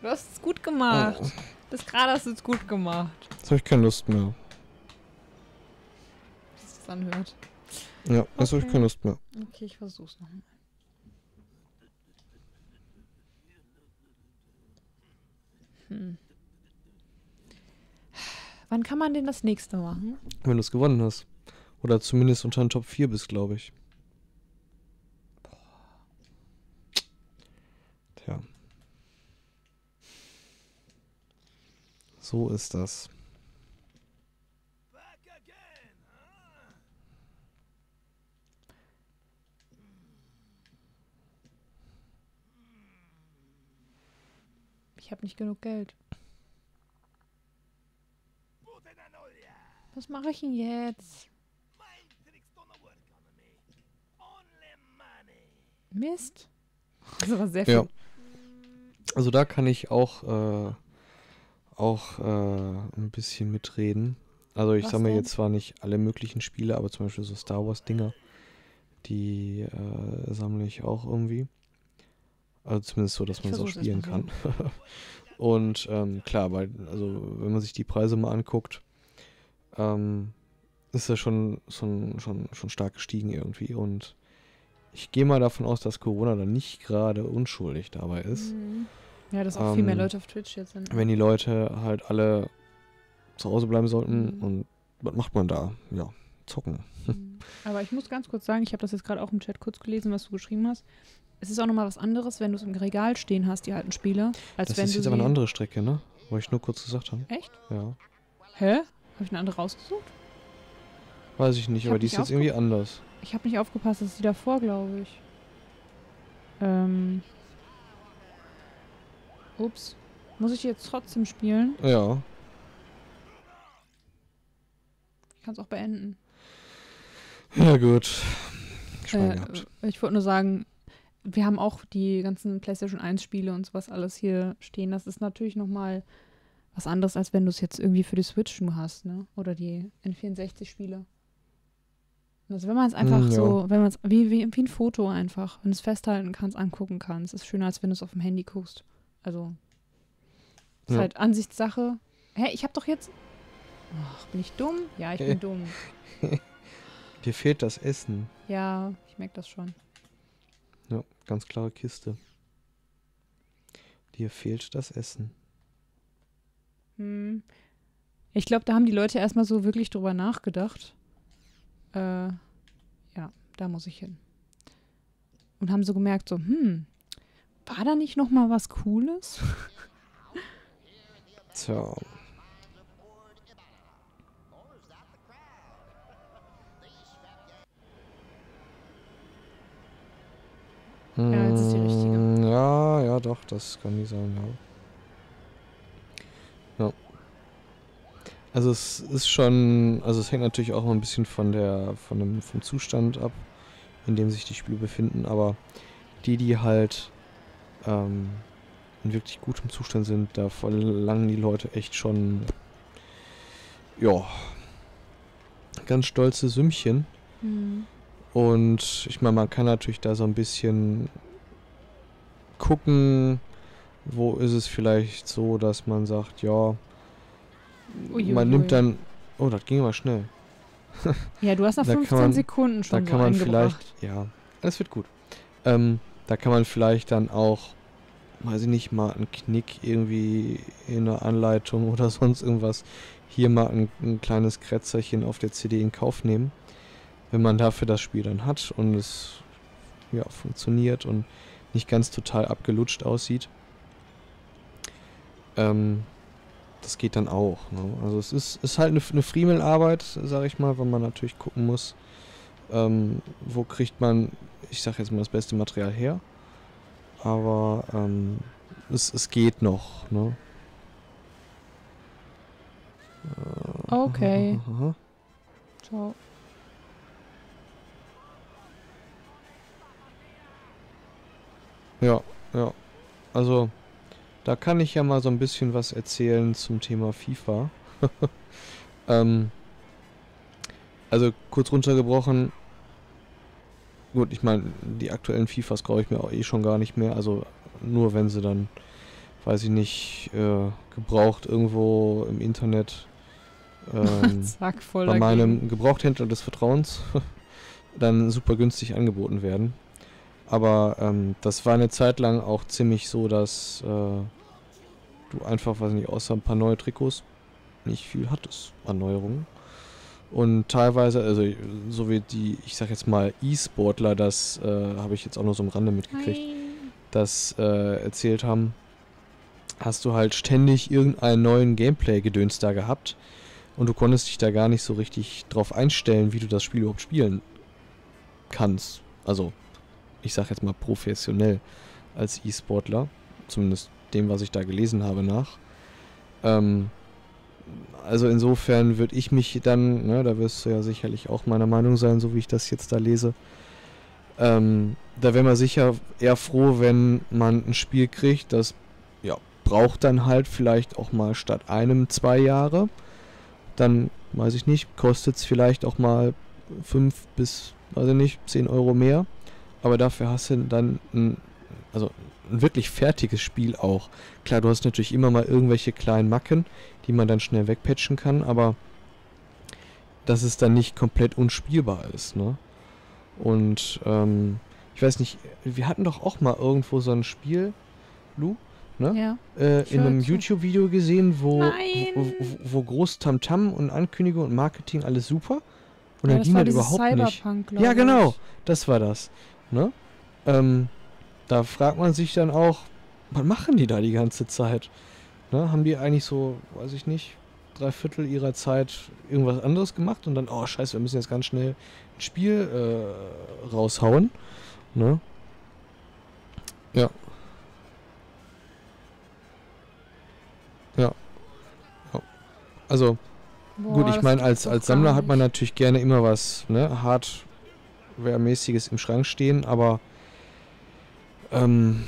Du hast es gut gemacht. Oh, Bis gerade hast du es gut gemacht. jetzt habe ich keine Lust mehr. Wie es anhört. Ja, jetzt habe ich Okay. keine Lust mehr. Okay, ich versuch's nochmal. Hm. Wann kann man denn das nächste machen? Wenn du es gewonnen hast. Oder zumindest unter den Top 4 bist, glaube ich. Tja. So ist das. Ich habe nicht genug Geld. Was mache ich denn jetzt? Mist. Das war sehr viel. Ja. Also da kann ich auch, äh, auch äh, ein bisschen mitreden. Also ich Was sammle denn? jetzt zwar nicht alle möglichen Spiele, aber zum Beispiel so Star Wars Dinger, die äh, sammle ich auch irgendwie. Also zumindest so, dass Ich man es auch spielen kann. Und ähm, klar, weil, also wenn man sich die Preise mal anguckt, ähm, ist das schon, schon, schon, schon stark gestiegen irgendwie. Und ich gehe mal davon aus, dass Corona dann nicht gerade unschuldig dabei ist. Mhm. Ja, dass auch viel mehr Ähm, Leute auf Twitch jetzt sind. Wenn die Leute halt alle zu Hause bleiben sollten Mhm. und was macht man da? Ja, zocken. Mhm. Aber ich muss ganz kurz sagen, ich habe das jetzt gerade auch im Chat kurz gelesen, was du geschrieben hast. Es ist auch nochmal was anderes, wenn du es im Regal stehen hast, die alten Spiele, als das wenn ist du jetzt aber eine andere Strecke, ne? Wollte ich nur kurz gesagt haben. Echt? Ja. Hä? Habe ich eine andere rausgesucht? Weiß ich nicht, Ich aber die ist jetzt irgendwie anders. Ich habe nicht aufgepasst, das ist die davor, glaube ich. Ähm, Ups. Muss ich jetzt trotzdem spielen? Ja. Ich kann es auch beenden. Ja, gut. Äh, ich wollte nur sagen, wir haben auch die ganzen PlayStation 1 Spiele und sowas alles hier stehen. Das ist natürlich nochmal was anderes, als wenn du es jetzt irgendwie für die Switch nur hast, ne? Oder die N64-Spiele. Also wenn man es einfach Mm, ja. so, wenn man es, wie, wie, wie ein Foto einfach, wenn du es festhalten kannst, angucken kannst, ist schöner, als wenn du es auf dem Handy guckst. Also, ist Ja. halt Ansichtssache. Hä, ich hab doch jetzt. Ach, bin ich dumm? Ja, ich bin dumm. Dir fehlt das Essen. Ja, ich merke das schon. Ja, ganz klare Kiste. Dir fehlt das Essen. Hm. Ich glaube, da haben die Leute erstmal so wirklich drüber nachgedacht. Äh, ja, da muss ich hin. Und haben so gemerkt, so, hm, war da nicht noch mal was Cooles? Tja. Ja, jetzt ist die richtige. Mm, Ja, ja, doch, das kann die sein, ja. Ja. Also es ist schon, also es hängt natürlich auch mal ein bisschen von der, von dem, vom Zustand ab, in dem sich die Spiele befinden, aber die, die halt ähm, in wirklich gutem Zustand sind, da verlangen die Leute echt schon, ja, ganz stolze Sümmchen. Hm. Und ich meine, man kann natürlich da so ein bisschen gucken, wo ist es vielleicht so, dass man sagt, ja, Uiuiui. man nimmt dann, oh, das ging aber schnell. Ja, du hast nach Da kann 15 man- Sekunden Da schon kann so man vielleicht, ja, das wird gut. Ähm, da kann man vielleicht dann auch, weiß ich nicht, mal einen Knick irgendwie in der Anleitung oder sonst irgendwas, hier mal ein, ein kleines Krätzerchen auf der CD in Kauf nehmen, wenn man dafür das Spiel dann hat und es ja, funktioniert und nicht ganz total abgelutscht aussieht. Ähm, das geht dann auch. Ne? Also es ist, ist halt eine, eine Friemelarbeit, sage ich mal, weil man natürlich gucken muss, ähm, wo kriegt man, ich sag jetzt mal, das beste Material her. Aber ähm, es, es geht noch. Ne? Äh, Okay. aha. Ciao. Ja, ja. Also, da kann ich ja mal so ein bisschen was erzählen zum Thema FIFA. ähm, also, kurz runtergebrochen. Gut, ich meine, die aktuellen FIFAs brauche ich mir auch eh schon gar nicht mehr. Also, nur wenn sie dann, weiß ich nicht, äh, gebraucht irgendwo im Internet ähm, Zack, voll bei dagegen. meinem Gebrauchthändler des Vertrauens dann super günstig angeboten werden. Aber ähm, das war eine Zeit lang auch ziemlich so, dass äh, du einfach, weiß nicht, außer ein paar neue Trikots nicht viel hattest an Neuerungen. Und teilweise, also so wie die, ich sag jetzt mal, E-Sportler, das äh, habe ich jetzt auch nur so am Rande mitgekriegt, Nein. das äh, erzählt haben, hast du halt ständig irgendeinen neuen Gameplay-Gedöns da gehabt und du konntest dich da gar nicht so richtig drauf einstellen, wie du das Spiel überhaupt spielen kannst. Also, ich sag jetzt mal professionell als E-Sportler, zumindest dem, was ich da gelesen habe, nach. Ähm, also insofern würde ich mich dann, ne, da wirst du ja sicherlich auch meiner Meinung sein, so wie ich das jetzt da lese, ähm, da wäre man sicher eher froh, wenn man ein Spiel kriegt, das ja, braucht dann halt vielleicht auch mal statt einem zwei Jahre. Dann, weiß ich nicht, kostet es vielleicht auch mal fünf bis, weiß ich nicht, zehn Euro mehr. Aber dafür hast du dann ein, also ein wirklich fertiges Spiel auch. Klar, du hast natürlich immer mal irgendwelche kleinen Macken, die man dann schnell wegpatchen kann, aber dass es dann nicht komplett unspielbar ist, ne? Und ähm, ich weiß nicht, wir hatten doch auch mal irgendwo so ein Spiel, Lu, ne? Ja. äh, in einem. YouTube-Video gesehen, wo, wo, wo, groß Tamtam und Ankündigung und Marketing alles super. Und ja, dann ging war das überhaupt nicht. Cyberpunk, glaub Ja, genau, ich. das war das. Ne? Ähm, da fragt man sich dann auch, was machen die da die ganze Zeit? Ne? Haben die eigentlich so, weiß ich nicht, drei Viertel ihrer Zeit irgendwas anderes gemacht und dann, oh scheiße, wir müssen jetzt ganz schnell ein Spiel äh, raushauen. Ne? Ja. Ja. ja. Also, Boah, gut, ich meine, als, als Sammler hat man natürlich gerne immer was, ne? Hart Hardware-mäßiges im Schrank stehen, aber ähm,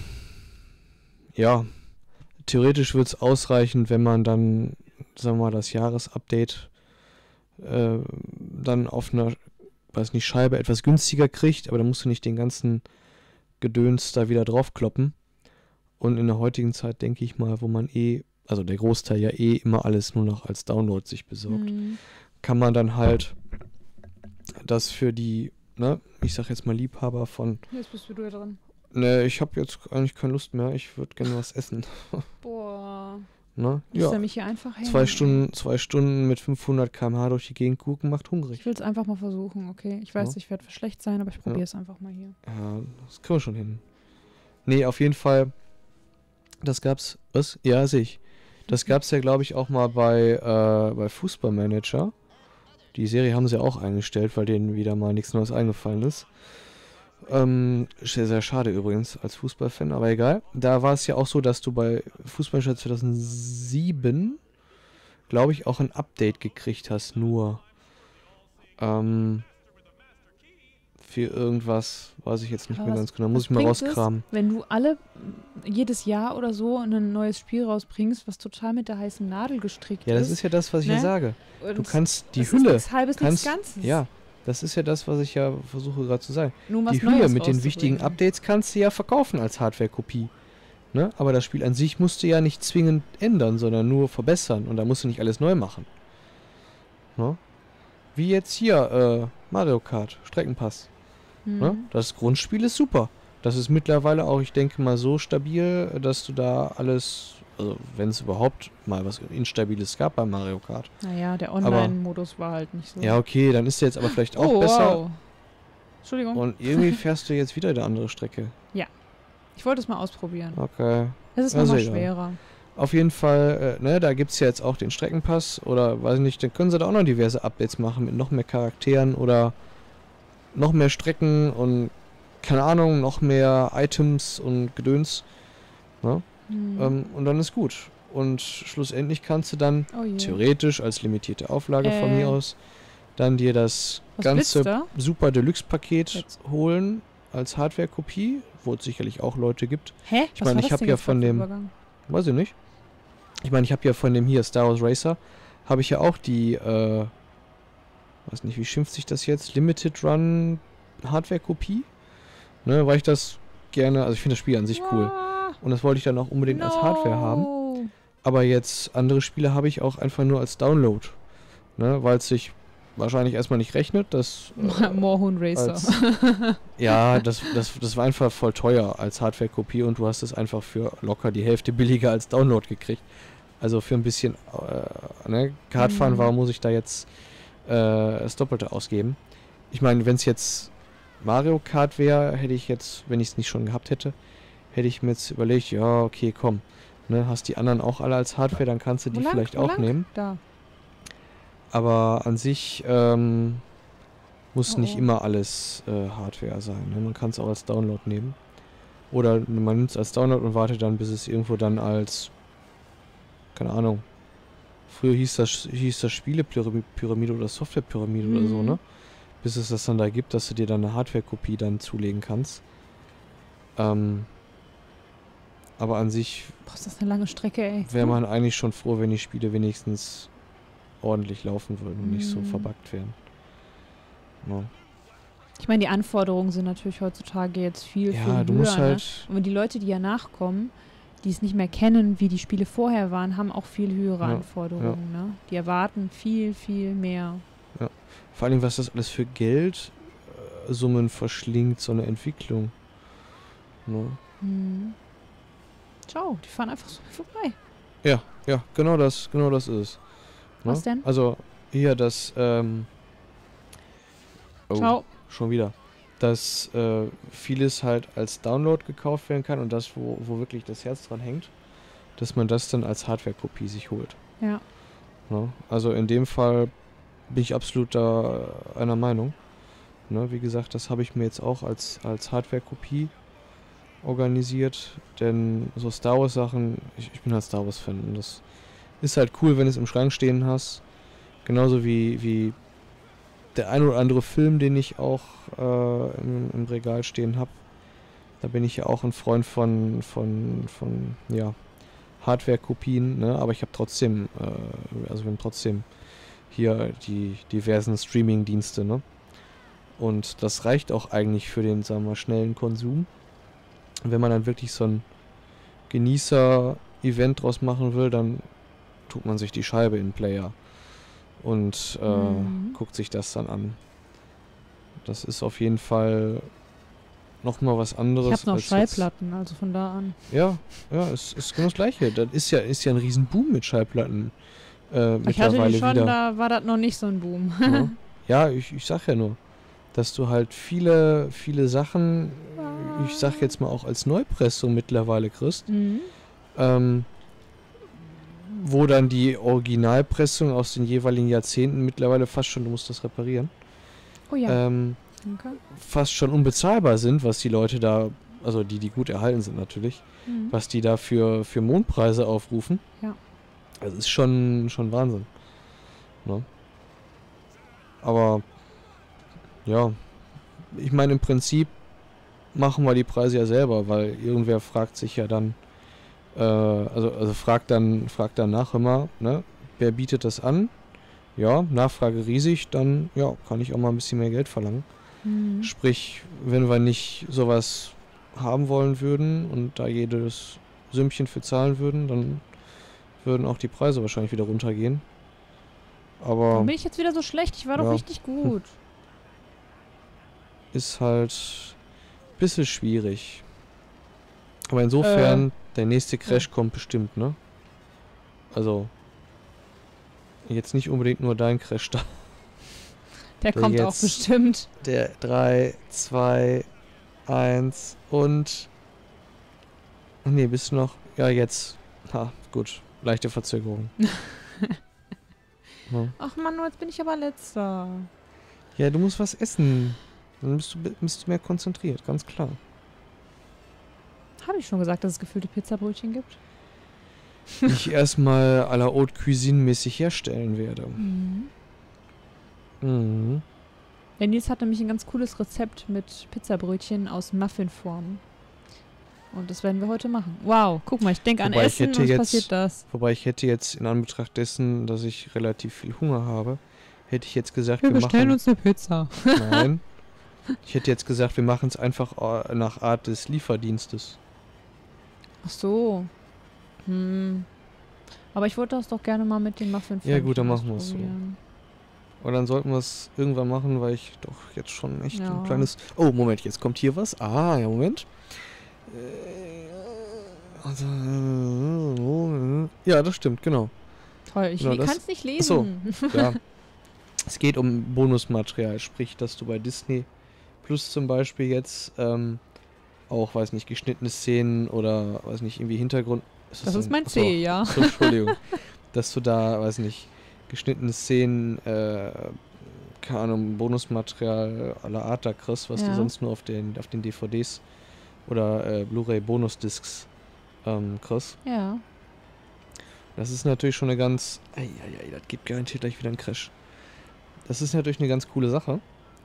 ja, theoretisch wird es ausreichen, wenn man dann, sagen wir mal, das Jahresupdate äh, dann auf einer, weiß nicht, Scheibe etwas günstiger kriegt, aber dann musst du nicht den ganzen Gedöns da wieder draufkloppen. Und in der heutigen Zeit denke ich mal, wo man eh, also der Großteil ja eh immer alles nur noch als Download sich besorgt, Mhm. kann man dann halt das für die, ne, ich sag jetzt mal Liebhaber von, Jetzt bist du dran. ne, ich habe jetzt eigentlich keine Lust mehr, ich würde gerne was essen, Boah. ne? Lässt er Ja, mich hier einfach hängen? zwei Stunden, zwei Stunden mit 500 km/h durch die Gegend gucken macht Ich hungrig. will es einfach mal versuchen, okay? Ich weiß, Ja. ich werde schlecht sein, aber ich probiere es einfach mal hier. Ja, das kriegen wir schon hin. Nee, auf jeden Fall, das gab's, was? Ja, sehe ich. Das gab's ja, glaube ich, auch mal bei, äh, bei Fußballmanager. Die Serie haben sie auch eingestellt, weil denen wieder mal nichts Neues eingefallen ist. Ähm, sehr, sehr schade übrigens als Fußballfan, aber egal. Da war es ja auch so, dass du bei Fußballmanager 2007, glaube ich, auch ein Update gekriegt hast, nur. Ähm, für irgendwas, weiß ich jetzt nicht Aber mehr was- ganz genau. Muss ich mal bringt es, rauskramen. Wenn du alle jedes Jahr oder so ein neues Spiel rausbringst, was total mit der heißen Nadel gestrickt Ja, das ist. ist ja das, was ich ne? ja sage. und Du kannst die das Hülle, Ist nichts halbes, kannst, nichts Ganzes. ja, das ist ja das, was ich ja versuche gerade zu sagen. Nur was Die Hülle Neues mit den wichtigen. Updates kannst du ja verkaufen als Hardware-Kopie. Ne? Aber das Spiel an sich musst du ja nicht zwingend ändern, sondern nur verbessern. Und da musst du nicht alles neu machen. Ne? Wie jetzt hier äh, Mario Kart, Streckenpass. Mhm. Ne? Das Grundspiel ist super. Das ist mittlerweile auch, ich denke mal, so stabil, dass du da alles, also wenn es überhaupt mal was Instabiles gab bei Mario Kart. Naja, der Online-Modus war halt nicht so. Ja, okay, dann ist der jetzt aber vielleicht auch oh, besser. Wow. Entschuldigung. Und irgendwie fährst du jetzt wieder eine andere Strecke. ich wollte es mal ausprobieren. Okay. Es ist Also nochmal schwerer. Auf jeden Fall, äh, ne, da gibt es ja jetzt auch den Streckenpass oder weiß ich nicht, dann können sie da auch noch diverse Updates machen mit noch mehr Charakteren oder noch mehr Strecken und keine Ahnung, noch mehr Items und Gedöns. Ne? Mhm. Ähm, und dann ist gut. Und schlussendlich kannst du dann oh theoretisch als limitierte Auflage von Äh. mir aus dann dir das Was ganze? Super Deluxe-Paket Jetzt. holen als Hardware-Kopie, wo es sicherlich auch Leute gibt. Hä? ich meine, ich das hab denn ja von dem- Übergang? Weiß ich nicht. Ich meine, ich habe ja von dem hier Star Wars Racer, habe ich ja auch die, äh, weiß nicht, wie schimpft sich das jetzt? Limited Run Hardware-Kopie. Ne, weil ich das gerne, also ich finde das Spiel an sich cool. Und das wollte ich dann auch unbedingt als Hardware haben. no. Aber jetzt andere Spiele habe ich auch einfach nur als Download. Ne, weil es sich wahrscheinlich erstmal nicht rechnet. Das, äh, Moorhuhn Racer. als, ja, das, das, das war einfach voll teuer als Hardware-Kopie und du hast es einfach für locker die Hälfte billiger als Download gekriegt. Also für ein bisschen äh, ne, Kartfahren, Mhm. warum muss ich da jetzt äh, das Doppelte ausgeben? Ich meine, wenn es jetzt Mario Kart wäre, hätte ich jetzt, wenn ich es nicht schon gehabt hätte, hätte ich mir jetzt überlegt, ja, okay, komm. Ne, hast die anderen auch alle als Hardware, dann kannst du die lang? vielleicht auch lang? nehmen. Da. Aber an sich ähm, muss Oh, nicht oh. immer alles äh, Hardware sein. Ne? Man kann es auch als Download nehmen. Oder man nimmt es als Download und wartet dann, bis es irgendwo dann als, keine Ahnung, früher hieß das, hieß das Spielepyramide oder Softwarepyramide oder so, Mhm. ne? Bis es das dann da gibt, dass du dir dann eine Hardware-Kopie dann zulegen kannst. Ähm, aber an sich Boah, ist das eine lange Strecke, ey. wäre man eigentlich schon froh, wenn die Spiele wenigstens ordentlich laufen würden und nicht so Mhm. verbuggt wären. Ne? Ich meine, die Anforderungen sind natürlich heutzutage jetzt viel, viel Ja, höher. du musst ne? halt. Und die Leute, die ja nachkommen, die es nicht mehr kennen, wie die Spiele vorher waren, haben auch viel höhere Ja, Anforderungen. Ne? Die erwarten viel, viel mehr. Vor allem, was das alles für Geld äh, verschlingt, so eine Entwicklung. Ne? Hm. Ciao, die fahren einfach so vorbei. Ja, ja, genau das, genau das ist es. Ne? Was denn? Also hier das, ähm, oh, Ciao. schon wieder, dass äh, vieles halt als Download gekauft werden kann und das, wo, wo wirklich das Herz dran hängt, dass man das dann als Hardware-Kopie sich holt. Ja. Ne? Also in dem Fall bin ich absolut da einer Meinung. Ne? Wie gesagt, das habe ich mir jetzt auch als, als Hardware-Kopie organisiert, denn so Star Wars-Sachen, ich, ich bin halt Star Wars-Fan und das ist halt cool, wenn du es im Schrank stehen hast. Genauso wie, wie der ein oder andere Film, den ich auch äh, im, im Regal stehen habe. Da bin ich ja auch ein Freund von, von, von ja, Hardware-Kopien, ne? aber ich habe trotzdem, äh, also wir haben trotzdem hier die diversen Streaming-Dienste, ne? Und das reicht auch eigentlich für den, sagen wir schnellen Konsum. Wenn man dann wirklich so ein Genießer-Event draus machen will, dann tut man sich die Scheibe in den Player und äh, Mhm. guckt sich das dann an. Das ist auf jeden Fall nochmal was anderes. Ich habe noch als jetzt- Schallplatten, also von da an. Ja, ja, es ist genau das Gleiche. Das ist ja, ist ja ein Riesenboom mit Schallplatten äh, Ich hatte die schon, wieder. da war das noch nicht so ein Boom. Ne? Ja, ich, ich sag ja nur, dass du halt viele, viele Sachen, ich sag jetzt mal auch als Neupressung mittlerweile kriegst, Mhm. ähm, wo dann die Originalpressung aus den jeweiligen Jahrzehnten mittlerweile fast schon, du musst das reparieren, Oh ja, ähm, fast schon unbezahlbar sind, was die Leute da, also die, die gut erhalten sind natürlich, Mhm. was die da für, für Mondpreise aufrufen. Ja. Das ist schon, schon Wahnsinn. Ne? Aber ja, ich meine im Prinzip machen wir die Preise ja selber, weil irgendwer fragt sich ja dann, äh, also, also fragt dann, fragt dann nach immer, ne, wer bietet das an? Ja, Nachfrage riesig, dann ja, kann ich auch mal ein bisschen mehr Geld verlangen. Mhm. Sprich, wenn wir nicht sowas haben wollen würden und da jedes Sümmchen für zahlen würden, dann würden auch die Preise wahrscheinlich wieder runtergehen. Aber Warum bin ich jetzt wieder so schlecht? Ich war doch Ja. richtig gut. ist halt ein bisschen schwierig. Aber insofern, der nächste Crash kommt bestimmt, ne? Also, jetzt nicht unbedingt nur dein Crash da. Der Der kommt auch bestimmt. Der 3, 2, 1 und. Nee, bist du noch? Ja, jetzt. Ha, gut. Leichte Verzögerung. ja. Ach Mann, jetzt bin ich aber letzter. ja, du musst was essen. Dann bist du, bist du mehr konzentriert, ganz klar. Habe ich schon gesagt, dass es gefüllte Pizzabrötchen gibt? Ich erstmal à la Haute Cuisine mäßig herstellen werde. Mhm. Mhm. Der Nils hat nämlich ein ganz cooles Rezept mit Pizzabrötchen aus Muffinform. Und das werden wir heute machen. Wow, guck mal, ich denke an ich Essen und jetzt- passiert das. Wobei ich hätte jetzt in Anbetracht dessen, dass ich relativ viel Hunger habe, hätte ich jetzt gesagt, Wir wir, bestellen machen. uns eine Pizza. Nein. Ich hätte jetzt gesagt, wir machen es einfach äh, nach Art des Lieferdienstes. Ach so. Hm. Aber ich wollte das doch gerne mal mit den Muffinform Ja, gut, dann machen wir's so. ausprobieren. Aber dann sollten wir es irgendwann machen, weil ich doch jetzt schon echt Ja. ein kleines. Oh, Moment, jetzt kommt hier was. Ah, ja, Moment. Äh, Also, ja, das stimmt, genau. Toll, ich Genau, kann es nicht so. lesen. Ja. es geht um Bonusmaterial, sprich, dass du bei Disney Plus zum Beispiel jetzt ähm, auch, weiß nicht, geschnittene Szenen oder, weiß nicht, irgendwie Hintergrund. Das so ist ein- mein Achso, C, ja. so, Entschuldigung. dass du da, weiß nicht, geschnittene Szenen, äh, keine Ahnung, Bonusmaterial aller Art da kriegst, was du Ja. sonst nur auf den, auf den DVDs oder äh, Blu-ray-Bonus-Discs ähm, kriegst. Ja. Das ist natürlich schon eine ganz. Eieiei, das gibt garantiert gleich wieder einen Crash. Das ist natürlich eine ganz coole Sache.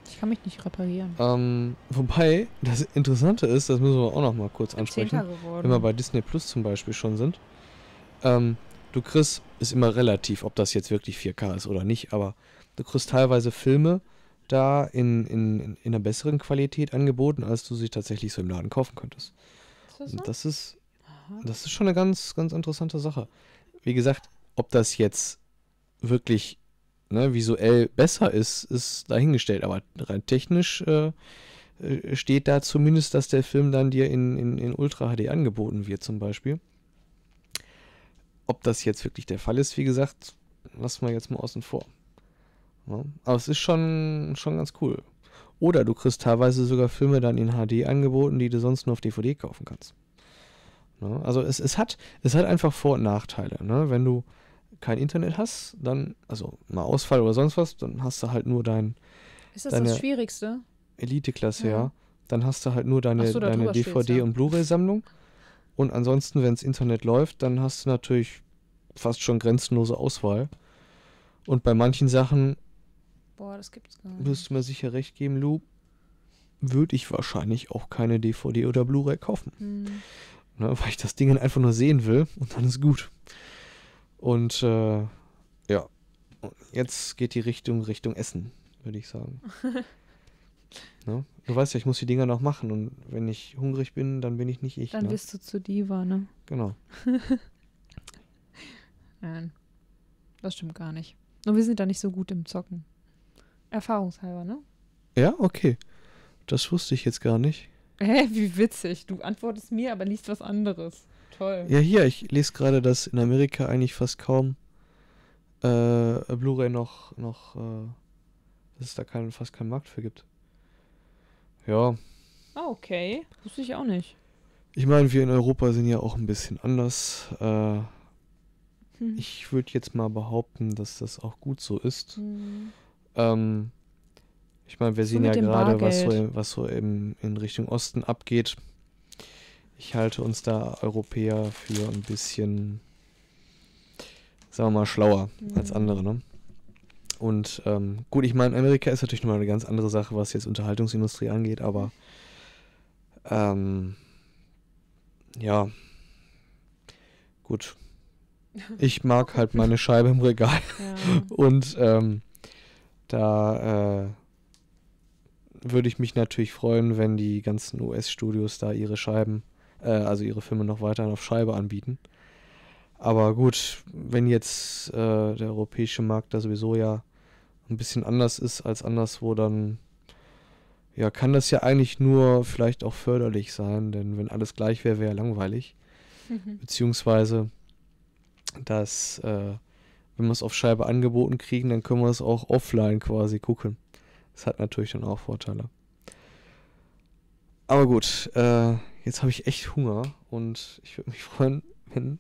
Ich kann mich nicht reparieren. Ähm, wobei, das Interessante ist, das müssen wir auch noch mal kurz ansprechen, wenn wir bei Disney Plus zum Beispiel schon sind. Ähm, du kriegst, ist immer relativ, ob das jetzt wirklich 4K ist oder nicht, aber du kriegst teilweise Filme da in, in, in, in einer besseren Qualität angeboten, als du sie tatsächlich so im Laden kaufen könntest. Ist das so? Das ist Aha. das ist schon eine ganz, ganz interessante Sache. Wie gesagt, ob das jetzt wirklich ne, visuell besser ist, ist dahingestellt. Aber rein technisch äh, äh, steht da zumindest, dass der Film dann dir in, in, in Ultra HD angeboten wird, zum Beispiel. Ob das jetzt wirklich der Fall ist, wie gesagt, lassen wir jetzt mal außen vor. Ja, aber es ist schon, schon ganz cool. Oder du kriegst teilweise sogar Filme dann in HD angeboten, die du sonst nur auf DVD kaufen kannst. Ne? Also es, es, hat, es hat einfach Vor- und Nachteile. Ne? Wenn du kein Internet hast, dann, also mal Ausfall oder sonst was, dann hast du halt nur dein Ist das das Schwierigste? Elite-Klasse, Ja. ja. Dann hast du halt nur deine, so, deine DVD- ja. und Blu-ray-Sammlung. Und ansonsten, wenn das Internet läuft, dann hast du natürlich fast schon grenzenlose Auswahl. Und bei manchen Sachen, Boah, das gibt's gar nicht. wirst du mir sicher recht geben, Lou, würde ich wahrscheinlich auch keine DVD oder Blu-ray kaufen. Hm. Ne, weil ich das Ding dann einfach nur sehen will und dann ist gut. Und äh, ja, jetzt geht die Richtung Richtung Essen, würde ich sagen. ne? Du weißt ja, ich muss die Dinger noch machen und wenn ich hungrig bin, dann bin ich nicht ich. Dann ne? bist du zu Diva, ne? Genau. Nein. Das stimmt gar nicht. Und wir sind da nicht so gut im Zocken. Erfahrungshalber, ne? Ja, okay. Das wusste ich jetzt gar nicht. Hä, wie witzig. Du antwortest mir, aber liest was anderes. Toll. Ja, hier, ich lese gerade, dass in Amerika eigentlich fast kaum äh, Blu-ray noch, noch, äh, dass es da keinen, fast keinen Markt für gibt. Ja, Ah, okay. Wusste ich auch nicht. ich meine, wir in Europa sind ja auch ein bisschen anders. Äh, Hm. ich würde jetzt mal behaupten, dass das auch gut so ist. Hm. Ähm, ich meine, wir So sehen ja gerade, was so, was so im, in Richtung Osten abgeht. Ich halte uns da Europäer für ein bisschen, sagen wir mal, schlauer als Mhm. andere, ne? Und ähm, gut, ich meine, Amerika ist natürlich nochmal eine ganz andere Sache, was jetzt Unterhaltungsindustrie angeht, aber ähm, ja, gut. Ich mag halt meine Scheibe im Regal. Ja. Und ähm, da äh, würde ich mich natürlich freuen, wenn die ganzen US-Studios da ihre Scheiben, äh, also ihre Filme noch weiterhin auf Scheibe anbieten. Aber gut, wenn jetzt äh, der europäische Markt da sowieso ja ein bisschen anders ist als anderswo, dann ja, kann das ja eigentlich nur vielleicht auch förderlich sein, denn wenn alles gleich wäre, wäre ja langweilig beziehungsweise dass, äh, wenn wir es auf Scheibe angeboten kriegen, dann können wir es auch offline quasi gucken. Das hat natürlich dann auch Vorteile. Aber gut, äh, jetzt habe ich echt Hunger und ich würde mich freuen, wenn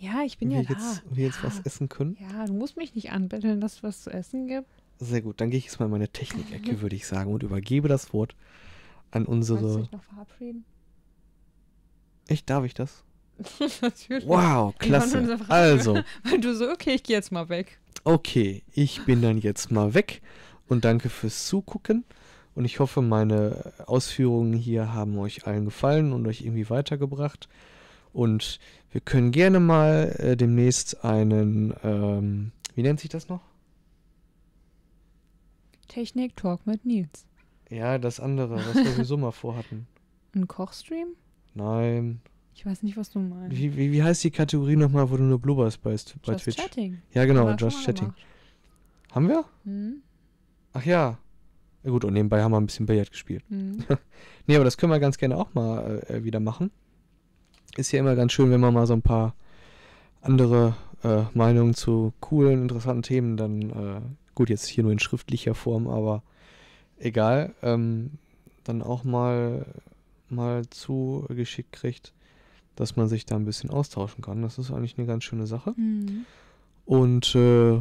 ja, ich bin wir, ja da. jetzt, wir jetzt ja. was essen können. Ja, du musst mich nicht anbetteln, dass es was zu essen gibt. Sehr gut, dann gehe ich jetzt mal in meine Technikecke, würde ich sagen, und übergebe das Wort an Wolltest du unsere. dich noch verabschieden? Echt, darf ich das? Natürlich. Wow, klasse. Also, Weil du so, okay, ich gehe jetzt mal weg. Okay, ich bin dann jetzt mal weg und danke fürs Zugucken. Und ich hoffe, meine Ausführungen hier haben euch allen gefallen und euch irgendwie weitergebracht. Und wir können gerne mal äh, demnächst einen, ähm, wie nennt sich das noch? Technik Talk mit Nils. Ja, das andere, was wir sowieso mal vorhatten. Ein Kochstream? Nein. Ich weiß nicht, was du meinst. Wie, wie, wie heißt die Kategorie nochmal, wo du nur Blubbers bei, bei Just Twitch? Chatting. Ja, genau, Just Chatting. gemacht. Haben wir? Hm? Ach ja. Ja gut, und nebenbei haben wir ein bisschen Billard gespielt. Hm. Nee, aber das können wir ganz gerne auch mal äh, wieder machen. Ist ja immer ganz schön, wenn man mal so ein paar andere äh, Meinungen zu coolen, interessanten Themen dann, äh, gut, jetzt hier nur in schriftlicher Form, aber egal, ähm, dann auch mal, mal zugeschickt kriegt, dass man sich da ein bisschen austauschen kann. Das ist eigentlich eine ganz schöne Sache. Hm. Und äh,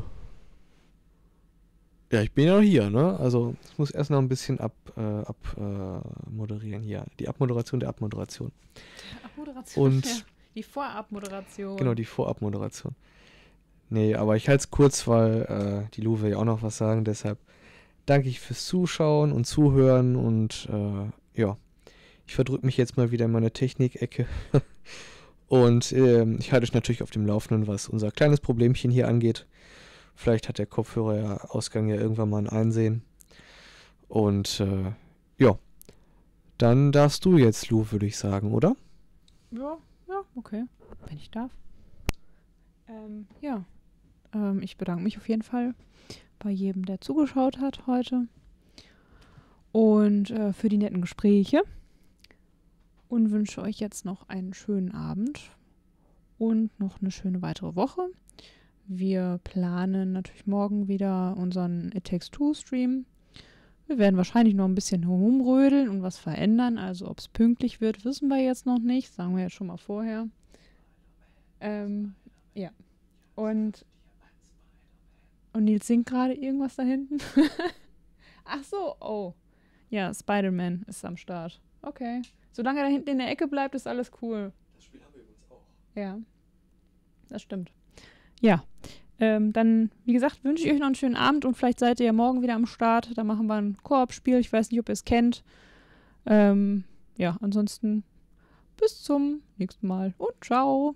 ja, ich bin ja noch hier, ne? Also ich muss erst noch ein bisschen ab, äh, ab äh, moderieren hier. Die Abmoderation der Abmoderation. Abmoderation. Und- ja. Die Vorabmoderation. Genau, die Vorabmoderation. Nee, aber ich halte es kurz, weil äh, die Lou will ja auch noch was sagen. Deshalb danke ich fürs Zuschauen und Zuhören und äh, ja, ich verdrücke mich jetzt mal wieder in meine Technikecke. und ähm, ich halte euch natürlich auf dem Laufenden, was unser kleines Problemchen hier angeht. Vielleicht hat der Kopfhörer ja Ausgang ja irgendwann mal ein Einsehen. Und äh, ja, dann darfst du jetzt, Lou, würde ich sagen, oder? Ja, ja, okay. Wenn ich darf. Ähm, ja. Ähm, ich bedanke mich auf jeden Fall bei jedem, der zugeschaut hat heute. Und äh, für die netten Gespräche. Und wünsche euch jetzt noch einen schönen Abend und noch eine schöne weitere Woche. Wir planen natürlich morgen wieder unseren It Takes Two Stream. Wir werden wahrscheinlich noch ein bisschen herumrödeln und was verändern. Also ob es pünktlich wird, wissen wir jetzt noch nicht. Sagen wir jetzt schon mal vorher. Ähm, ja. Und, und Nils singt gerade irgendwas da hinten. Ach so, oh. Ja, Spider-Man ist am Start. Okay. Solange er da hinten in der Ecke bleibt, ist alles cool. Das Spiel haben wir übrigens auch. Ja. das stimmt. Ja. Ähm, dann, wie gesagt, wünsche ich euch noch einen schönen Abend und vielleicht seid ihr ja morgen wieder am Start. Da machen wir ein Koop-Spiel. Ich weiß nicht, ob ihr es kennt. Ähm, ja, ansonsten bis zum nächsten Mal und ciao.